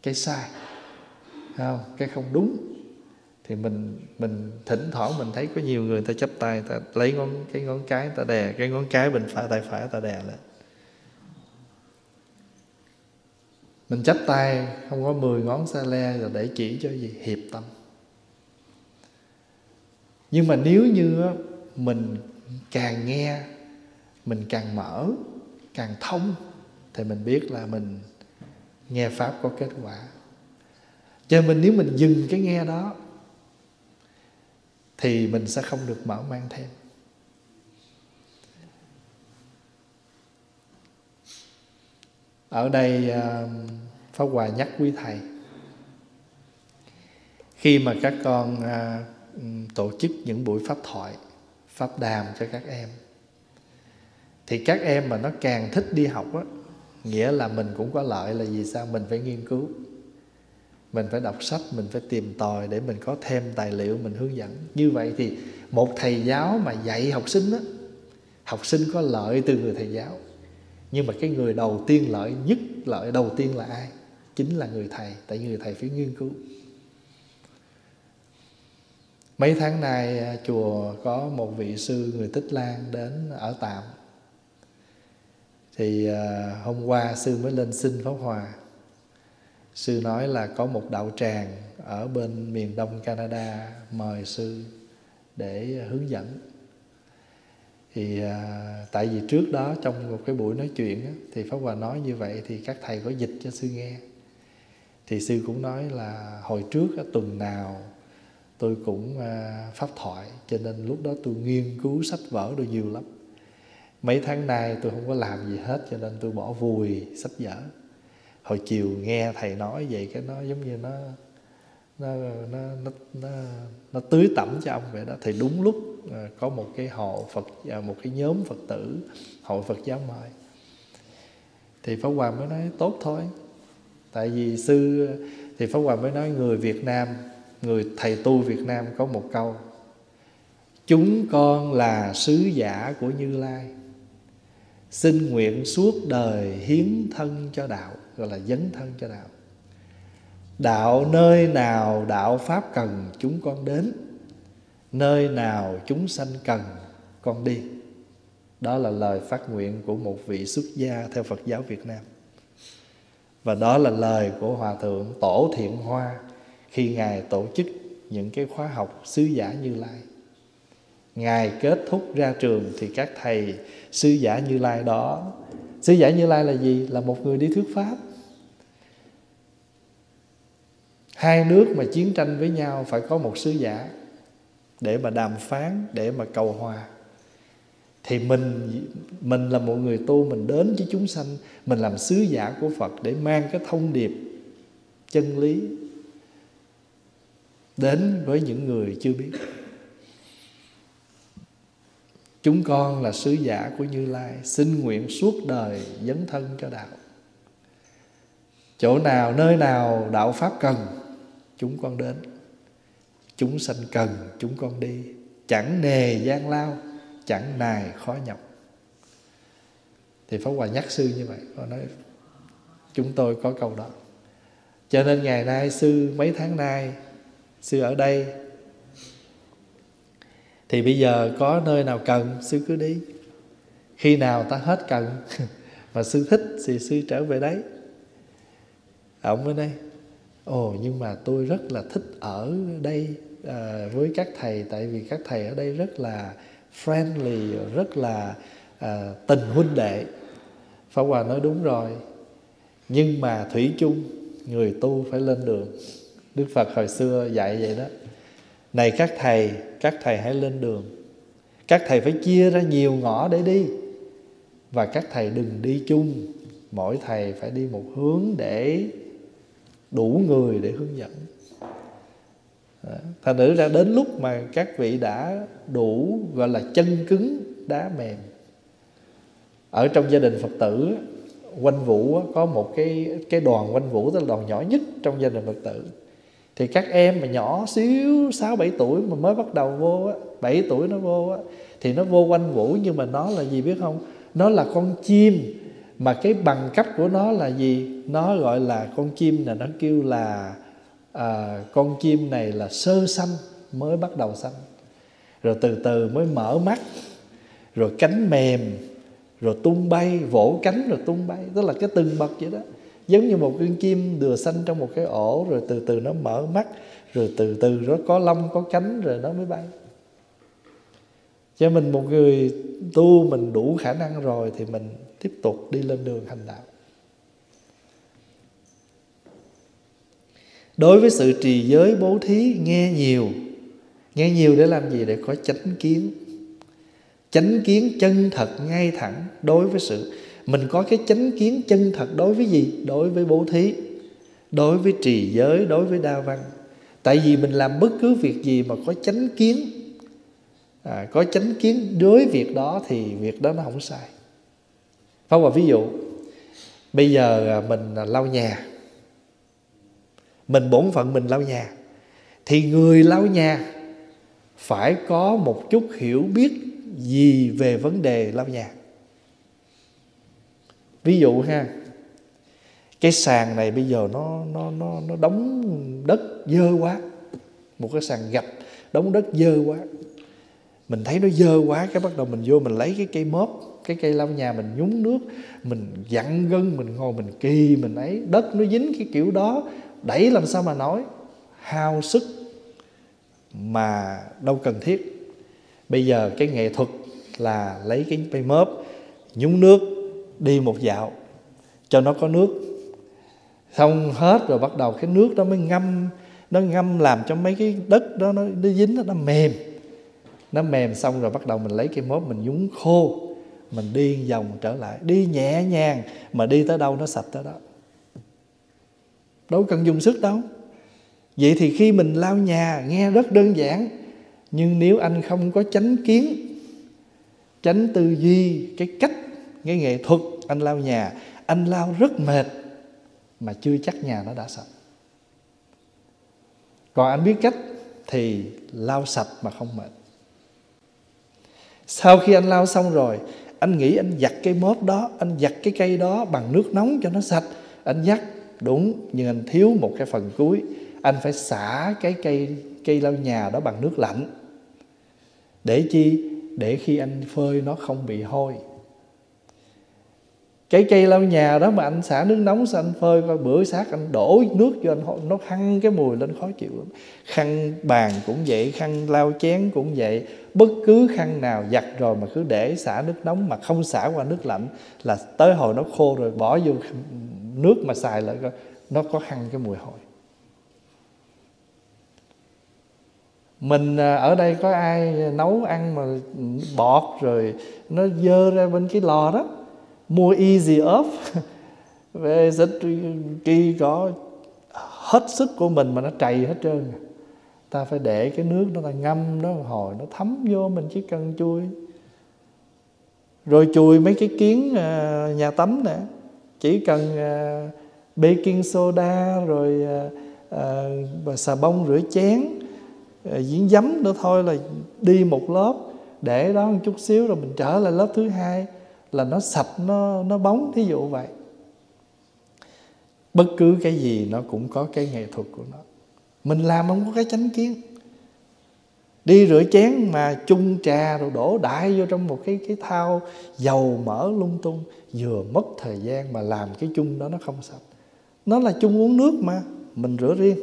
cái sai. Không? Cái không đúng. Thì mình mình thỉnh thoảng mình thấy có nhiều người ta chấp tay, ta lấy ngón, cái ngón cái ta đè, cái ngón cái bên phải, tay phải ta đè lên. Mình chấp tay, không có 10 ngón xa le rồi để chỉ cho gì? Hiệp tâm. Nhưng mà nếu như mình càng nghe mình càng mở, càng thông, thì mình biết là mình nghe pháp có kết quả. Cho mình, nếu mình dừng cái nghe đó, thì mình sẽ không được mở mang thêm. Ở đây à, pháp hòa nhắc quý thầy, khi mà các con à, tổ chức những buổi pháp thoại, pháp đàm cho các em thì các em mà nó càng thích đi học á, nghĩa là mình cũng có lợi là vì sao? Mình phải nghiên cứu. Mình phải đọc sách, mình phải tìm tòi để mình có thêm tài liệu mình hướng dẫn. Như vậy thì một thầy giáo mà dạy học sinh á, học sinh có lợi từ người thầy giáo. Nhưng mà cái người đầu tiên lợi nhất, lợi đầu tiên là ai? Chính là người thầy, tại người thầy phải nghiên cứu. Mấy tháng nay à, chùa có một vị sư người tích lan đến ở tạm thì à, hôm qua sư mới lên xin pháp hòa. Sư nói là có một đạo tràng ở bên miền đông canada mời sư để hướng dẫn. Thì à, tại vì trước đó trong một cái buổi nói chuyện á, thì pháp hòa nói như vậy thì các thầy có dịch cho sư nghe. Thì sư cũng nói là hồi trước á, tuần nào tôi cũng à, pháp thoại cho nên lúc đó tôi nghiên cứu sách vở được nhiều lắm mấy tháng nay tôi không có làm gì hết cho nên tôi bỏ vùi sách vở hồi chiều nghe thầy nói vậy cái nó giống như nó nó nó nó nó, nó tưới tẩm cho ông vậy đó. Thì đúng lúc à, có một cái hội Phật à, một cái nhóm Phật tử hội Phật giáo mời. Thì Pháp Hòa mới nói tốt thôi. Tại vì sư thì Pháp Hòa mới nói người Việt Nam người thầy tu Việt Nam có một câu chúng con là sứ giả của Như Lai xin nguyện suốt đời hiến thân cho đạo, gọi là dấn thân cho đạo. Đạo nơi nào đạo pháp cần chúng con đến, nơi nào chúng sanh cần con đi. Đó là lời phát nguyện của một vị xuất gia theo phật giáo việt nam. Và đó là lời của hòa thượng tổ thiện hoa khi ngài tổ chức những cái khóa học sứ giả như lai. Ngài kết thúc ra trường thì các thầy sư giả như lai đó. Sư giả như lai là gì? Là một người đi thuyết pháp. Hai nước mà chiến tranh với nhau phải có một sứ giả để mà đàm phán, để mà cầu hòa. Thì mình mình là một người tu, mình đến với chúng sanh, mình làm sứ giả của Phật để mang cái thông điệp chân lý đến với những người chưa biết chúng con là sứ giả của Như Lai, xin nguyện suốt đời dấn thân cho đạo. Chỗ nào, nơi nào đạo pháp cần, chúng con đến. Chúng sanh cần, chúng con đi. Chẳng nề gian lao, chẳng nài khó nhọc. Thì pháp hòa nhắc sư như vậy họ nói, chúng tôi có câu đó. Cho nên ngày nay sư, mấy tháng nay, sư ở đây thì bây giờ có nơi nào cần sư cứ đi. Khi nào ta hết cần mà sư thích thì sư trở về đấy. Ông mới đây ồ nhưng mà tôi rất là thích ở đây à, với các thầy tại vì các thầy ở đây rất là friendly rất là à, tình huynh đệ. Pháp Hòa nói đúng rồi nhưng mà thủy chung người tu phải lên đường. Đức Phật hồi xưa dạy vậy đó này các thầy các thầy hãy lên đường. Các thầy phải chia ra nhiều ngõ để đi. Và các thầy đừng đi chung. Mỗi thầy phải đi một hướng để đủ người để hướng dẫn. Thành nữ ra đến lúc mà các vị đã đủ, gọi là chân cứng, đá mềm. Ở trong gia đình phật tử, quanh vũ có một cái cái đoàn quanh vũ tức là đoàn nhỏ nhất trong gia đình phật tử thì các em mà nhỏ xíu 6 7 tuổi mà mới bắt đầu vô á, 7 tuổi nó vô á thì nó vô quanh vũ nhưng mà nó là gì biết không? Nó là con chim mà cái bằng cấp của nó là gì? Nó gọi là con chim là nó kêu là à, con chim này là sơ sanh mới bắt đầu sanh. Rồi từ từ mới mở mắt rồi cánh mềm rồi tung bay vỗ cánh rồi tung bay tức là cái từng bậc vậy đó giống như một con chim đừa xanh trong một cái ổ, rồi từ từ nó mở mắt, rồi từ từ nó có lông, có cánh, rồi nó mới bay. Cho mình một người tu mình đủ khả năng rồi thì mình tiếp tục đi lên đường hành đạo. Đối với sự trì giới bố thí, nghe nhiều. Nghe nhiều để làm gì? Để có chánh kiến. Chánh kiến chân thật ngay thẳng đối với sự mình có cái chánh kiến chân thật đối với gì? Đối với bố thí đối với trì giới đối với đa văn. Tại vì mình làm bất cứ việc gì mà có chánh kiến à, có chánh kiến đối việc đó thì việc đó nó không sai. Phong và ví dụ Bây giờ à, mình à, lau nhà Mình bổn phận mình lau nhà Thì người lau nhà Phải có một chút hiểu biết gì về vấn đề lau nhà ví dụ ha, cái sàn này bây giờ nó nó nó nó đóng đất dơ quá. Một cái sàn gạch đóng đất dơ quá. Mình thấy nó dơ quá, cái bắt đầu mình vô mình lấy cái cây mớp cái cây lau nhà mình nhúng nước, mình dặn gân, mình ngồi mình kỳ mình ấy. Đất nó dính cái kiểu đó, đẩy làm sao mà nói? Hao sức mà đâu cần thiết. Bây giờ cái nghệ thuật là lấy cái cây mớp nhúng nước đi một dạo cho nó có nước. Xong hết rồi bắt đầu cái nước đó mới ngâm nó ngâm làm cho mấy cái đất đó nó, nó dính nó mềm. Nó mềm xong rồi bắt đầu mình lấy cái mốt mình nhúng khô mình đi vòng trở lại. Đi nhẹ nhàng mà đi tới đâu nó sạch tới đó. Đâu cần dùng sức đâu. Vậy thì khi mình lau nhà nghe rất đơn giản nhưng nếu anh không có chánh kiến chánh tư duy cái cách cái nghệ thuật anh lau nhà, anh lau rất mệt mà chưa chắc nhà nó đã sạch. Còn anh biết cách thì lau sạch mà không mệt. Sau khi anh lau xong rồi, anh nghĩ anh giặt cái mốt đó, anh giặt cái cây đó bằng nước nóng cho nó sạch. Anh giặt đúng, nhưng anh thiếu một cái phần cuối. Anh phải xả cái cây cây lau nhà đó bằng nước lạnh. Để chi? Để khi anh phơi nó không bị hôi cái cây lau nhà đó mà anh xả nước nóng xong anh phơi coi bữa sát anh đổ nước cho anh nó hăng cái mùi lên khó chịu lắm. Khăn bàn cũng vậy, khăn lau chén cũng vậy. Bất cứ khăn nào giặt rồi mà cứ để xả nước nóng mà không xả qua nước lạnh là tới hồi nó khô rồi bỏ vô nước mà xài lại nó có hăng cái mùi hôi. Mình à, ở đây có ai nấu ăn mà bọt rồi nó dơ ra bên cái lò đó? Mua easy off. Về rất kỳ có hết sức của mình mà nó trầy hết trơn. Ta phải để cái nước nó ta ngâm, nó hồi, nó thấm vô mình chỉ cần chui. Rồi chùi mấy cái kiến à, nhà tắm nè. Chỉ cần à, baking soda rồi à, xà bông rửa chén diễn giấm nữa thôi là đi một lớp. Để đó một chút xíu rồi mình trở lại lớp thứ hai là nó sạch, nó nó bóng, thí dụ vậy. Bất cứ cái gì nó cũng có cái nghệ thuật của nó. Mình làm không có cái chánh kiến. Đi rửa chén mà chung trà rồi đổ đại vô trong một cái cái thao dầu mỡ lung tung, vừa mất thời gian mà làm cái chung đó nó không sạch. Nó là chung uống nước mà, mình rửa riêng.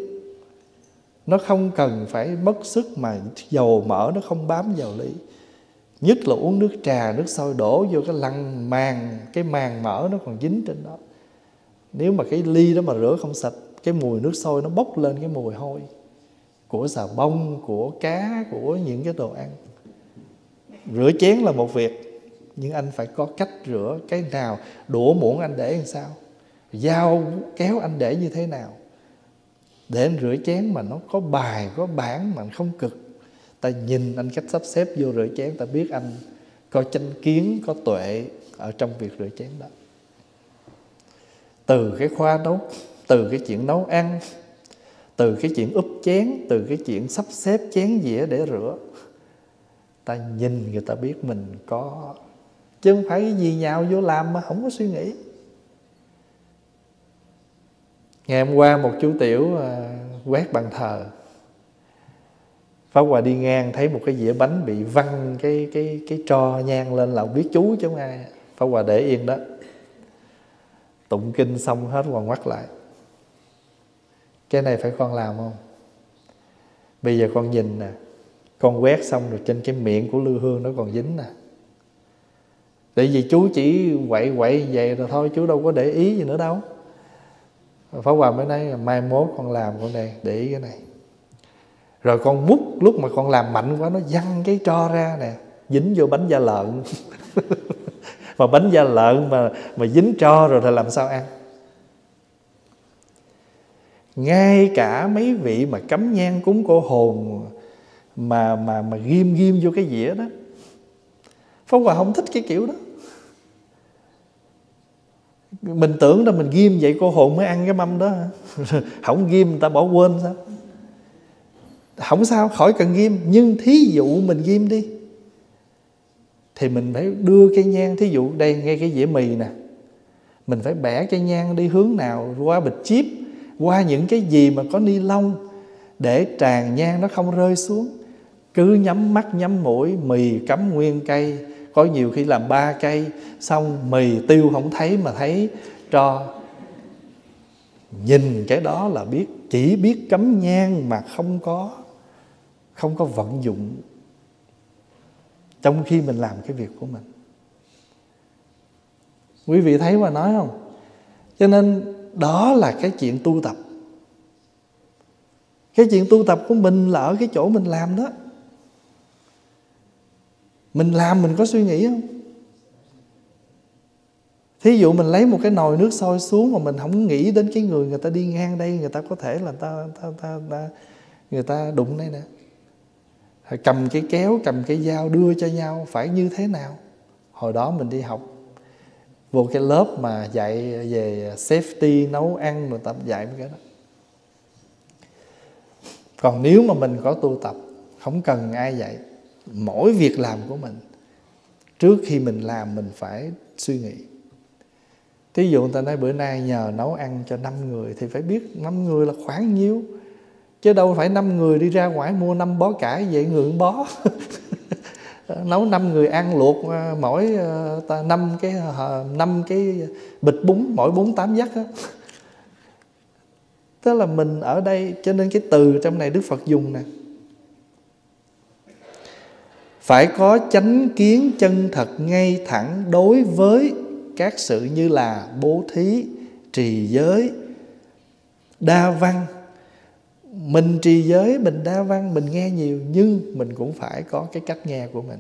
Nó không cần phải mất sức mà dầu mỡ nó không bám vào ly nhất là uống nước trà, nước sôi đổ vô cái lăn màng, cái màng mỡ nó còn dính trên đó. Nếu mà cái ly đó mà rửa không sạch, cái mùi nước sôi nó bốc lên cái mùi hôi của xà bông, của cá, của những cái đồ ăn. Rửa chén là một việc, nhưng anh phải có cách rửa cái nào, đũa muỗng anh để làm sao, dao kéo anh để như thế nào. Để anh rửa chén mà nó có bài, có bản mà không cực ta nhìn anh cách sắp xếp vô rửa chén, ta biết anh có chánh kiến, có tuệ ở trong việc rửa chén đó. Từ cái khoa nấu, từ cái chuyện nấu ăn, từ cái chuyện úp chén, từ cái chuyện sắp xếp chén dĩa để rửa, ta nhìn người ta biết mình có. Chứ không phải cái gì nhào vô làm mà không có suy nghĩ. Ngày hôm qua một chú tiểu à, quét bàn thờ. Pháp Hòa đi ngang thấy một cái dĩa bánh bị văng cái cái cái tro nhang lên là biết chú chứ không ai. Pháp Hòa để yên đó. Tụng kinh xong hết còn quắt lại. Cái này phải con làm không? Bây giờ con nhìn nè, Con quét xong rồi trên cái miệng của Lưu Hương nó còn dính nè. Tại vì chú chỉ quậy quậy vậy rồi thôi, Chú đâu có để ý gì nữa đâu. Pháp Hòa mới nói, mai mốt con làm con này, để ý cái này rồi con múc lúc mà con làm mạnh quá, nó văng cái tro ra nè, dính vô bánh da lợn. Mà bánh da lợn mà mà dính tro rồi thì làm sao ăn? Ngay cả mấy vị mà cấm nhang cúng cô hồn mà mà mà ghim ghim vô cái dĩa đó Pháp Hòa không thích cái kiểu đó. Mình tưởng là mình ghim vậy cô hồn mới ăn cái mâm đó Không ghim, người ta bỏ quên sao? Không sao, khỏi cần ghim, nhưng thí dụ mình ghim đi, thì mình phải đưa cây nhang. Thí dụ đây, ngay cái dĩa mì nè, mình phải bẻ cây nhang đi hướng nào, qua bịch chip, qua những cái gì mà có ni lông, để tràn nhang nó không rơi xuống. Cứ nhắm mắt, nhắm mũi, mì cắm nguyên cây, có nhiều khi làm ba cây, xong mì tiêu không thấy mà thấy cho. Nhìn cái đó là biết, chỉ biết cắm nhang mà không có không có vận dụng trong khi mình làm cái việc của mình. Quý vị thấy mà nói không? Cho nên đó là cái chuyện tu tập. Cái chuyện tu tập của mình là ở cái chỗ mình làm đó. Mình làm mình có suy nghĩ không? Thí dụ mình lấy một cái nồi nước sôi xuống mà mình không nghĩ đến cái người người ta đi ngang đây người ta có thể là ta ta ta, ta người ta đụng đây nè cầm cái kéo, cầm cái dao đưa cho nhau, phải như thế nào? Hồi đó mình đi học, vô cái lớp mà dạy về safety, nấu ăn rồi tập dạy cái đó. Còn nếu mà mình có tu tập, không cần ai dạy, mỗi việc làm của mình, trước khi mình làm mình phải suy nghĩ. Thí dụ người ta nói bữa nay nhờ nấu ăn cho 5 người Thì phải biết 5 người là khoảng nhiêu chứ đâu phải năm người đi ra ngoài mua năm bó cải vậy, người bó. Nấu năm người ăn luộc à, mỗi à, năm cái à, năm cái bịch bún, mỗi bốn tám giấc á. Tức là mình ở đây, cho nên cái từ trong này đức phật dùng nè. Phải có chánh kiến chân thật ngay thẳng đối với các sự như là bố thí, trì giới, đa văn mình trì giới, mình đa văn, mình nghe nhiều, nhưng mình cũng phải có cái cách nghe của mình.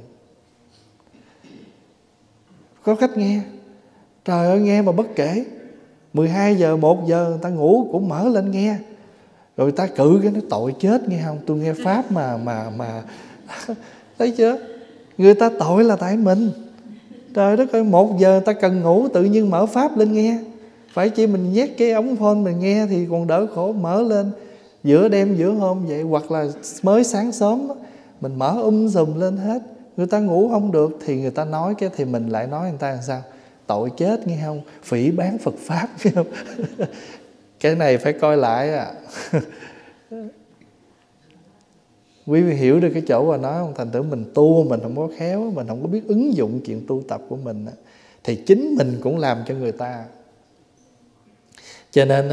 Có cách nghe. Trời ơi, nghe mà bất kể. 12 giờ 1 giờ, người ta ngủ cũng mở lên nghe. Rồi ta cự cái nó, tội chết nghe không? Tôi nghe pháp mà mà mà thấy chưa? Người ta tội là tại mình. Trời đất ơi, một giờ người ta cần ngủ, tự nhiên mở pháp lên nghe. Phải chỉ mình nhét cái ống phone mình nghe thì còn đỡ khổ, mở lên giữa đêm, giữa hôm vậy, hoặc là mới sáng sớm mình mở um sùm lên hết. Người ta ngủ không được thì người ta nói cái, thì mình lại nói người ta làm sao? Tội chết, nghe không? Phỉ bán phật pháp, nghe không? Cái này phải coi lại à. Quý vị hiểu được cái chỗ mà nói không? Thành tử mình tu mình không có khéo, mình không có biết ứng dụng chuyện tu tập của mình thì chính mình cũng làm cho người ta. Cho nên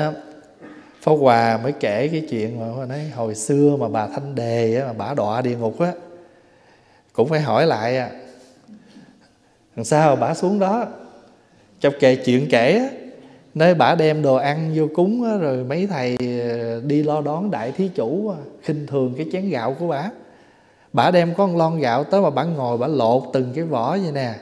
Pháp Hòa mới kể cái chuyện mà nói hồi xưa mà bà Thanh Đề á, mà bà đọa địa ngục á cũng phải hỏi lại à làm sao bà xuống đó? Trong kệ chuyện kể á nơi bà đem đồ ăn vô cúng á, rồi mấy thầy ờ, đi lo đón đại thí chủ à, khinh thường cái chén gạo của bà. Bà đem con lon gạo tới mà bà ngồi bà lột từng cái vỏ vậy nè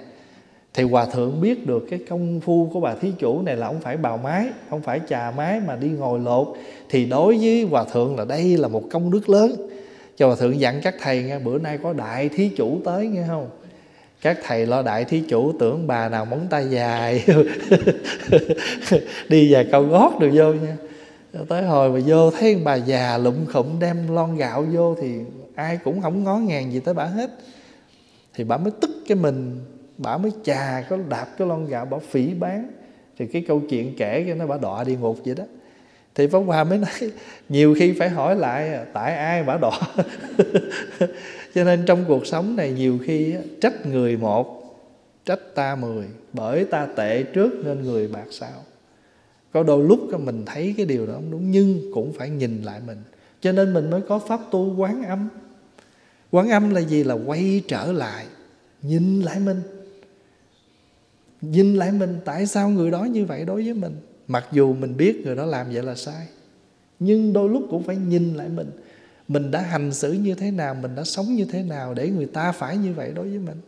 thì hòa thượng biết được cái công phu của bà thí chủ này là không phải bào mái, không phải trà mái mà đi ngồi lột. Thì đối với hòa thượng là đây là một công đức lớn. Cho hòa thượng dặn các thầy nghe, bữa nay có đại thí chủ tới nghe không? Các thầy lo đại thí chủ, tưởng bà nào móng tay dài. Đi dài cao gót được vô nha. Tới hồi mà vô thấy bà già lụm khụm đem lon gạo vô thì ai cũng không ngó ngàng gì tới bà hết. Thì bà mới tức cái mình bà mới chà có đạp cái lon gạo, bà phỉ bán. Thì cái câu chuyện kể cái nó bà đọa địa ngục vậy đó. Thì Pháp Hòa mới nói, nhiều khi phải hỏi lại, tại ai bà đọa? Cho nên trong cuộc sống này nhiều khi trách người một, trách ta mười, bởi ta tệ trước nên người bạc sao có đôi lúc mình thấy cái điều đó không đúng, nhưng cũng phải nhìn lại mình. Cho nên mình mới có pháp tu quán âm. Quán âm là gì? Là quay trở lại, nhìn lại mình nhìn lại mình, tại sao người đó như vậy đối với mình? Mặc dù mình biết người đó làm vậy là sai, nhưng đôi lúc cũng phải nhìn lại mình. Mình đã hành xử như thế nào, mình đã sống như thế nào để người ta phải như vậy đối với mình?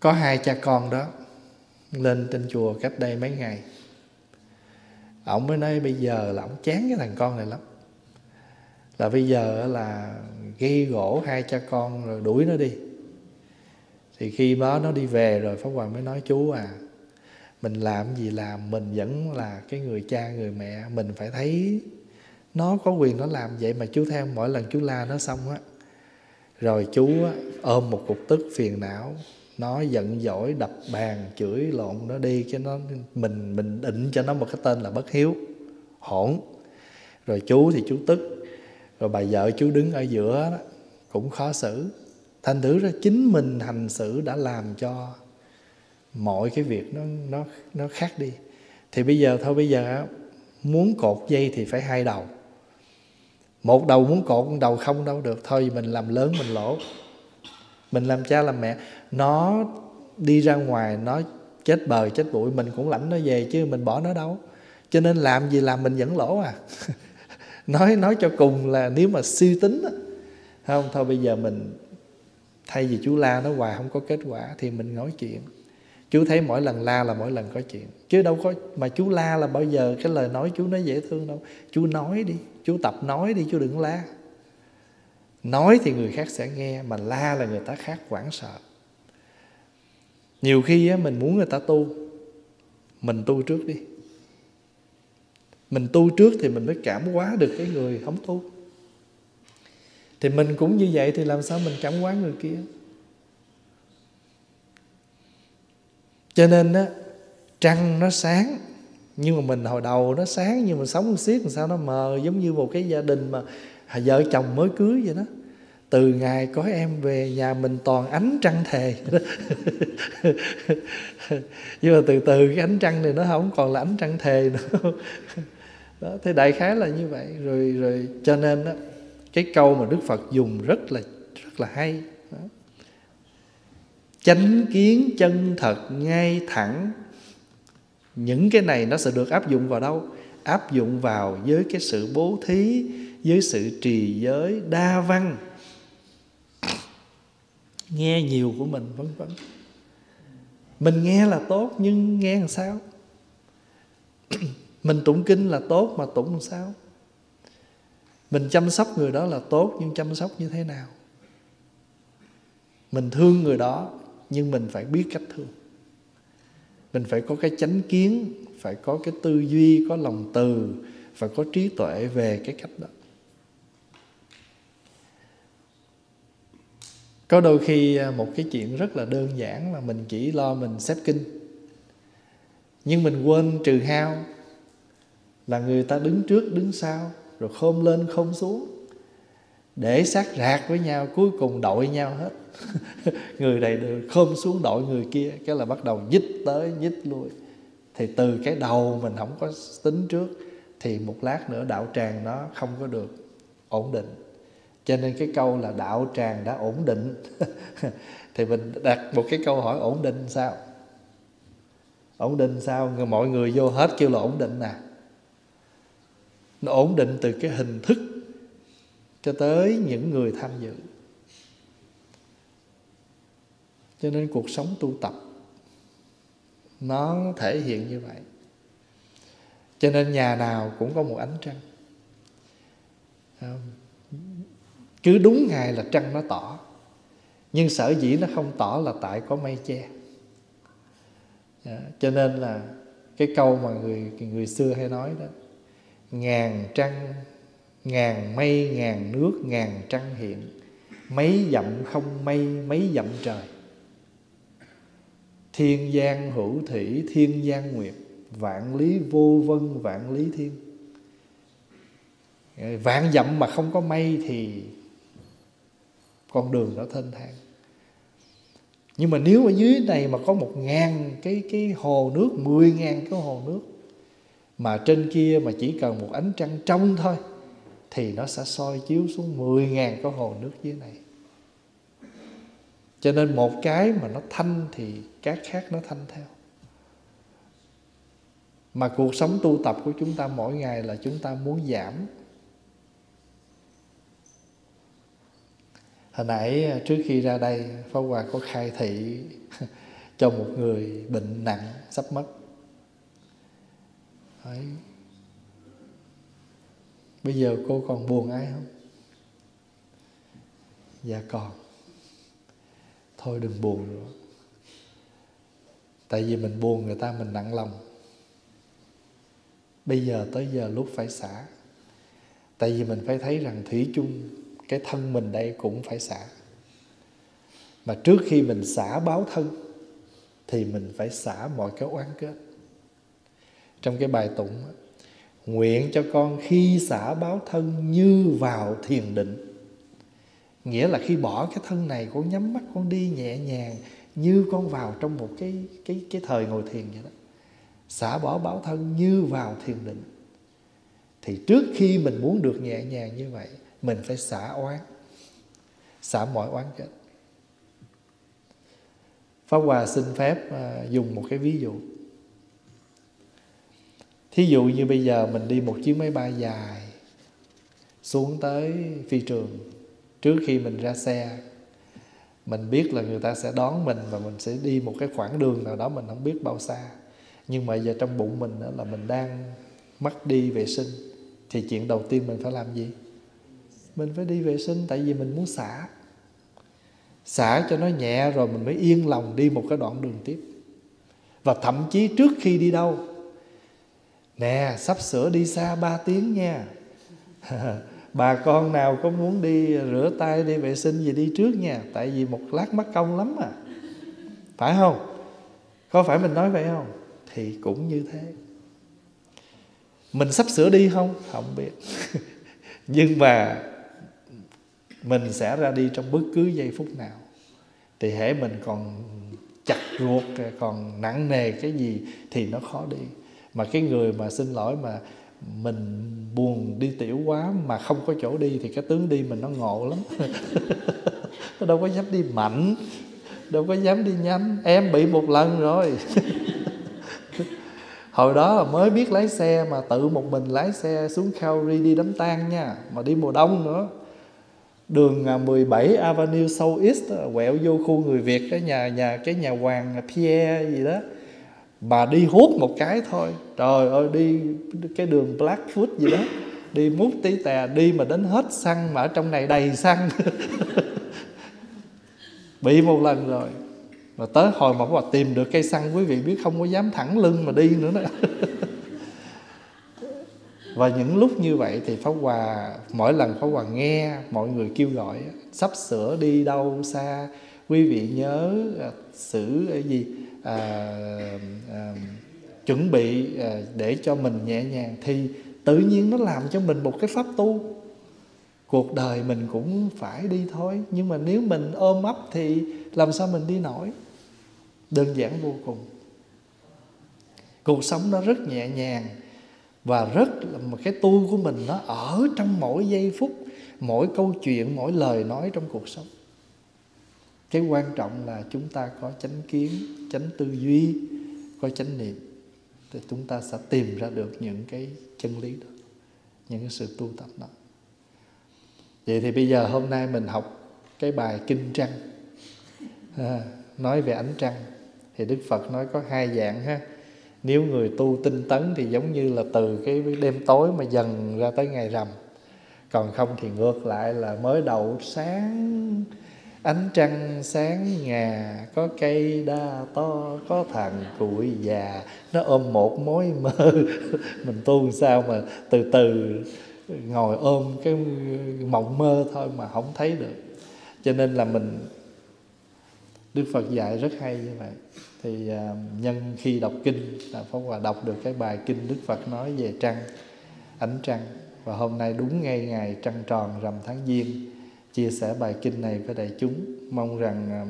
Có hai cha con đó lên trên chùa cách đây mấy ngày. Ông mới nói bây giờ là ông chán cái thằng con này lắm. Là bây giờ là gây gỗ hai cha con rồi đuổi nó đi thì khi đó nó đi về rồi pháp hoàng mới nói chú à mình làm gì làm mình vẫn là cái người cha người mẹ mình phải thấy nó có quyền nó làm vậy mà chú theo mỗi lần chú la nó xong á. Rồi chú á, ôm một cục tức phiền não nó giận dỗi đập bàn chửi lộn nó đi cho nó mình mình định cho nó một cái tên là bất hiếu. Hỗn rồi chú thì chú tức. Rồi bà vợ chú đứng ở giữa đó cũng khó xử thành thử ra chính mình hành xử đã làm cho mọi cái việc nó nó nó khác đi. Thì bây giờ thôi, bây giờ muốn cột dây thì phải hai đầu. Một đầu muốn cột, một đầu không đâu được. Thôi mình làm lớn, mình lỗ. Mình làm cha làm mẹ. Nó đi ra ngoài, nó chết bờ chết bụi, mình cũng lãnh nó về chứ mình bỏ nó đâu. Cho nên làm gì làm, mình vẫn lỗ à. Nói nói cho cùng là nếu mà suy tính không, thôi bây giờ mình thay vì chú la nó hoài không có kết quả thì mình nói chuyện. Chú thấy mỗi lần la là mỗi lần có chuyện. Chứ đâu có mà chú la là bao giờ cái lời nói chú nó dễ thương đâu. Chú nói đi chú tập nói đi chú đừng la. Nói thì người khác sẽ nghe mà la là người ta khác hoảng sợ. Nhiều khi á, mình muốn người ta tu mình tu trước đi. Mình tu trước thì mình mới cảm hóa được cái người không tu thì mình cũng như vậy thì làm sao mình cảm hóa người kia? Cho nên á trăng nó sáng nhưng mà mình hồi đầu nó sáng nhưng mà sống một xiết làm sao nó mờ giống như một cái gia đình mà vợ chồng mới cưới vậy đó. Từ ngày có em về nhà mình toàn ánh trăng thề nhưng mà từ từ cái ánh trăng này nó không còn là ánh trăng thề nữa. Đó thế đại khái là như vậy. Rồi rồi cho nên đó, cái câu mà đức phật dùng rất là rất là hay. Đó. chánh kiến chân thật ngay thẳng. Những cái này nó sẽ được áp dụng vào đâu? Áp dụng vào với cái sự bố thí, với sự trì giới đa văn. Nghe nhiều của mình, vân vân. Mình nghe là tốt, nhưng nghe làm sao? Mình tụng kinh là tốt mà tụng làm sao? Mình chăm sóc người đó là tốt, nhưng chăm sóc như thế nào? Mình thương người đó, nhưng mình phải biết cách thương. Mình phải có cái chánh kiến, phải có cái tư duy, có lòng từ, phải có trí tuệ về cái cách đó. Có đôi khi à, một cái chuyện rất là đơn giản là mình chỉ lo mình xếp kinh. Nhưng mình quên trừ hao là người ta đứng trước, đứng sau rồi khom lên, khom xuống. Để sát rạc với nhau, cuối cùng đội nhau hết. Người này được khom xuống đội người kia, cái là bắt đầu nhích tới, nhích lui. Thì từ cái đầu mình không có tính trước, thì một lát nữa đạo tràng nó không có được ổn định. Cho nên cái câu là đạo tràng đã ổn định, thì mình đặt một cái câu hỏi ổn định sao? Ổn định sao? Người mọi người vô hết kêu là ổn định nè nó ổn định từ cái hình thức cho tới những người tham dự. Cho nên cuộc sống tu tập nó thể hiện như vậy. Cho nên nhà nào cũng có một ánh trăng. À, cứ đúng ngày là trăng nó tỏ. Nhưng sở dĩ nó không tỏ là tại có mây che. À, cho nên là cái câu mà người người xưa hay nói đó ngàn trăng, ngàn mây, ngàn nước, ngàn trăng hiện. Mấy dặm không mây, mấy dặm trời. Thiên giang hữu thủy, thiên giang nguyệt, vạn lý vô vân, vạn lý thiên. Vạn dặm mà không có mây thì con đường nó thênh thang. Nhưng mà nếu ở dưới này mà có một ngàn cái cái hồ nước, mười ngàn cái hồ nước mà trên kia mà chỉ cần một ánh trăng trong thôi, thì nó sẽ soi chiếu xuống 10.000 cái hồ nước dưới này. Cho nên một cái mà nó thanh thì các khác nó thanh theo. Mà cuộc sống tu tập của chúng ta mỗi ngày là chúng ta muốn giảm. Hồi nãy à, trước khi ra đây, Pháp Hòa có khai thị cho một người bệnh nặng sắp mất. Đấy. bây giờ cô còn buồn ai không? Dạ còn. Thôi đừng buồn nữa. Tại vì mình buồn người ta mình nặng lòng. Bây giờ tới giờ lúc phải xả. Tại vì mình phải thấy rằng thủy chung, cái thân mình đây cũng phải xả. Mà trước khi mình xả báo thân, thì mình phải xả mọi cái oán kết trong cái bài tụng nguyện cho con khi xả báo thân như vào thiền định. Nghĩa là khi bỏ cái thân này, con nhắm mắt, con đi nhẹ nhàng như con vào trong một cái cái cái thời ngồi thiền vậy đó. Xả bỏ báo thân như vào thiền định. Thì trước khi mình muốn được nhẹ nhàng như vậy, mình phải xả oán. Xả mọi oán kết. Pháp Hòa xin phép à, dùng một cái ví dụ. Thí dụ như bây giờ mình đi một chuyến máy bay dài Xuống tới phi trường Trước khi mình ra xe, Mình biết là người ta sẽ đón mình Và mình sẽ đi một cái khoảng đường nào đó Mình không biết bao xa. Nhưng mà giờ trong bụng mình đó là mình đang mắc đi vệ sinh, Thì chuyện đầu tiên mình phải làm gì? mình phải đi vệ sinh, tại vì mình muốn xả. Xả cho nó nhẹ rồi mình mới yên lòng đi một cái đoạn đường tiếp. Và thậm chí trước khi đi đâu nè, sắp sửa đi xa 3 tiếng nha. Bà con nào có muốn đi rửa tay, đi vệ sinh gì đi trước nha. Tại vì một lát mất công lắm à. Phải không? Có phải mình nói vậy không? Thì cũng như thế. Mình sắp sửa đi không? Không biết. Nhưng mà mình sẽ ra đi trong bất cứ giây phút nào. Thì hễ mình còn chặt ruột, còn nặng nề cái gì thì nó khó đi mà cái người mà xin lỗi mà mình buồn đi tiểu quá mà không có chỗ đi thì cái tướng đi mình nó ngộ lắm. Nó đâu có dám đi mạnh, đâu có dám đi nhanh. Em bị một lần rồi. Hồi đó mới biết lái xe mà tự một mình lái xe xuống Calgary đi đám tang nha, mà đi mùa đông nữa. Đường à, 17 Avenue South East quẹo vô khu người Việt cái nhà nhà, cái nhà hoàng à, Pierre gì đó mà đi hút một cái thôi. Trời ơi, đi cái đường Blackfoot gì đó. Đi mút tí tè, đi mà đến hết xăng mà ở trong này đầy xăng. Bị một lần rồi. Mà tới hồi mà bà tìm được cây xăng, quý vị biết không có dám thẳng lưng mà đi nữa đó. Và những lúc như vậy thì pháp hòa, mỗi lần pháp hòa nghe, mọi người kêu gọi, sắp sửa đi đâu xa? Quý vị nhớ à, xử cái gì? À, à, chuẩn bị à, để cho mình nhẹ nhàng thì tự nhiên nó làm cho mình một cái pháp tu. Cuộc đời mình cũng phải đi thôi nhưng mà nếu mình ôm ấp thì làm sao mình đi nổi? Đơn giản vô cùng. Cuộc sống nó rất nhẹ nhàng và rất là một cái tu của mình nó ở trong mỗi giây phút mỗi câu chuyện mỗi lời nói trong cuộc sống cái quan trọng là chúng ta có chánh kiến chánh tư duy có chánh niệm thì chúng ta sẽ tìm ra được những cái chân lý đó những cái sự tu tập đó. Vậy thì bây giờ hôm nay mình học cái bài kinh trăng. À, nói về ánh trăng thì đức phật nói có hai dạng ha. Nếu người tu tinh tấn thì giống như là từ cái đêm tối mà dần ra tới ngày rằm còn không thì ngược lại là mới đầu sáng ánh trăng sáng ngà có cây đa to có thằng cụi già. Nó ôm một mối mơ. Mình tu sao mà từ từ ngồi ôm cái mộng mơ thôi mà không thấy được. Cho nên là mình đức phật dạy rất hay như vậy. Thì uh, nhân khi đọc kinh là pháp hòa đọc được cái bài kinh đức phật nói về trăng ánh trăng. Và hôm nay đúng ngay ngày trăng tròn rằm tháng giêng chia sẻ bài kinh này với đại chúng. Mong rằng à,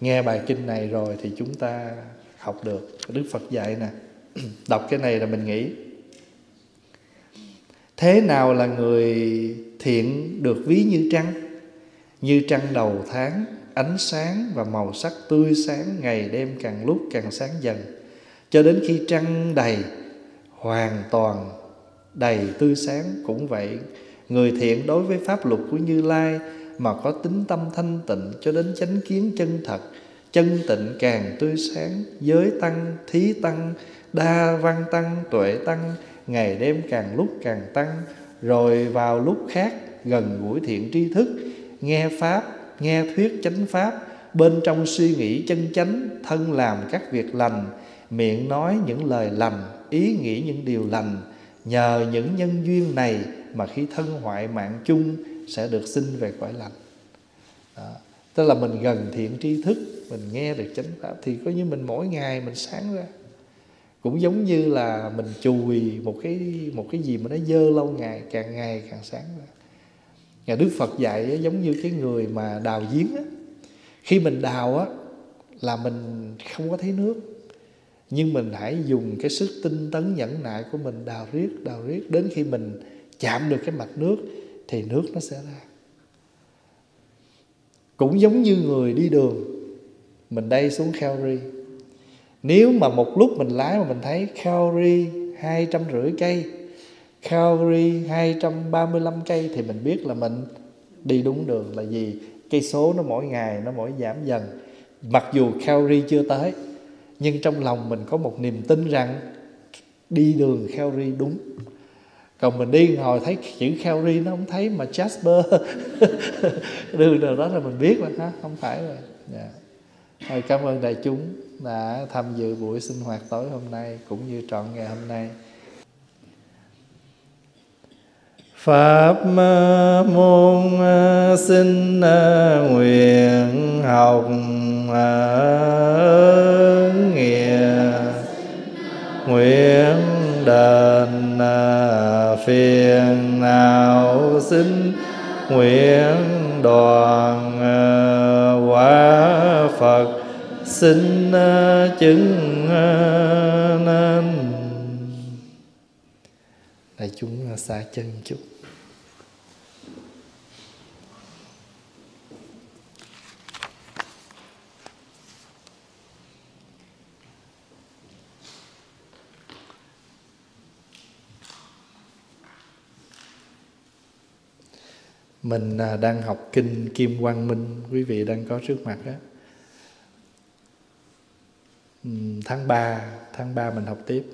nghe bài kinh này rồi thì chúng ta học được đức phật dạy nè. Đọc cái này là mình nghĩ, thế nào là người thiện được ví như trăng? Như trăng đầu tháng, ánh sáng và màu sắc tươi sáng, ngày đêm càng lúc càng sáng dần. Cho đến khi trăng đầy, hoàn toàn đầy tươi sáng cũng vậy người thiện đối với pháp luật của như lai mà có tính tâm thanh tịnh cho đến chánh kiến chân thật. Chân tịnh càng tươi sáng, giới tăng, thí tăng, đa văn tăng, tuệ tăng, ngày đêm càng lúc càng tăng. Rồi vào lúc khác, gần gũi thiện tri thức, nghe pháp, nghe thuyết chánh pháp, bên trong suy nghĩ chân chánh, thân làm các việc lành, miệng nói những lời lành, ý nghĩ những điều lành. Nhờ những nhân duyên này mà khi thân hoại mạng chung sẽ được sinh về cõi lành. Đó. tức là mình gần thiện tri thức, mình nghe được chánh pháp thì có như mình mỗi ngày mình sáng ra. Cũng giống như là mình chùi một cái một cái gì mà nó dơ lâu ngày, càng ngày càng sáng ra. Nhà đức phật dạy giống như cái người mà đào giếng á, khi mình đào á, là mình không có thấy nước. Nhưng mình hãy dùng cái sức tinh tấn nhẫn nại của mình đào riết đào riết đến khi mình chạm được cái mạch nước thì nước nó sẽ ra. Cũng giống như người đi đường, mình đây xuống calorie. nếu mà một lúc mình lái mà mình thấy calorie hai trăm rưỡi cây calorie hai trăm ba mươi lăm cây thì mình biết là mình đi đúng đường là gì. Cây số nó mỗi ngày, nó mỗi giảm dần. Mặc dù calorie chưa tới, nhưng trong lòng mình có một niềm tin rằng đi đường calorie đúng còn mình đi hồi thấy chữ Calvary nó không thấy mà Jasper đường nào đó là mình biết rồi ha, không phải rồi yeah. Dạ. Thôi cảm ơn đại chúng đã tham dự buổi sinh hoạt tối hôm nay cũng như trọn ngày hôm nay Pháp môn xin à, nguyện học à, nghĩa nguyện đền à, phiền nào xin nguyện đoàn à, quả Phật xin à, chứng nên. Đại chúng xa chân chút. Mình à, đang học kinh Kim Quang Minh. Quý vị đang có trước mặt đó tháng 3 tháng 3 mình học tiếp.